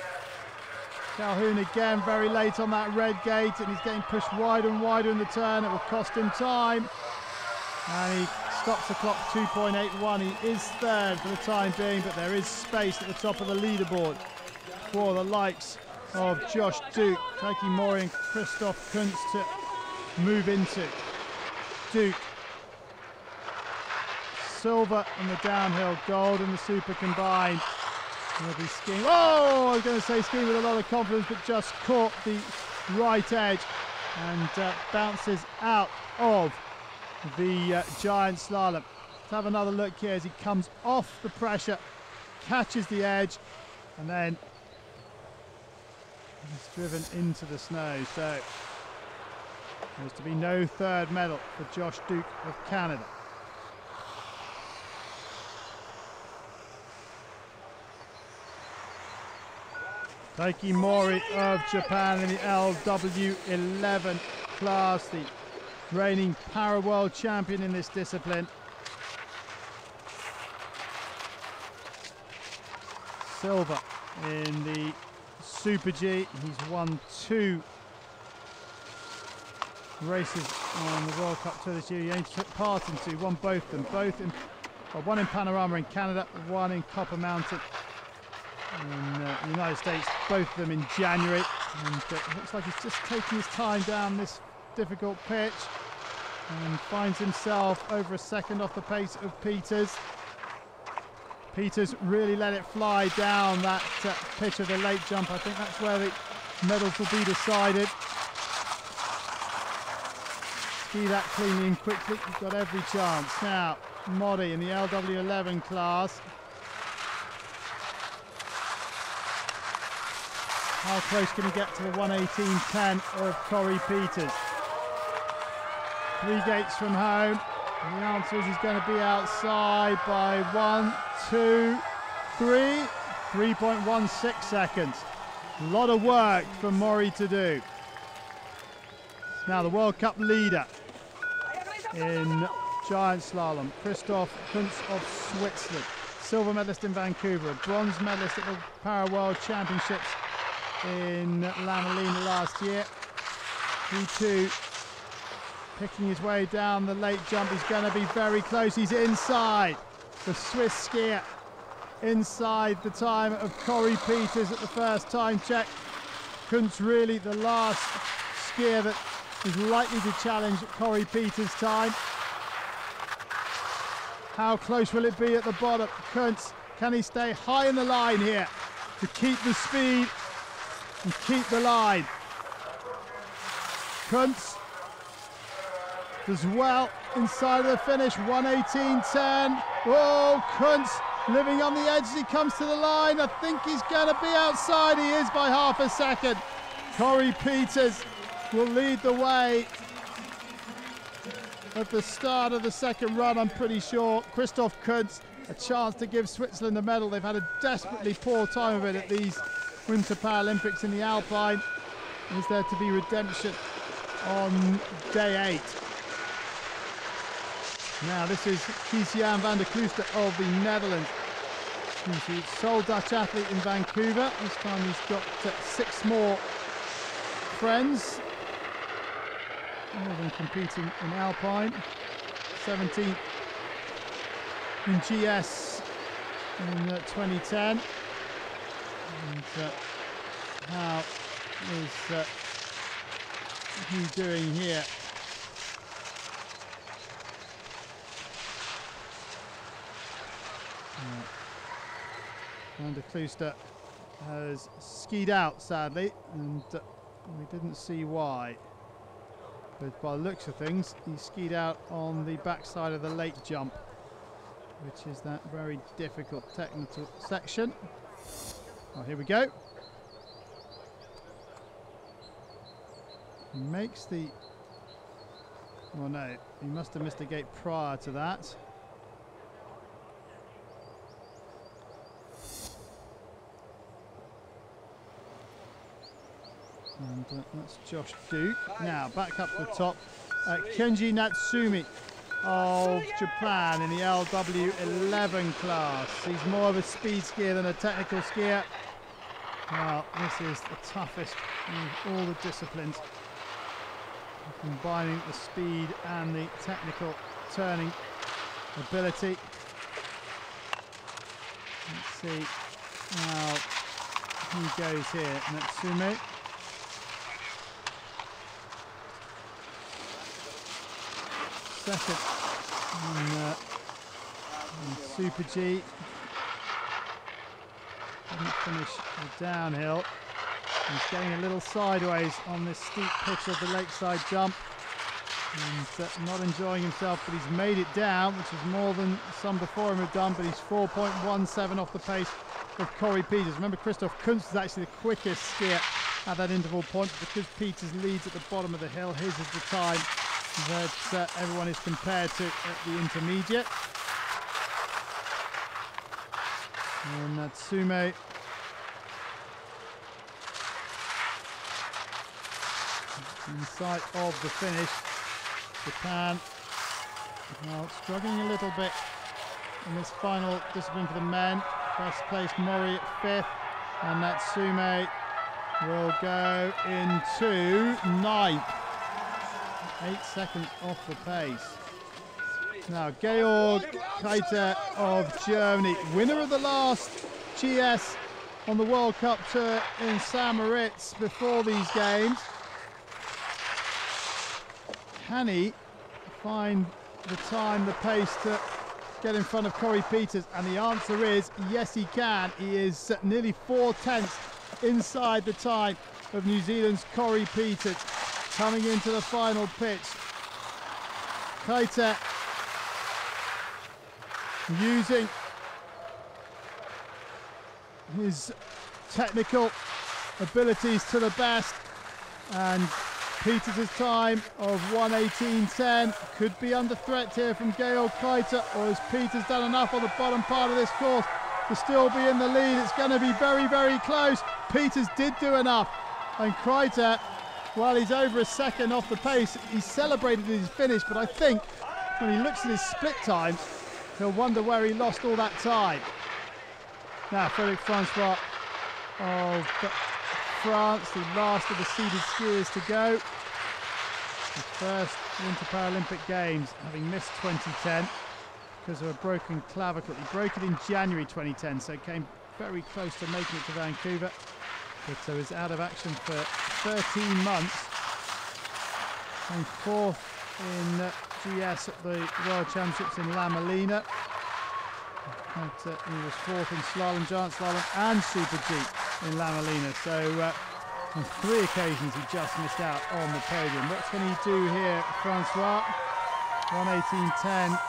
Calhoun again very late on that red gate and he's getting pushed wider and wider in the turn. It will cost him time. And he stops the clock 2.81. He is third for the time being, but there is space at the top of the leaderboard for the likes of Josh Dueck, Taiki Mori and Christoph Kunz to move into. Dueck silver in the downhill, gold in the super combined. He'll be skiing. Oh, I was going to say skiing with a lot of confidence, but just caught the right edge and uh, bounces out of the uh, giant slalom. Let's have another look here as he comes off the pressure, catches the edge, and then he's driven into the snow. So there's to be no third medal for Josh Dueck of Canada. Taiki Mori of Japan in the LW11 class, the reigning para world champion in this discipline. Silver in the Super G. He's won two races on the World Cup Tour this year. He only took part in two, won both of them. Both in, well, one in Panorama in Canada, one in Copper Mountain in uh, the United States, both of them in January. And uh, looks like he's just taking his time down this difficult pitch and finds himself over a second off the pace of Peters. Peters really let it fly down that uh, pitch of the lake jump. I think that's where the medals will be decided. Ski that cleanly and quickly, you've got every chance. Now, Modi in the LW11 class How close can he get to the 118.10 of Corey Peters? Three gates from home. The answer is he's going to be outside by one, two, three, 3.16 seconds. A lot of work for Mori to do. Now the World Cup leader in giant slalom. Christoph Kunz of Switzerland, silver medalist in Vancouver, bronze medalist at the Para World Championships in La Molina last year. He too picking his way down the lake jump. He's going to be very close. He's inside. The Swiss skier inside the time of Corey Peters at the first time check. Kunz really the last skier that is likely to challenge Corey Peters' time. How close will it be at the bottom? Kunz, can he stay high in the line here to keep the speed and keep the line? Kunz does well inside of the finish, 118.10. Oh, Kunz living on the edge as he comes to the line. I think he's going to be outside. He is by half a second. Corey Peters will lead the way at the start of the second run, I'm pretty sure. Christoph Kunz, a chance to give Switzerland the medal. They've had a desperately poor time of it at these Winter Paralympics in the Alpine. Is there to be redemption on day eight? Now this is Kees-Jan van der Klooster of the Netherlands. He's the sole Dutch athlete in Vancouver. This time he's got uh, six more friends. More than competing in Alpine. 17th in GS in uh, 2010. And uh, how is uh, he doing here? Van der Klooster has skied out sadly and uh, we didn't see why. But by looks of things, he skied out on the backside of the lake jump, which is that very difficult technical section. Oh, here we go. He makes the. Oh no, he must have missed a gate prior to that. And uh, that's Josh Dueck. Now back up the top, uh, Kenji Natsume of Japan in the LW11 class. He's more of a speed skier than a technical skier. Well, this is the toughest in all the disciplines. Combining the speed and the technical turning ability. Let's see how he goes here. Natsume. Second on, uh, Super G. Didn't finish the downhill. He's getting a little sideways on this steep pitch of the lakeside jump. And uh, not enjoying himself, but he's made it down, which is more than some before him have done, but he's 4.17 off the pace of Corey Peters. Remember, Christoph Kunz is actually the quickest skier at that interval point, because Peters leads at the bottom of the hill, his is the time that uh, everyone is compared to at the intermediate. And Natsume in sight of the finish. Japan well, struggling a little bit in this final discipline for the men. First place Mori at fifth, and Natsume will go into ninth. Eight seconds off the pace. Now, Georg Kreiter of Germany, winner of the last GS on the World Cup tour in St. Moritz before these games. Can he find the time, the pace to get in front of Corey Peters? And the answer is yes, he can. He is nearly four tenths inside the time of New Zealand's Corey Peters coming into the final pitch. Kreiter using his technical abilities to the best and Peters' time of 118.10 could be under threat here from Georg Kreiter or has Peters done enough on the bottom part of this course to still be in the lead? It's going to be very, very close. Peters did do enough and Kreiter Well, he's over a second off the pace. He celebrated his finish, but I think when he looks at his split times, he'll wonder where he lost all that time. Now, Frederic Francois of France, the last of the seeded skiers to go. His first Winter Paralympic Games, having missed 2010 because of a broken clavicle. He broke it in January 2010, so came very close to making it to Vancouver, so was out of action for 13 months. Came fourth in uh, GS at the World Championships in La Molina. Uh, he was fourth in slalom, giant slalom, and super G in La Molina. So uh, on three occasions he just missed out on the podium. What can he do here, Francois? 118.10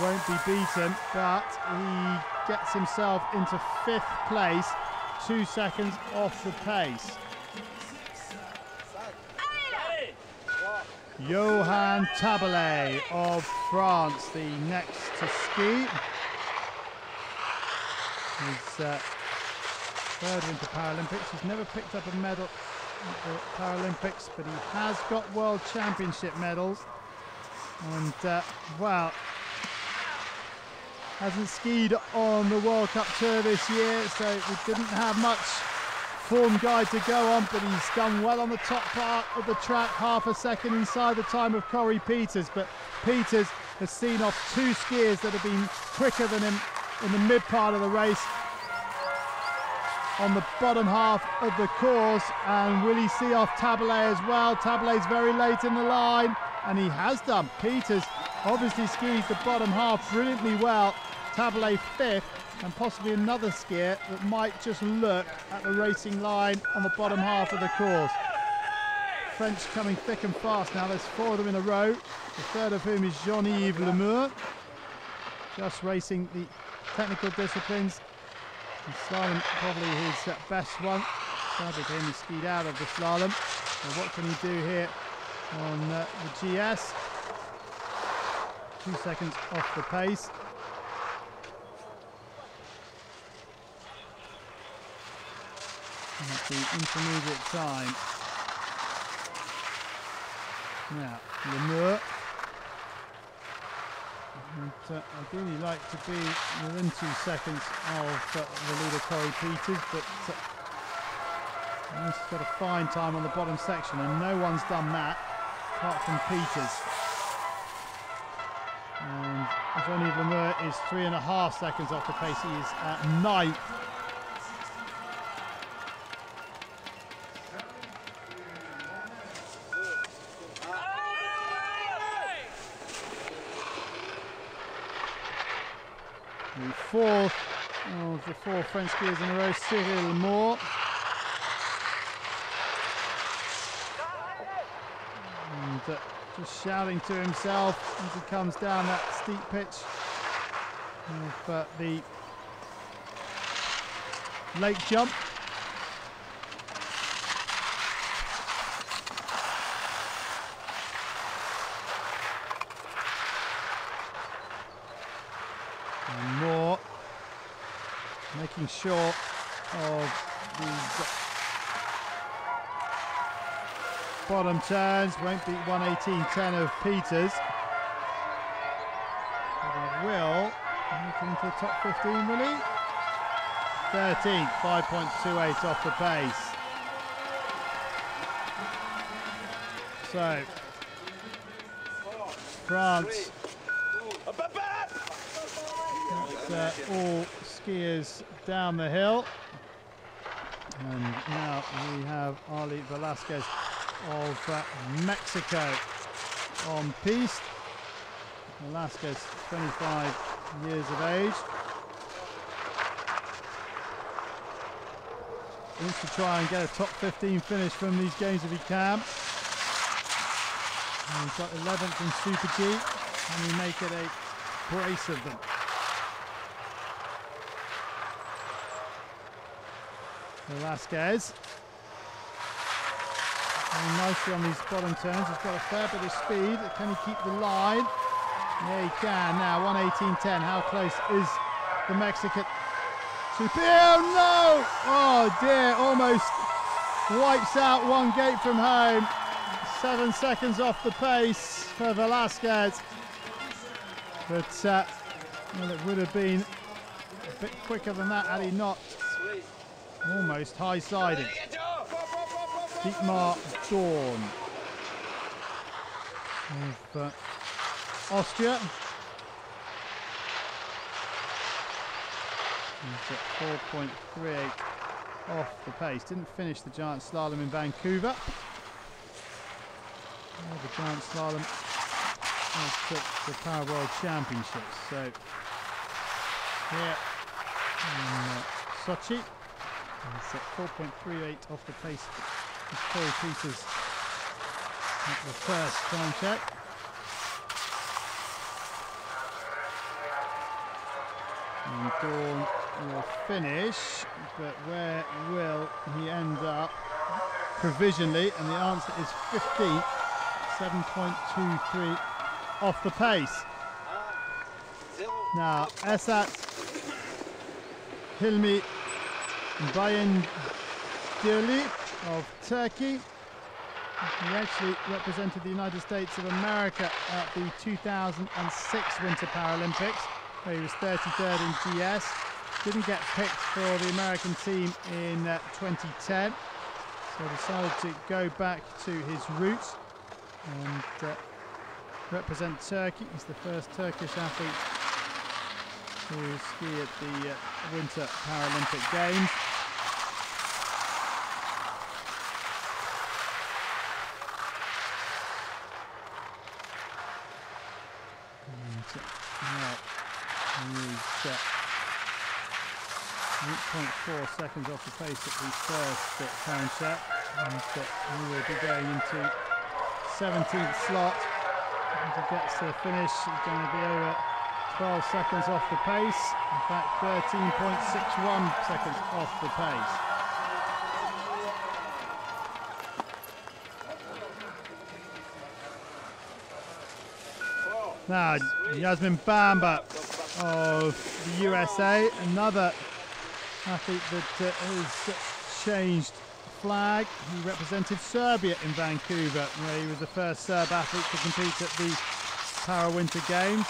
won't be beaten, but he gets himself into fifth place, two seconds off the pace. Johan Taberlet of France, the next to ski. He's uh, third Winter Paralympics. He's never picked up a medal at the Paralympics, but he has got World Championship medals. And, uh, well, hasn't skied on the World Cup Tour this year, so we didn't have much form guide to go on, but he's done well on the top part of the track, half a second inside the time of Corey Peters. But Peters has seen off two skiers that have been quicker than him in the mid part of the race on the bottom half of the course and will he see off Taberlet as well Taberlet's very late in the line and he has done Peters obviously skis the bottom half brilliantly well Taberlet fifth and possibly another skier that might just look at the racing line on the bottom half of the course French coming thick and fast now there's four of them in a row the third of whom is Jean-Yves Lemeur just racing the technical disciplines. And slalom probably his best one. Sadly for him, skied out of the slalom. So what can he do here on uh, the GS? Two seconds off the pace. That's the intermediate time. Now, Lemur. and uh, ideally like to be within two seconds of uh, the leader Corey Peters, but uh, he's got a fine time on the bottom section, and no one's done that apart from Peters. And Johnny Lemeur is three and a half seconds off the pace. He is at ninth. The of the four French skiers in a row, Cyril More. And uh, just shouting to himself as he comes down that steep pitch of uh, the lake jump. And More sure of these bottom turns. Won't beat 118.10 of Peters. But he will make into the top 15, will he? 13th, 5.28 off the pace. So, France uh, all skiers down the hill. And now we have Arly Velasquez of uh, Mexico on piste. Velasquez, 25 years of age. Wants to try and get a top 15 finish from these games if he can. And he's got 11th in Super G, and we make it a brace of them. Velasquez. Nicely on these bottom turns. He's got a fair bit of speed. Can he keep the line? Yeah, he can. Now 118.10. How close is the Mexican? Oh no! Oh dear! Almost wipes out one gate from home. seven seconds off the pace for Velasquez. But uh, well, it would have been a bit quicker than that had he not almost high-sided. Dietmar Dorn of uh, Austria. He's at 4.38 off the pace. Didn't finish the giant slalom in Vancouver. Oh, the giant slalom took the Para World Championships. So here in uh, Sochi, he's at 4.38 off the pace. Of Corey Peters at the first time check. And Dorn will finish, but where will he end up provisionally? And the answer is 15th, 7.23 off the pace. Now, Esat Hilmi Bayan Dirli of Turkey. He actually represented the United States of America at the 2006 Winter Paralympics, where he was 33rd in GS. Didn't get picked for the American team in uh, 2010, so decided to go back to his roots and uh, represent Turkey. He's the first Turkish athlete to ski at the uh, Winter Paralympic Games. set. 8.4 seconds off the pace at the first time check. And uh, he will be going into 17th slot. As he gets to the finish, he's going to be over 12 seconds off the pace. In fact, 13.61 seconds off the pace. Now, Jasmin Bambur of the USA, another athlete that uh, has changed flag. He represented Serbia in Vancouver, where he was the first Serb athlete to compete at the Para Winter Games.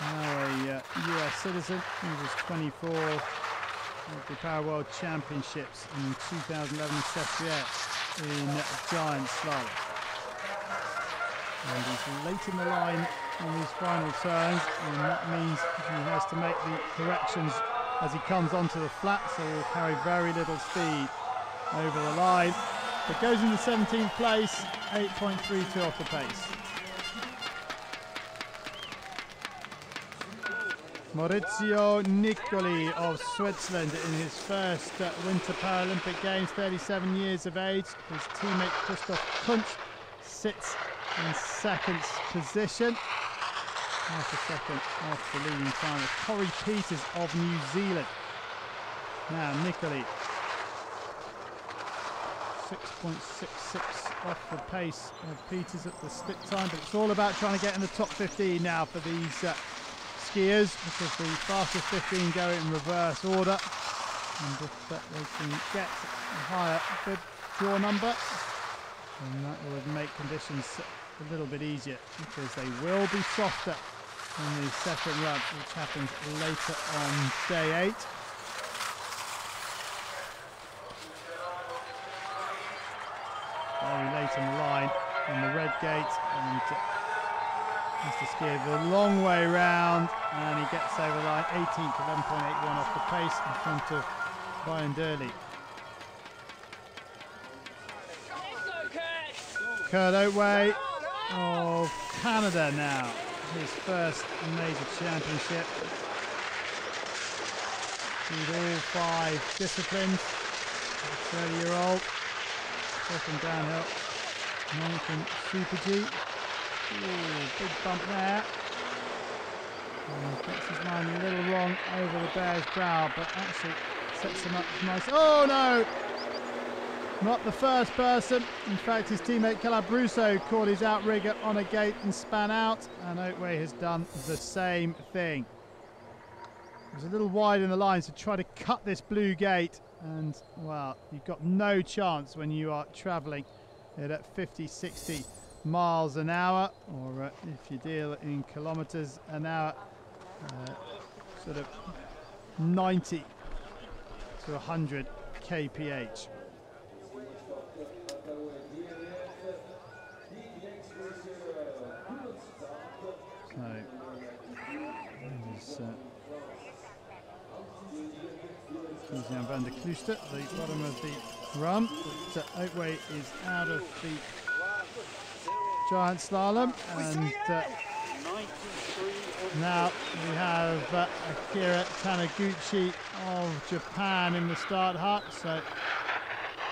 Now a uh, US citizen, he was 24 at the Para World Championships in 2011 in Sestriere in giant slalom. And he's late in the line on these final turns, and that means he has to make the corrections as he comes onto the flat, so he'll carry very little speed over the line. But goes into 17th place, 8.32 off the pace. Maurizio Niccoli of Switzerland in his first uh, Winter Paralympic Games, 37 years of age. His teammate Christoph Kunz sits in second position half a second off the leading time of Corey Peters of New Zealand. Now Niccoli 6.66 off the pace of Peters at the split time, but it's all about trying to get in the top 15 now for these uh, skiers because the fastest 15 go in reverse order. And if uh, they can get a higher bib draw number, then that would make conditions a little bit easier because they will be softer in the second run, which happens later on day eight. Very late in the line on the red gate, and Mr. Skier the long way round, and he gets over the line 18th, 11.81 off the pace in front of Brian Durley. Kurt Oatway of Canada now his first major championship. With all five disciplines. 30 year old. Second downhill. American Super G. Ooh, big bump there. And gets his mind a little wrong over the bear's brow, but actually sets him up nice. Oh no! Not the first person. In fact, his teammate Caleb Brousseau caught his outrigger on a gate and span out, and Oatway has done the same thing. It was a little wide in the line, so try to cut this blue gate, and well, you've got no chance when you are travelling at 50, 60 miles an hour, or uh, if you deal in kilometers an hour, uh, sort of 90 to 100 kph. There's, uh, Christian van der Klooster the bottom of the run. But uh, Oatway is out of the giant slalom and uh, now we have uh, Akira Taniguchi of Japan in the start hut. So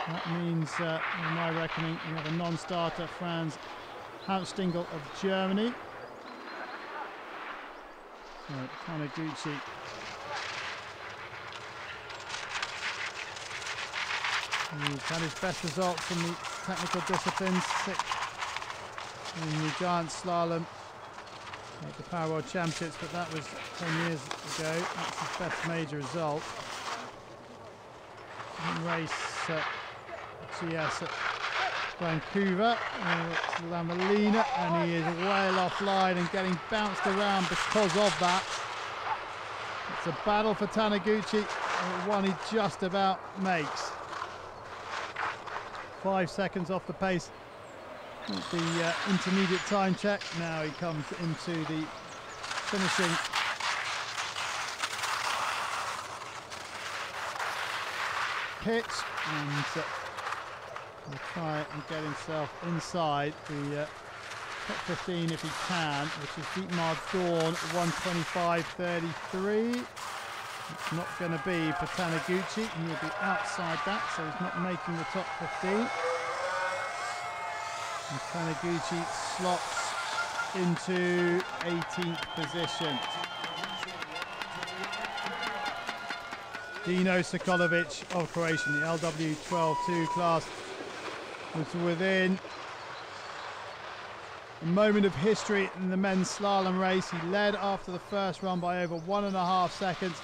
that means uh, in my reckoning we have a non-starter Franz Hanfstingl of Germany so Taniguchi He's had his best results in the technical disciplines, sixth in the giant slalom at the Para World Championships, but that was 10 years ago. That's his best major result. Didn't race uh, GS at Vancouver, uh, La Molina, and he is well offline and getting bounced around because of that. It's a battle for Taniguchi, one he just about makes five seconds off the pace the uh, intermediate time check. Now he comes into the finishing pitch and uh, will try and get himself inside the uh, top 15 if he can, which is Dietmar Dorn 125.33. It's not going to be for Taniguchi. He will be outside that, so he's not making the top 15. And Taniguchi slots into 18th position. Dino Sokolovic of Croatia the LW12-2 class was within a moment of history in the men's slalom race. He led after the first run by over one and a half seconds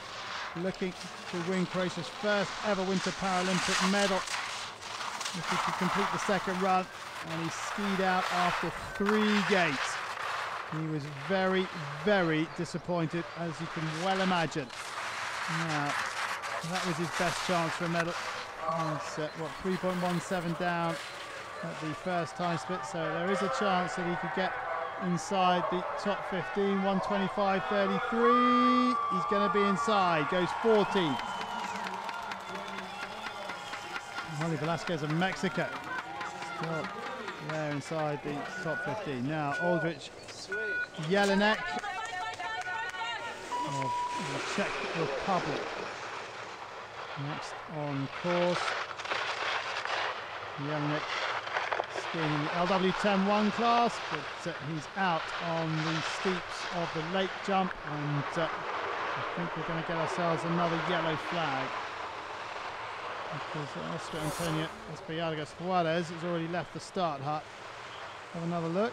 looking to win Croatia's first ever Winter Paralympic medal. If he could complete the second run, and he skied out after three gates. He was very, very disappointed, as you can well imagine. Now, that was his best chance for a medal. He's, uh, what, 3.17 down at the first time split, so there is a chance that he could get inside the top 15, 125.33. He's going to be inside, goes 14th. Arly Velasquez of Mexico still there inside the top 15. Now Oldrich Jelinek of the Czech Republic. Next on course. Jelinek in the LW10-1 class, but uh, he's out on the steeps of the lake jump, and uh, I think we're going to get ourselves another yellow flag. Because Oscar Antonio Espallargas Suarez has already left the start hut. Have another look.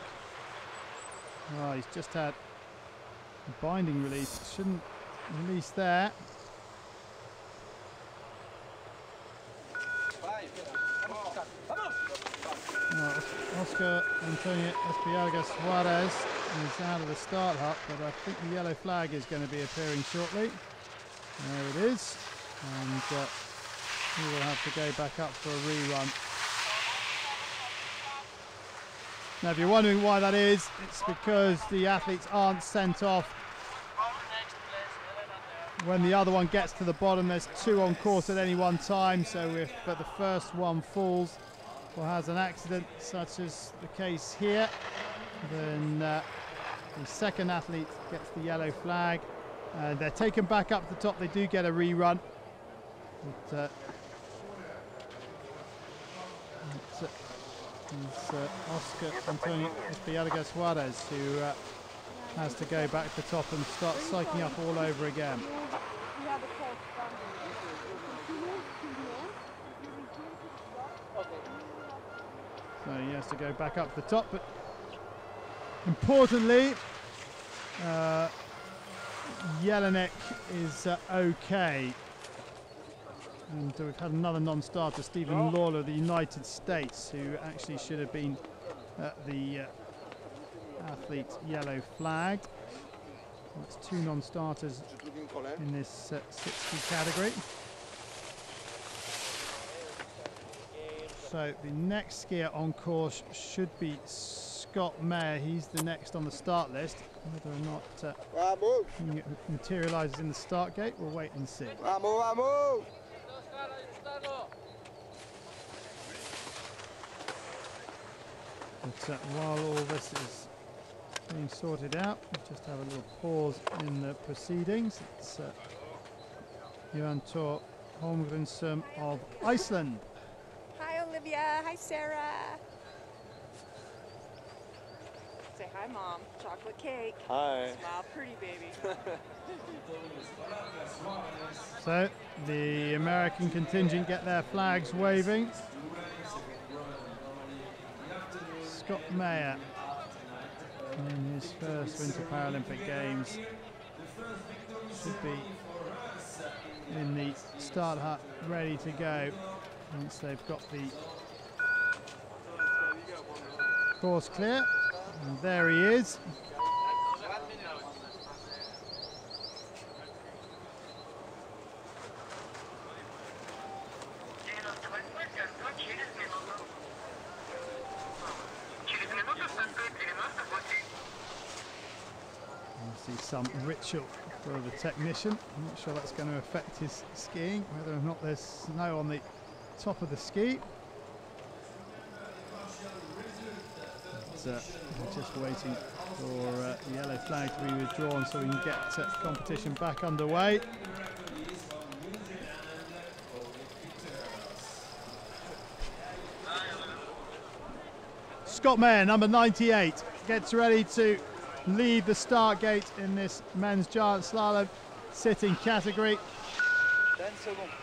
Oh, he's just had a binding release. Shouldn't release there. Oscar Antonio Espallargas Suarez is out of the start hut, but I think the yellow flag is going to be appearing shortly. There it is. And uh, he will have to go back up for a rerun. Now, if you're wondering why that is, it's because the athletes aren't sent off when the other one gets to the bottom. There's two on course at any one time, so if uh, the first one falls, or has an accident such as the case here, then uh, the second athlete gets the yellow flag. Uh, they're taken back up the top. They do get a rerun. But, uh, it's, uh, it's uh, Oscar Antonio Espallargas Suarez who uh, has to go back to the top and start psyching up all over again. So he has to go back up to the top. But importantly, uh, Jelinek is uh, okay. And uh, we've had another non-starter, Stephen Lawler of the United States, who actually should have been at the uh, athlete yellow flag. That's two non-starters in this uh, 60 category. So the next skier on course should be Scott Mayer. He's the next on the start list. Whether or not uh, he materialises in the start gate, we'll wait and see. Vamos, vamos. But uh, while all this is being sorted out, we just have a little pause in the proceedings. It's uh, Johan Tor of Iceland. Hi, Olivia. Hi, Sarah. Say hi, Mom. Chocolate cake. Hi. Smile pretty, baby. So the American contingent get their flags waving. Scott Mayer in his first Winter Paralympic Games should be in the start hut ready to go once they've got the course clear. And there he is. Some ritual for the technician. I'm not sure that's going to affect his skiing, whether or not there's snow on the top of the ski. Uh, we're just waiting for uh, the yellow flag to be withdrawn so we can get uh, competition back underway. Scott Mayer, number 98, gets ready to lead the start gate in this men's giant slalom sitting category.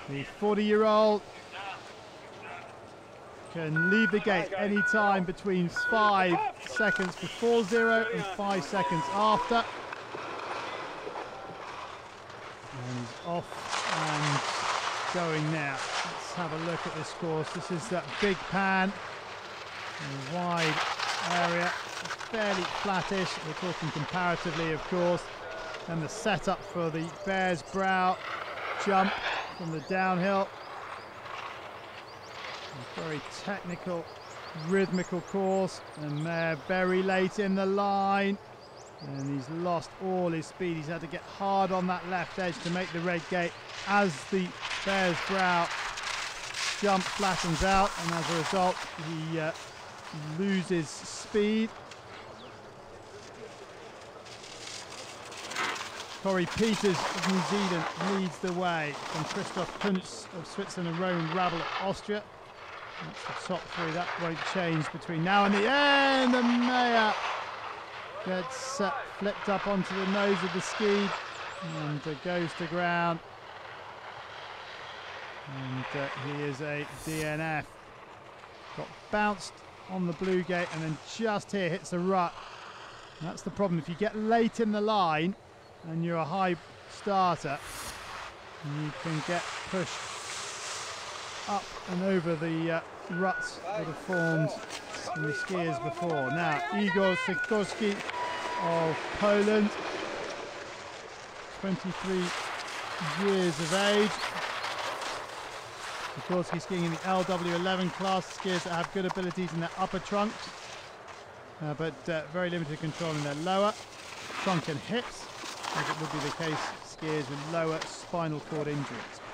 The 40 year old can leave the gate any time between five seconds before zero and five seconds after. And off and going now. Let's have a look at this course. This is that big pan, wide area, fairly flattish. We're talking comparatively, of course. And the setup for the Bears Brow jump from the downhill. Very technical, rhythmical course, and Mayer very late in the line. And he's lost all his speed. He's had to get hard on that left edge to make the red gate as the Bears Brow jump flattens out, and as a result, he uh, loses speed. Corey Peters of New Zealand leads the way from Christoph Kunz of Switzerland and Roman Rabl of Austria. That's the top three. That won't change between now and the end. And Mayer gets uh, flipped up onto the nose of the ski and uh, goes to ground. And uh, he is a DNF. Got bounced on the blue gate and then just here hits a rut. That's the problem. If you get late in the line and you're a high starter, you can get pushed up and over the uh, ruts that have formed in the skiers before. Now, Igor Sikorski of Poland, 23 years of age. Sikorski skiing in the LW11 class, skiers that have good abilities in their upper trunks, uh, but uh, very limited control in their lower trunk and hips, as it would be the case skiers with lower spinal cord injuries.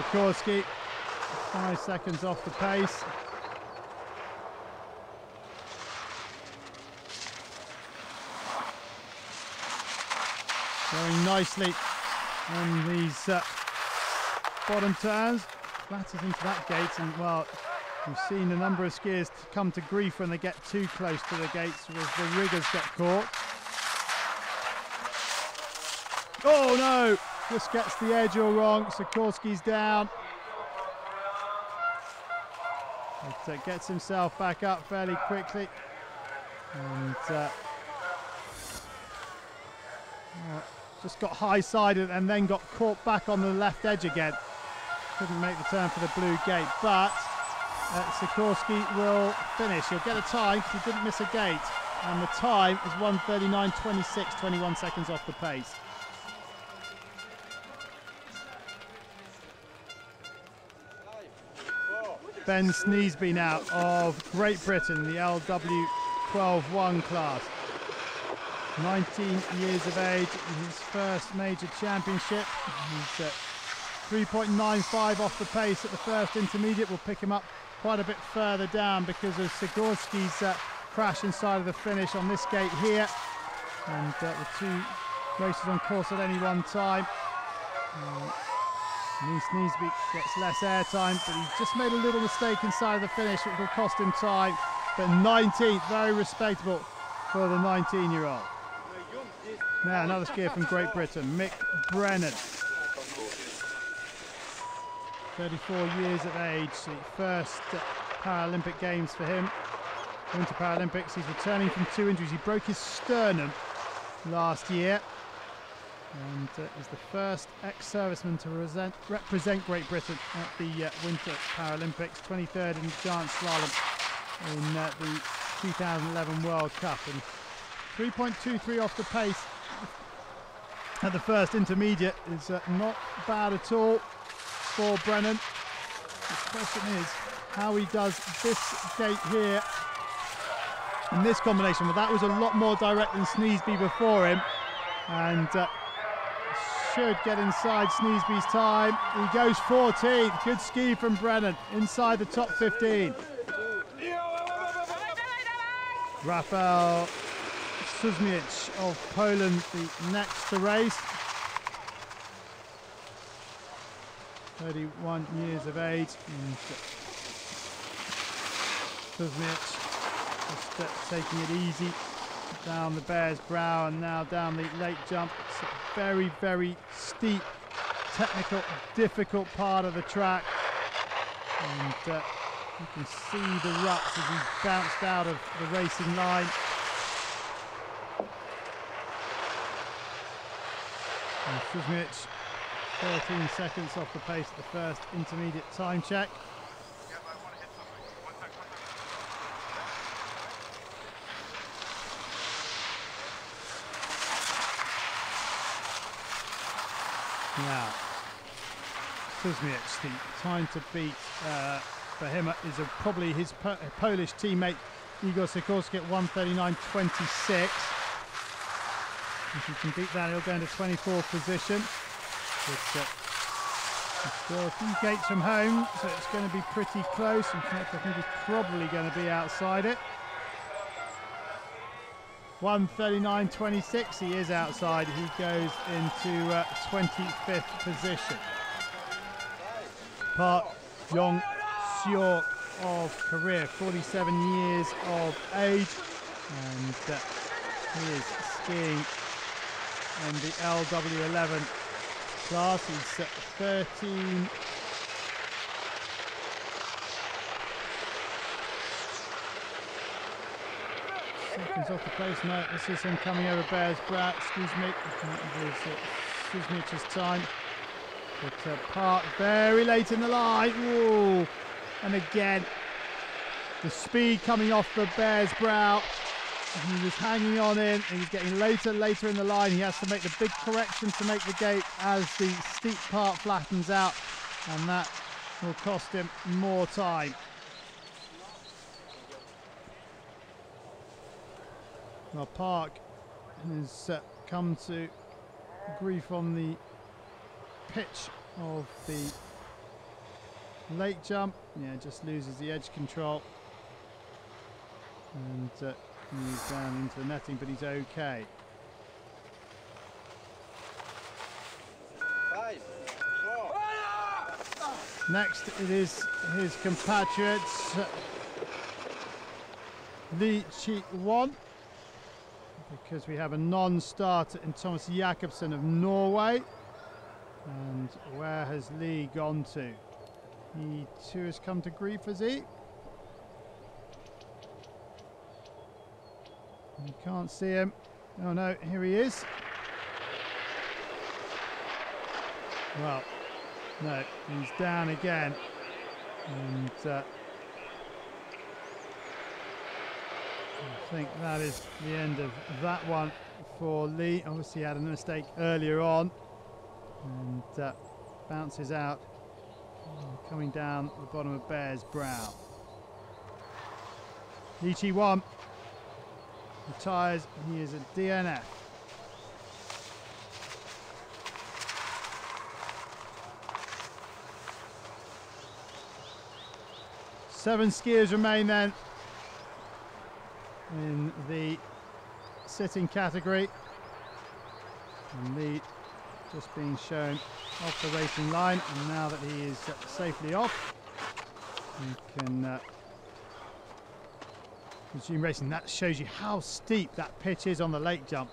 Sikorski, five seconds off the pace. Going nicely on these uh, bottom turns. Flatters into that gate and well, we've seen a number of skiers come to grief when they get too close to the gates as the riggers get caught. Oh no! Just gets the edge all wrong. Sikorski's down. Uh, gets himself back up fairly quickly. And uh, oh, just got high-sided and then got caught back on the left edge again. Couldn't make the turn for the blue gate, but uh, Sikorski will finish. He'll get a time because he didn't miss a gate. And the time is 139.26, 21 seconds off the pace. Ben Sneesby now of Great Britain, the LW 12-1 class. 19 years of age his first major championship. He's uh, 3.95 off the pace at the first intermediate. We'll pick him up quite a bit further down because of Sikorski's uh, crash inside of the finish on this gate here. And uh, the two races on course at any one time. Uh, Sneesby gets less airtime, but he just made a little mistake inside of the finish, which will cost him time. But 19th, very respectable for the 19-year-old. Now another skier from Great Britain, Mick Brennan. 34 years of age, the first Paralympic Games for him. Winter Paralympics, he's returning from two injuries. He broke his sternum last year and uh, is the first ex-serviceman to resent, represent Great Britain at the uh, Winter Paralympics, 23rd in giant slalom in uh, the 2011 World Cup. And 3.23 off the pace at the first intermediate is uh, not bad at all for Brennan. The question is how he does this gate here in this combination. Well, that was a lot more direct than Sneesby before him. And uh, should get inside Sneesby's time. He goes 14th. Good ski from Brennan inside the top 15. Rafael Szumiec of Poland, the next to race. 31 years of age. Szumiec just taking it easy down the Bears Brow and now down the lake jump. Very, very steep, technical, difficult part of the track. And uh, you can see the ruts as he's bounced out of the racing line. And Szumiec, 13 seconds off the pace at the first intermediate time check. Now, Szumiec, the time to beat uh, for him is a, probably his po Polish teammate Igor Sikorski at 139.26. If he can beat that, he'll go into 24th position. Uh, still a few gates from home, so it's going to be pretty close. In fact, I think he's probably going to be outside it. 139.26, he is outside. He goes into uh, 25th position. Park Jong Seok of Korea, 47 years of age, and uh, he is skiing in the LW11 class. He's 13 seconds off the pace. now. this is him coming over Bears Brow. Excuse me. Excuse me, just time. But uh, Park very late in the line. Ooh. And again, the speed coming off the Bears Brow. He was hanging on in. He's getting later, later in the line. He has to make the big correction to make the gate as the steep part flattens out, and that will cost him more time. Well, Park has uh, come to grief on the pitch of the lake jump. Yeah, just loses the edge control and uh, moves down into the netting, but he's okay. Next, it is his compatriots, Lee Chi Won because we have a non-starter in Thomas Jakobsen of Norway. And where has Lee gone to? He too has come to grief, has he? You can't see him. Oh no, here he is. Well, no, he's down again. And uh, think that is the end of that one for Lee. Obviously, he had a mistake earlier on and uh, bounces out, coming down the bottom of Bear's brow. Lee Chi Won retires. He is a DNF. Seven skiers remain then in the sitting category. And Lee just being shown off the racing line. And now that he is uh, safely off, he can uh, resume racing. That shows you how steep that pitch is on the lake jump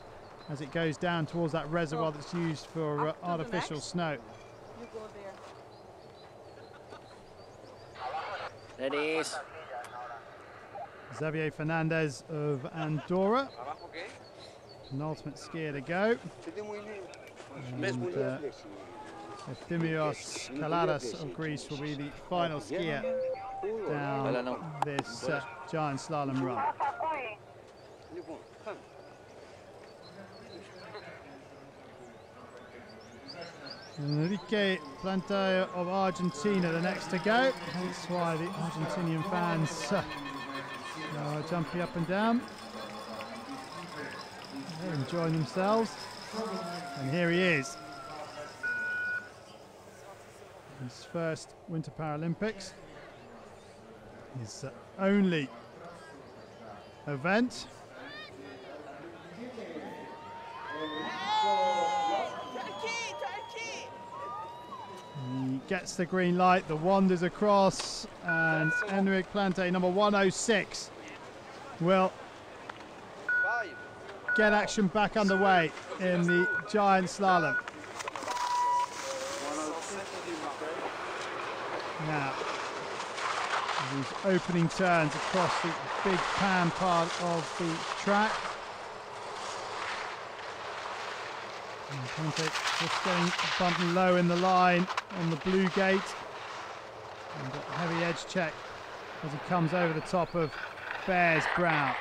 as it goes down towards that reservoir that's used for uh, Up to the artificial next. snow. You go there. Xavier Fernandez of Andorra, ¿Abajo qué? penultimate skier to go. And, uh, Kaladas of Greece will be the final skier down this uh, giant slalom run. Enrique Plantey of Argentina, the next to go. That's why the Argentinian fans uh, are jumping up and down. They're enjoying themselves. And here he is. His first Winter Paralympics. His only event. He gets the green light, the wanders across, and Enric Plantey, number 106, will Five. get action back underway in the giant slalom. Now, these opening turns across the big pan part of the track. And just getting bumped low in the line on the blue gate. And heavy edge check as he comes over the top of Bear's Brow.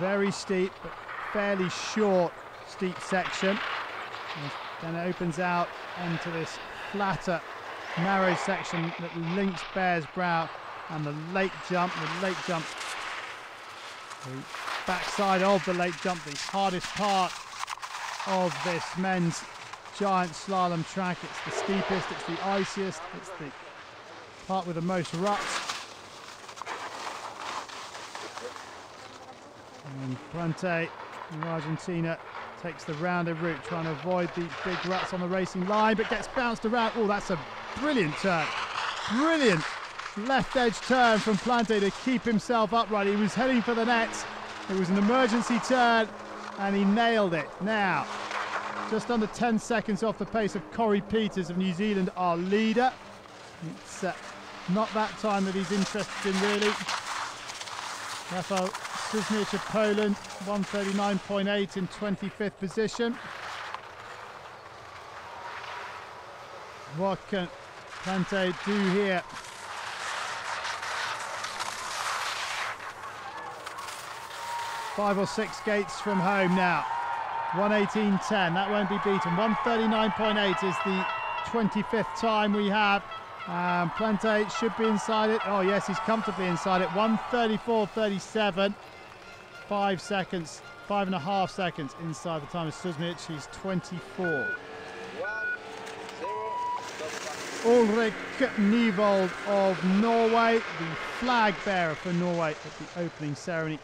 Very steep, but fairly short steep section. And then it opens out onto this flatter, narrow section that links Bear's Brow and the lake jump. The lake jump, the backside of the lake jump, the hardest part of this men's giant slalom track. It's the steepest, it's the iciest, it's the part with the most ruts. And Plantey in Argentina takes the rounded route, trying to avoid the big ruts on the racing line, but gets bounced around. Oh, that's a brilliant turn. Brilliant left edge turn from Plantey to keep himself upright. He was heading for the nets. It was an emergency turn, and he nailed it. Now, just under 10 seconds off the pace of Corey Peters of New Zealand, our leader. It's uh, not that time that he's interested in, really. Rafael Szumiec of Poland, 139.8 in 25th position. What can Plantey do here? Five or six gates from home now. 118.10, that won't be beaten. 139.8 is the 25th time we have. Um, Plantey should be inside it. Oh, yes, he's comfortably inside it. 134.37. Five seconds, five and a half seconds inside the time of Szumiec. He's 24. One, zero, stop. Ulrik Nyvold of Norway, the flag bearer for Norway at the opening ceremony.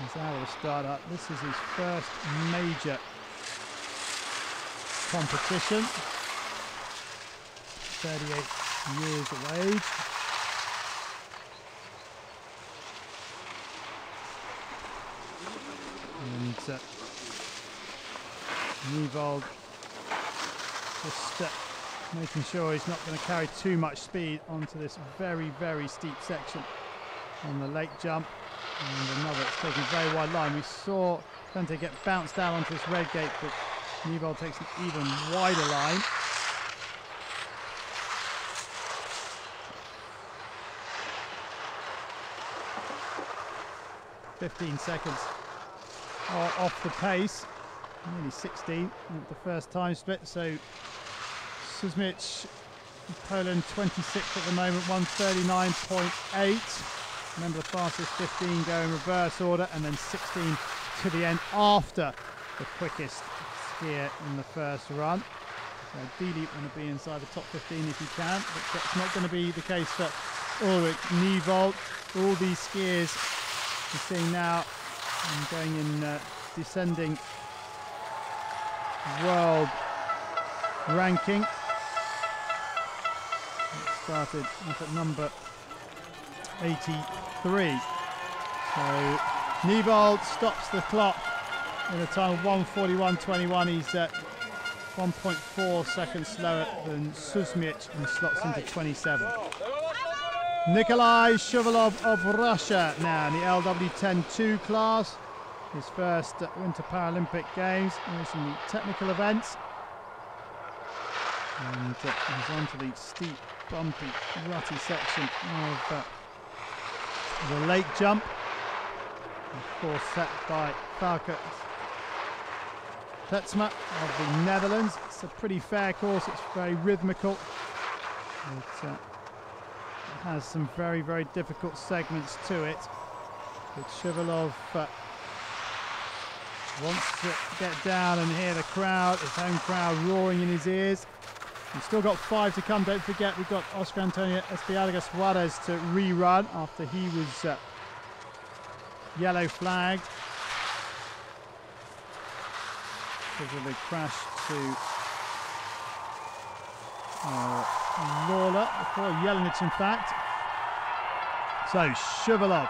He's out of the start up. This is his first major competition. 38 years of age. And uh, Nyvold just uh, making sure he's not going to carry too much speed onto this very, very steep section on the lake jump. And another that's taking a very wide line. We saw Conte get bounced down onto this red gate, but Nibal takes an even wider line. Fifteen seconds o- off the pace, nearly 16 at the first time split. So Szumiec, Poland 26 at the moment, 139.8. Remember the fastest 15 go in reverse order, and then 16 to the end after the quickest skier in the first run. So ideally, you want to be inside the top 15 if you can, but that's not going to be the case for Ulrich Nyvold. All these skiers you're seeing now and going in uh, descending world ranking. It started at number 83. So Nyvold stops the clock in a time of 141.21. He's at 1.4 seconds slower than Szumiec and slots into 27. Nikolai Shuvalov of Russia now in the LW10-2 class. His first Winter Paralympic Games, racing the technical events. And uh, he's onto the steep, bumpy, rutty section of uh, the lake jump. Of course, set by Falke Tetsma of the Netherlands. It's a pretty fair course, it's very rhythmical. Uh, has some very, very difficult segments to it. But Shuvalov uh, wants to get down and hear the crowd, his home crowd roaring in his ears. We've still got five to come. Don't forget, we've got Oscar Antonio Espallargas Suarez to rerun after he was uh, yellow flagged because of the crash to uh, Lawler before Jelinek, in fact. So Shuvalov,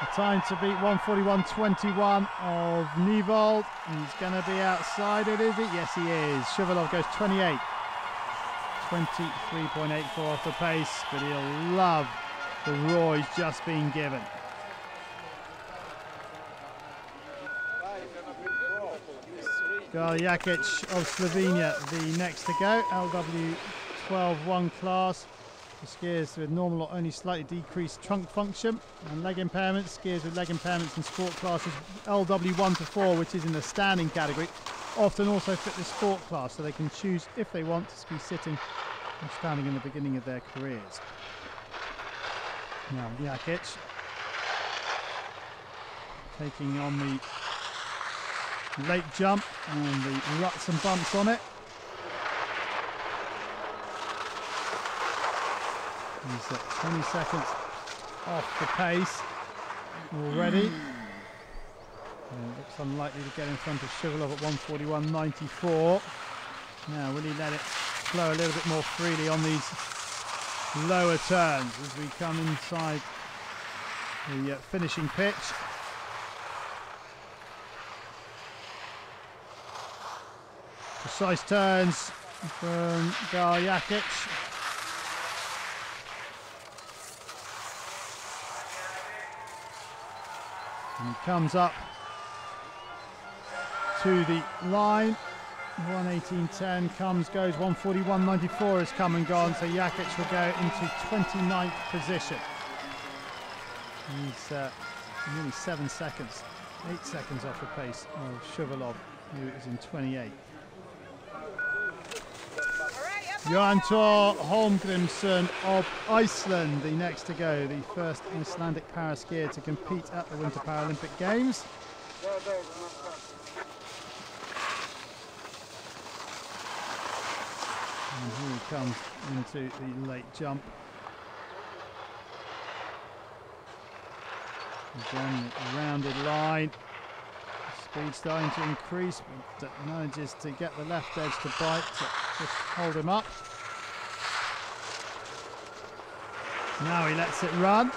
the time to beat 141.21 of Nyvold. He's going to be outside it, is it? Yes, he is. Shuvalov goes 28. 23.84 off the pace, but he'll love the roar he's just been given. Gal Jakic of Slovenia, the next to go, LW 12-1 class. For skiers with normal or only slightly decreased trunk function and leg impairments. Skiers with leg impairments in sport classes LW 1 to 4, which is in the standing category, often also fit the sport class, so they can choose if they want to ski sitting or standing in the beginning of their careers. Now, Jakic taking on the lake jump and the ruts and bumps on it. He's at 20 seconds off the pace already. Uh, looks unlikely to get in front of Shuvalov at 141.94. Now, will he let it flow a little bit more freely on these lower turns as we come inside the uh, finishing pitch? Precise turns from Gal Jakic. And he comes up to the line. 118.10 comes, goes 141.94 has come and gone, so Jakic will go into 29th position. He's uh, nearly seven seconds, eight seconds off the pace of Shuvalov, who is in 28. Johan Tor Holmgrimsson of Iceland, the next to go, the first Icelandic paraskier to compete at the Winter Paralympic Games. And here he comes into the lake jump. Again, rounded line. Speed starting to increase, but manages to get the left edge to bite to just hold him up. Now he lets it run,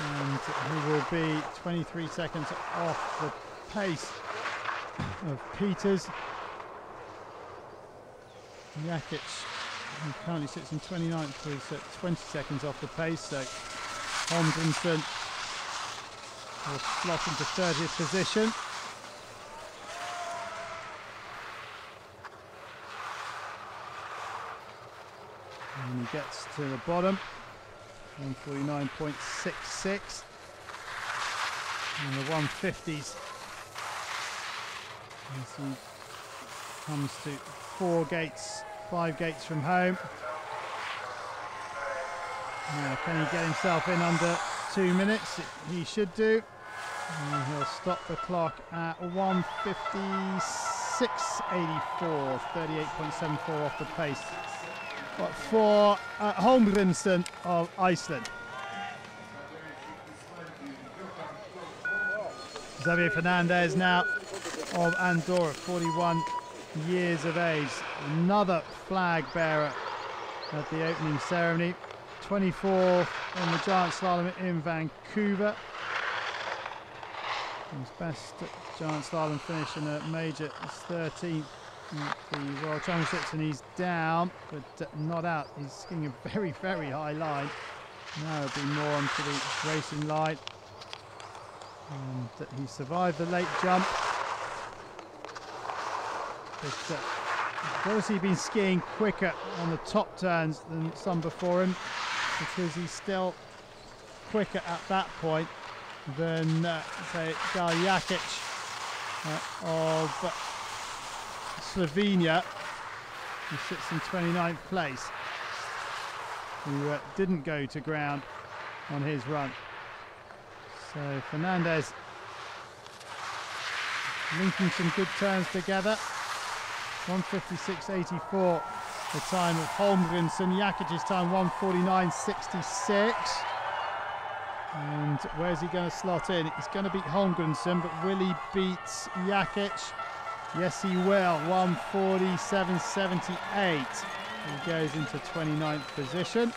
and he will be 23 seconds off the pace of Peters. Jakic, currently sits in 29th, is at 20 seconds off the pace, so Holmgrimsson will slot into 30th position. Gets to the bottom, 149.66. And the 150s as he comes to four gates, five gates from home. Now, can he get himself in under two minutes? He should do. And he'll stop the clock at 156.84, 38.74 off the pace. But for uh, Holmgrimsson of Iceland. Xavier Fernandez now of Andorra, 41 years of age. Another flag bearer at the opening ceremony. 24th in the giant slalom in Vancouver. His best giant slalom finish in a major is 13th at the World Championships and he's down but uh, not out. He's skiing a very, very high line. Now it'll be more onto the racing line. And uh, he survived the lake jump. But uh, obviously been skiing quicker on the top turns than some before him because he's still quicker at that point than, uh, say, Gal Jakic uh, of Slovenia, who sits in 29th place, who uh, didn't go to ground on his run. So Fernandez linking some good turns together. 156.84 the time of Holmgrimsson. Jakic's time 149.66. And where's he going to slot in? He's going to beat Holmgrimsson, but will he beat Jakic? Yes, he will. 147.78. He goes into 29th position.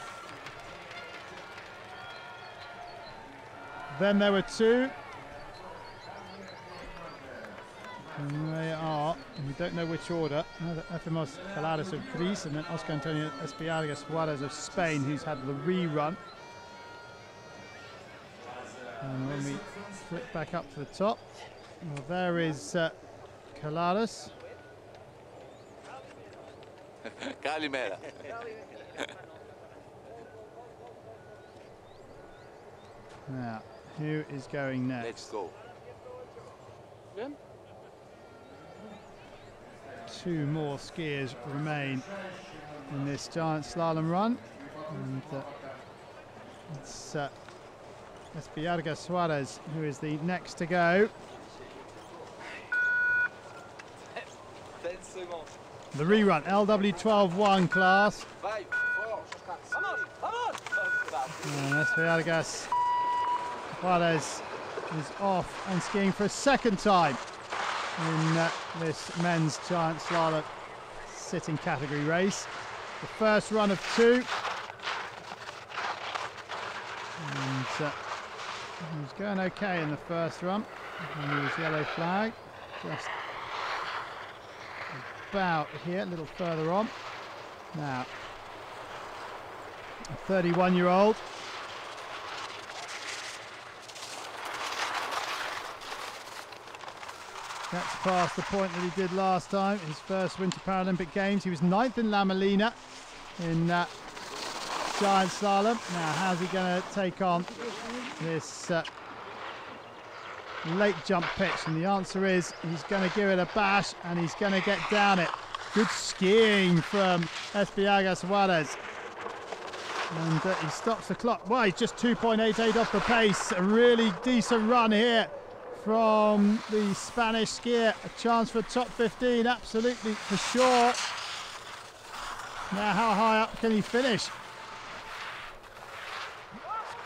Then there were two. And they are, and we don't know which order, Efthymios Kalaris of Greece and then Oscar Antonio Espallargas Suarez of Spain, who's had the rerun. And when we flip back up to the top, well, there is uh, Kalaris. Kalimera. Now, who is going next? Let's go. Two more skiers remain in this giant slalom run. And uh, it's uh, Espallargas Suarez who is the next to go. 10 seconds. The rerun, LW12-1 class. 5, 4, Vamos, vamos. And Espallargas Suarez is off and skiing for a second time in uh, this men's giant slalom sitting category race. The first run of two. And uh, he was going okay in the first run. And was yellow flag. Just about here, a little further on. Now, a 31 year old That's past the point that he did last time, his first Winter Paralympic Games. He was ninth in La Molina in uh, giant slalom. Now, how's he going to take on this uh, lake jump pitch? And the answer is he's going to give it a bash and he's going to get down it. Good skiing from Espallargas Suarez. And uh, he stops the clock. Well, he's just 2.88 off the pace. A really decent run here from the Spanish skier. A chance for top 15, absolutely for sure. Now, how high up can he finish?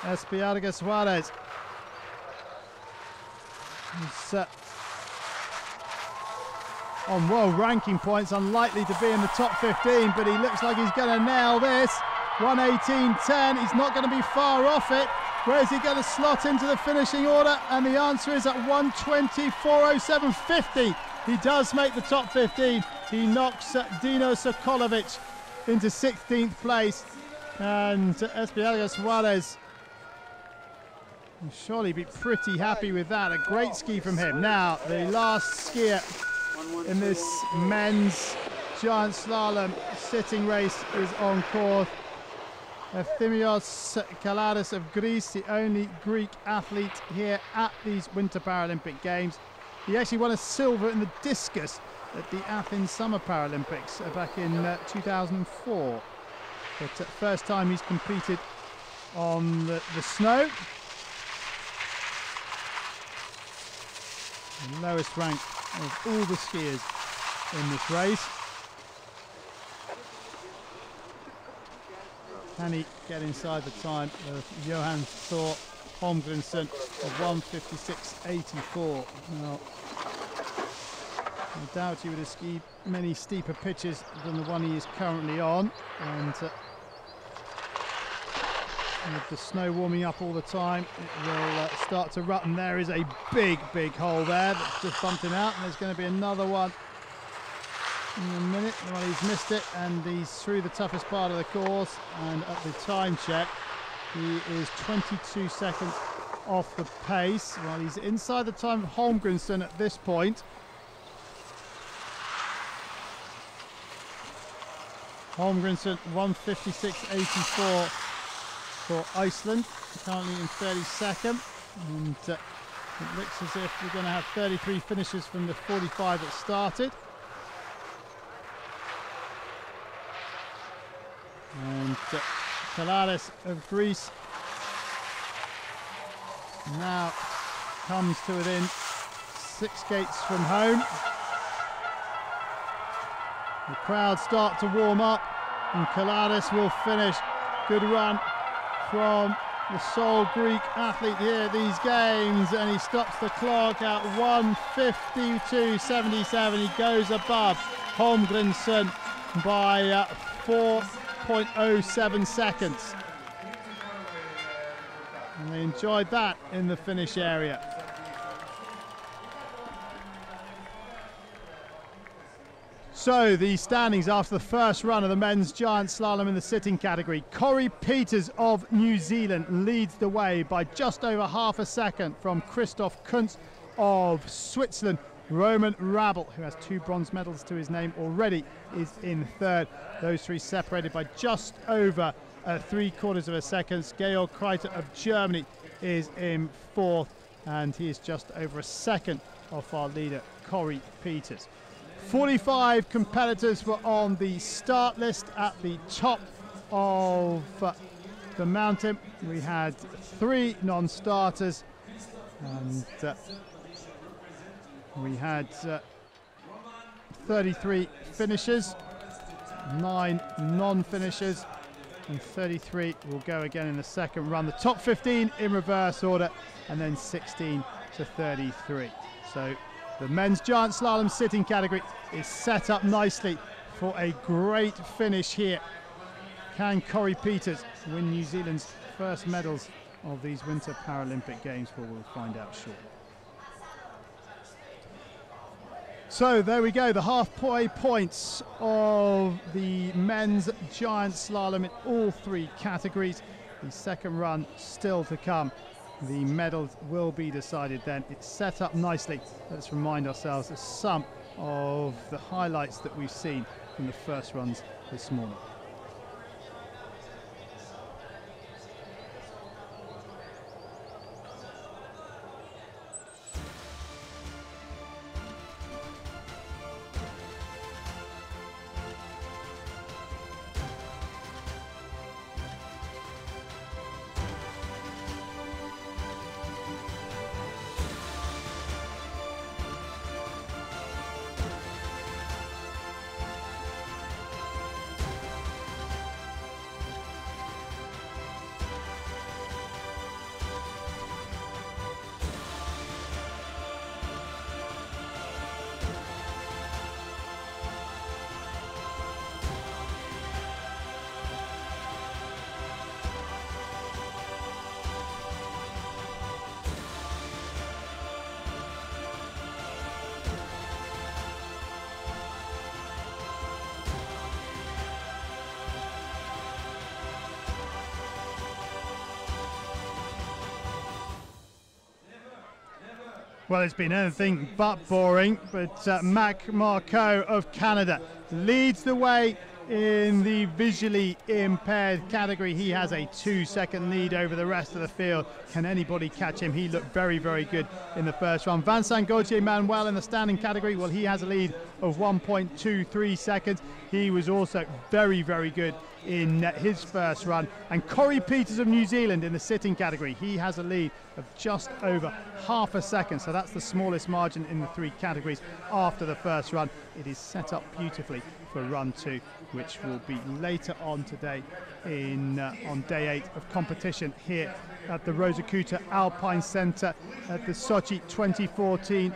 Espallargas Suarez. Uh, on world ranking points, unlikely to be in the top 15, but he looks like he's going to nail this. 118.10, he's not going to be far off it. Where is he going to slot into the finishing order? And the answer is at 124.07.50. He does make the top 15. He knocks Dino Sokolovic into 16th place. And Espallargas Suarez surely be pretty happy with that. A great ski from him. Now, the last skier in this men's giant slalom sitting race is on course. Efthymios Kalaris of Greece, the only Greek athlete here at these Winter Paralympic Games. He actually won a silver in the discus at the Athens Summer Paralympics uh, back in uh, 2004. But uh, first time he's competed on the, the snow. Lowest rank of all the skiers in this race. Can he get inside the time of Johan Thor Holmgrimsson of 156.84? Well, I doubt he would have skied many steeper pitches than the one he is currently on. And uh, with the snow warming up all the time, it will uh, start to rut. And there is a big, big hole there that's just bumped him out. And there's going to be another one in a minute. Well, he's missed it, and he's through the toughest part of the course. And at the time check, he is 22 seconds off the pace. Well, he's inside the time of Holmgrimsson at this point. Holmgrimsson 156.84 for Iceland, currently in 32nd. And uh, it looks as if we're going to have 33 finishes from the 45 that started. And uh, Kalaris of Greece now comes to within six gates from home. The crowd start to warm up and Kalaris will finish. Good run from the sole Greek athlete here these games and he stops the clock at 152.77. He goes above Holmgrimsson by uh, 4.07 seconds. And they enjoyed that in the finish area. So the standings after the first run of the men's giant slalom in the sitting category. Corey Peters of New Zealand leads the way by just over half a second from Christoph Kunz of Switzerland. Roman Rabl, who has two bronze medals to his name already, is in third. Those three separated by just over uh, three quarters of a second. Georg Kreiter of Germany is in fourth, and he is just over a second off our leader, Corey Peters. 45 competitors were on the start list at the top of uh, the mountain. We had three non-starters and uh, we had uh, 33 finishers, nine non-finishers and 33 will go again in the second run. The top 15 in reverse order and then 16 to 33. So the men's giant slalom sitting category is set up nicely for a great finish here. Can Corey Peters win New Zealand's first medals of these Winter Paralympic Games? Well, we'll find out shortly. So there we go, the halfway points of the men's giant slalom in all three categories. The second run still to come the medals will be decided then. It's set up nicely. Let's remind ourselves of some of the highlights that we've seen from the first runs this morning. Well, it's been anything but boring, but uh, Mac Marcoux of Canada leads the way in the visually impaired category. He has a two second lead over the rest of the field. Can anybody catch him? He looked very, very good in the first round. Vincent Gauthier Manuel in the standing category, well, he has a lead of 1.23 seconds. He was also very, very good in his first run. And Corey Peters of New Zealand in the sitting category, he has a lead of just over half a second. So that's the smallest margin in the three categories after the first run. It is set up beautifully for run two, which will be later on today in uh, on day eight of competition here at the Rosa Khutor Alpine Centre at the Sochi 2014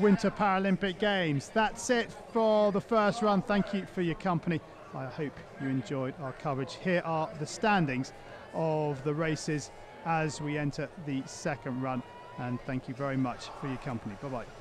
Winter Paralympic Games. That's it for the first run. Thank you for your company. I hope you enjoyed our coverage. Here are the standings of the races as we enter the second run. And thank you very much for your company. Bye bye.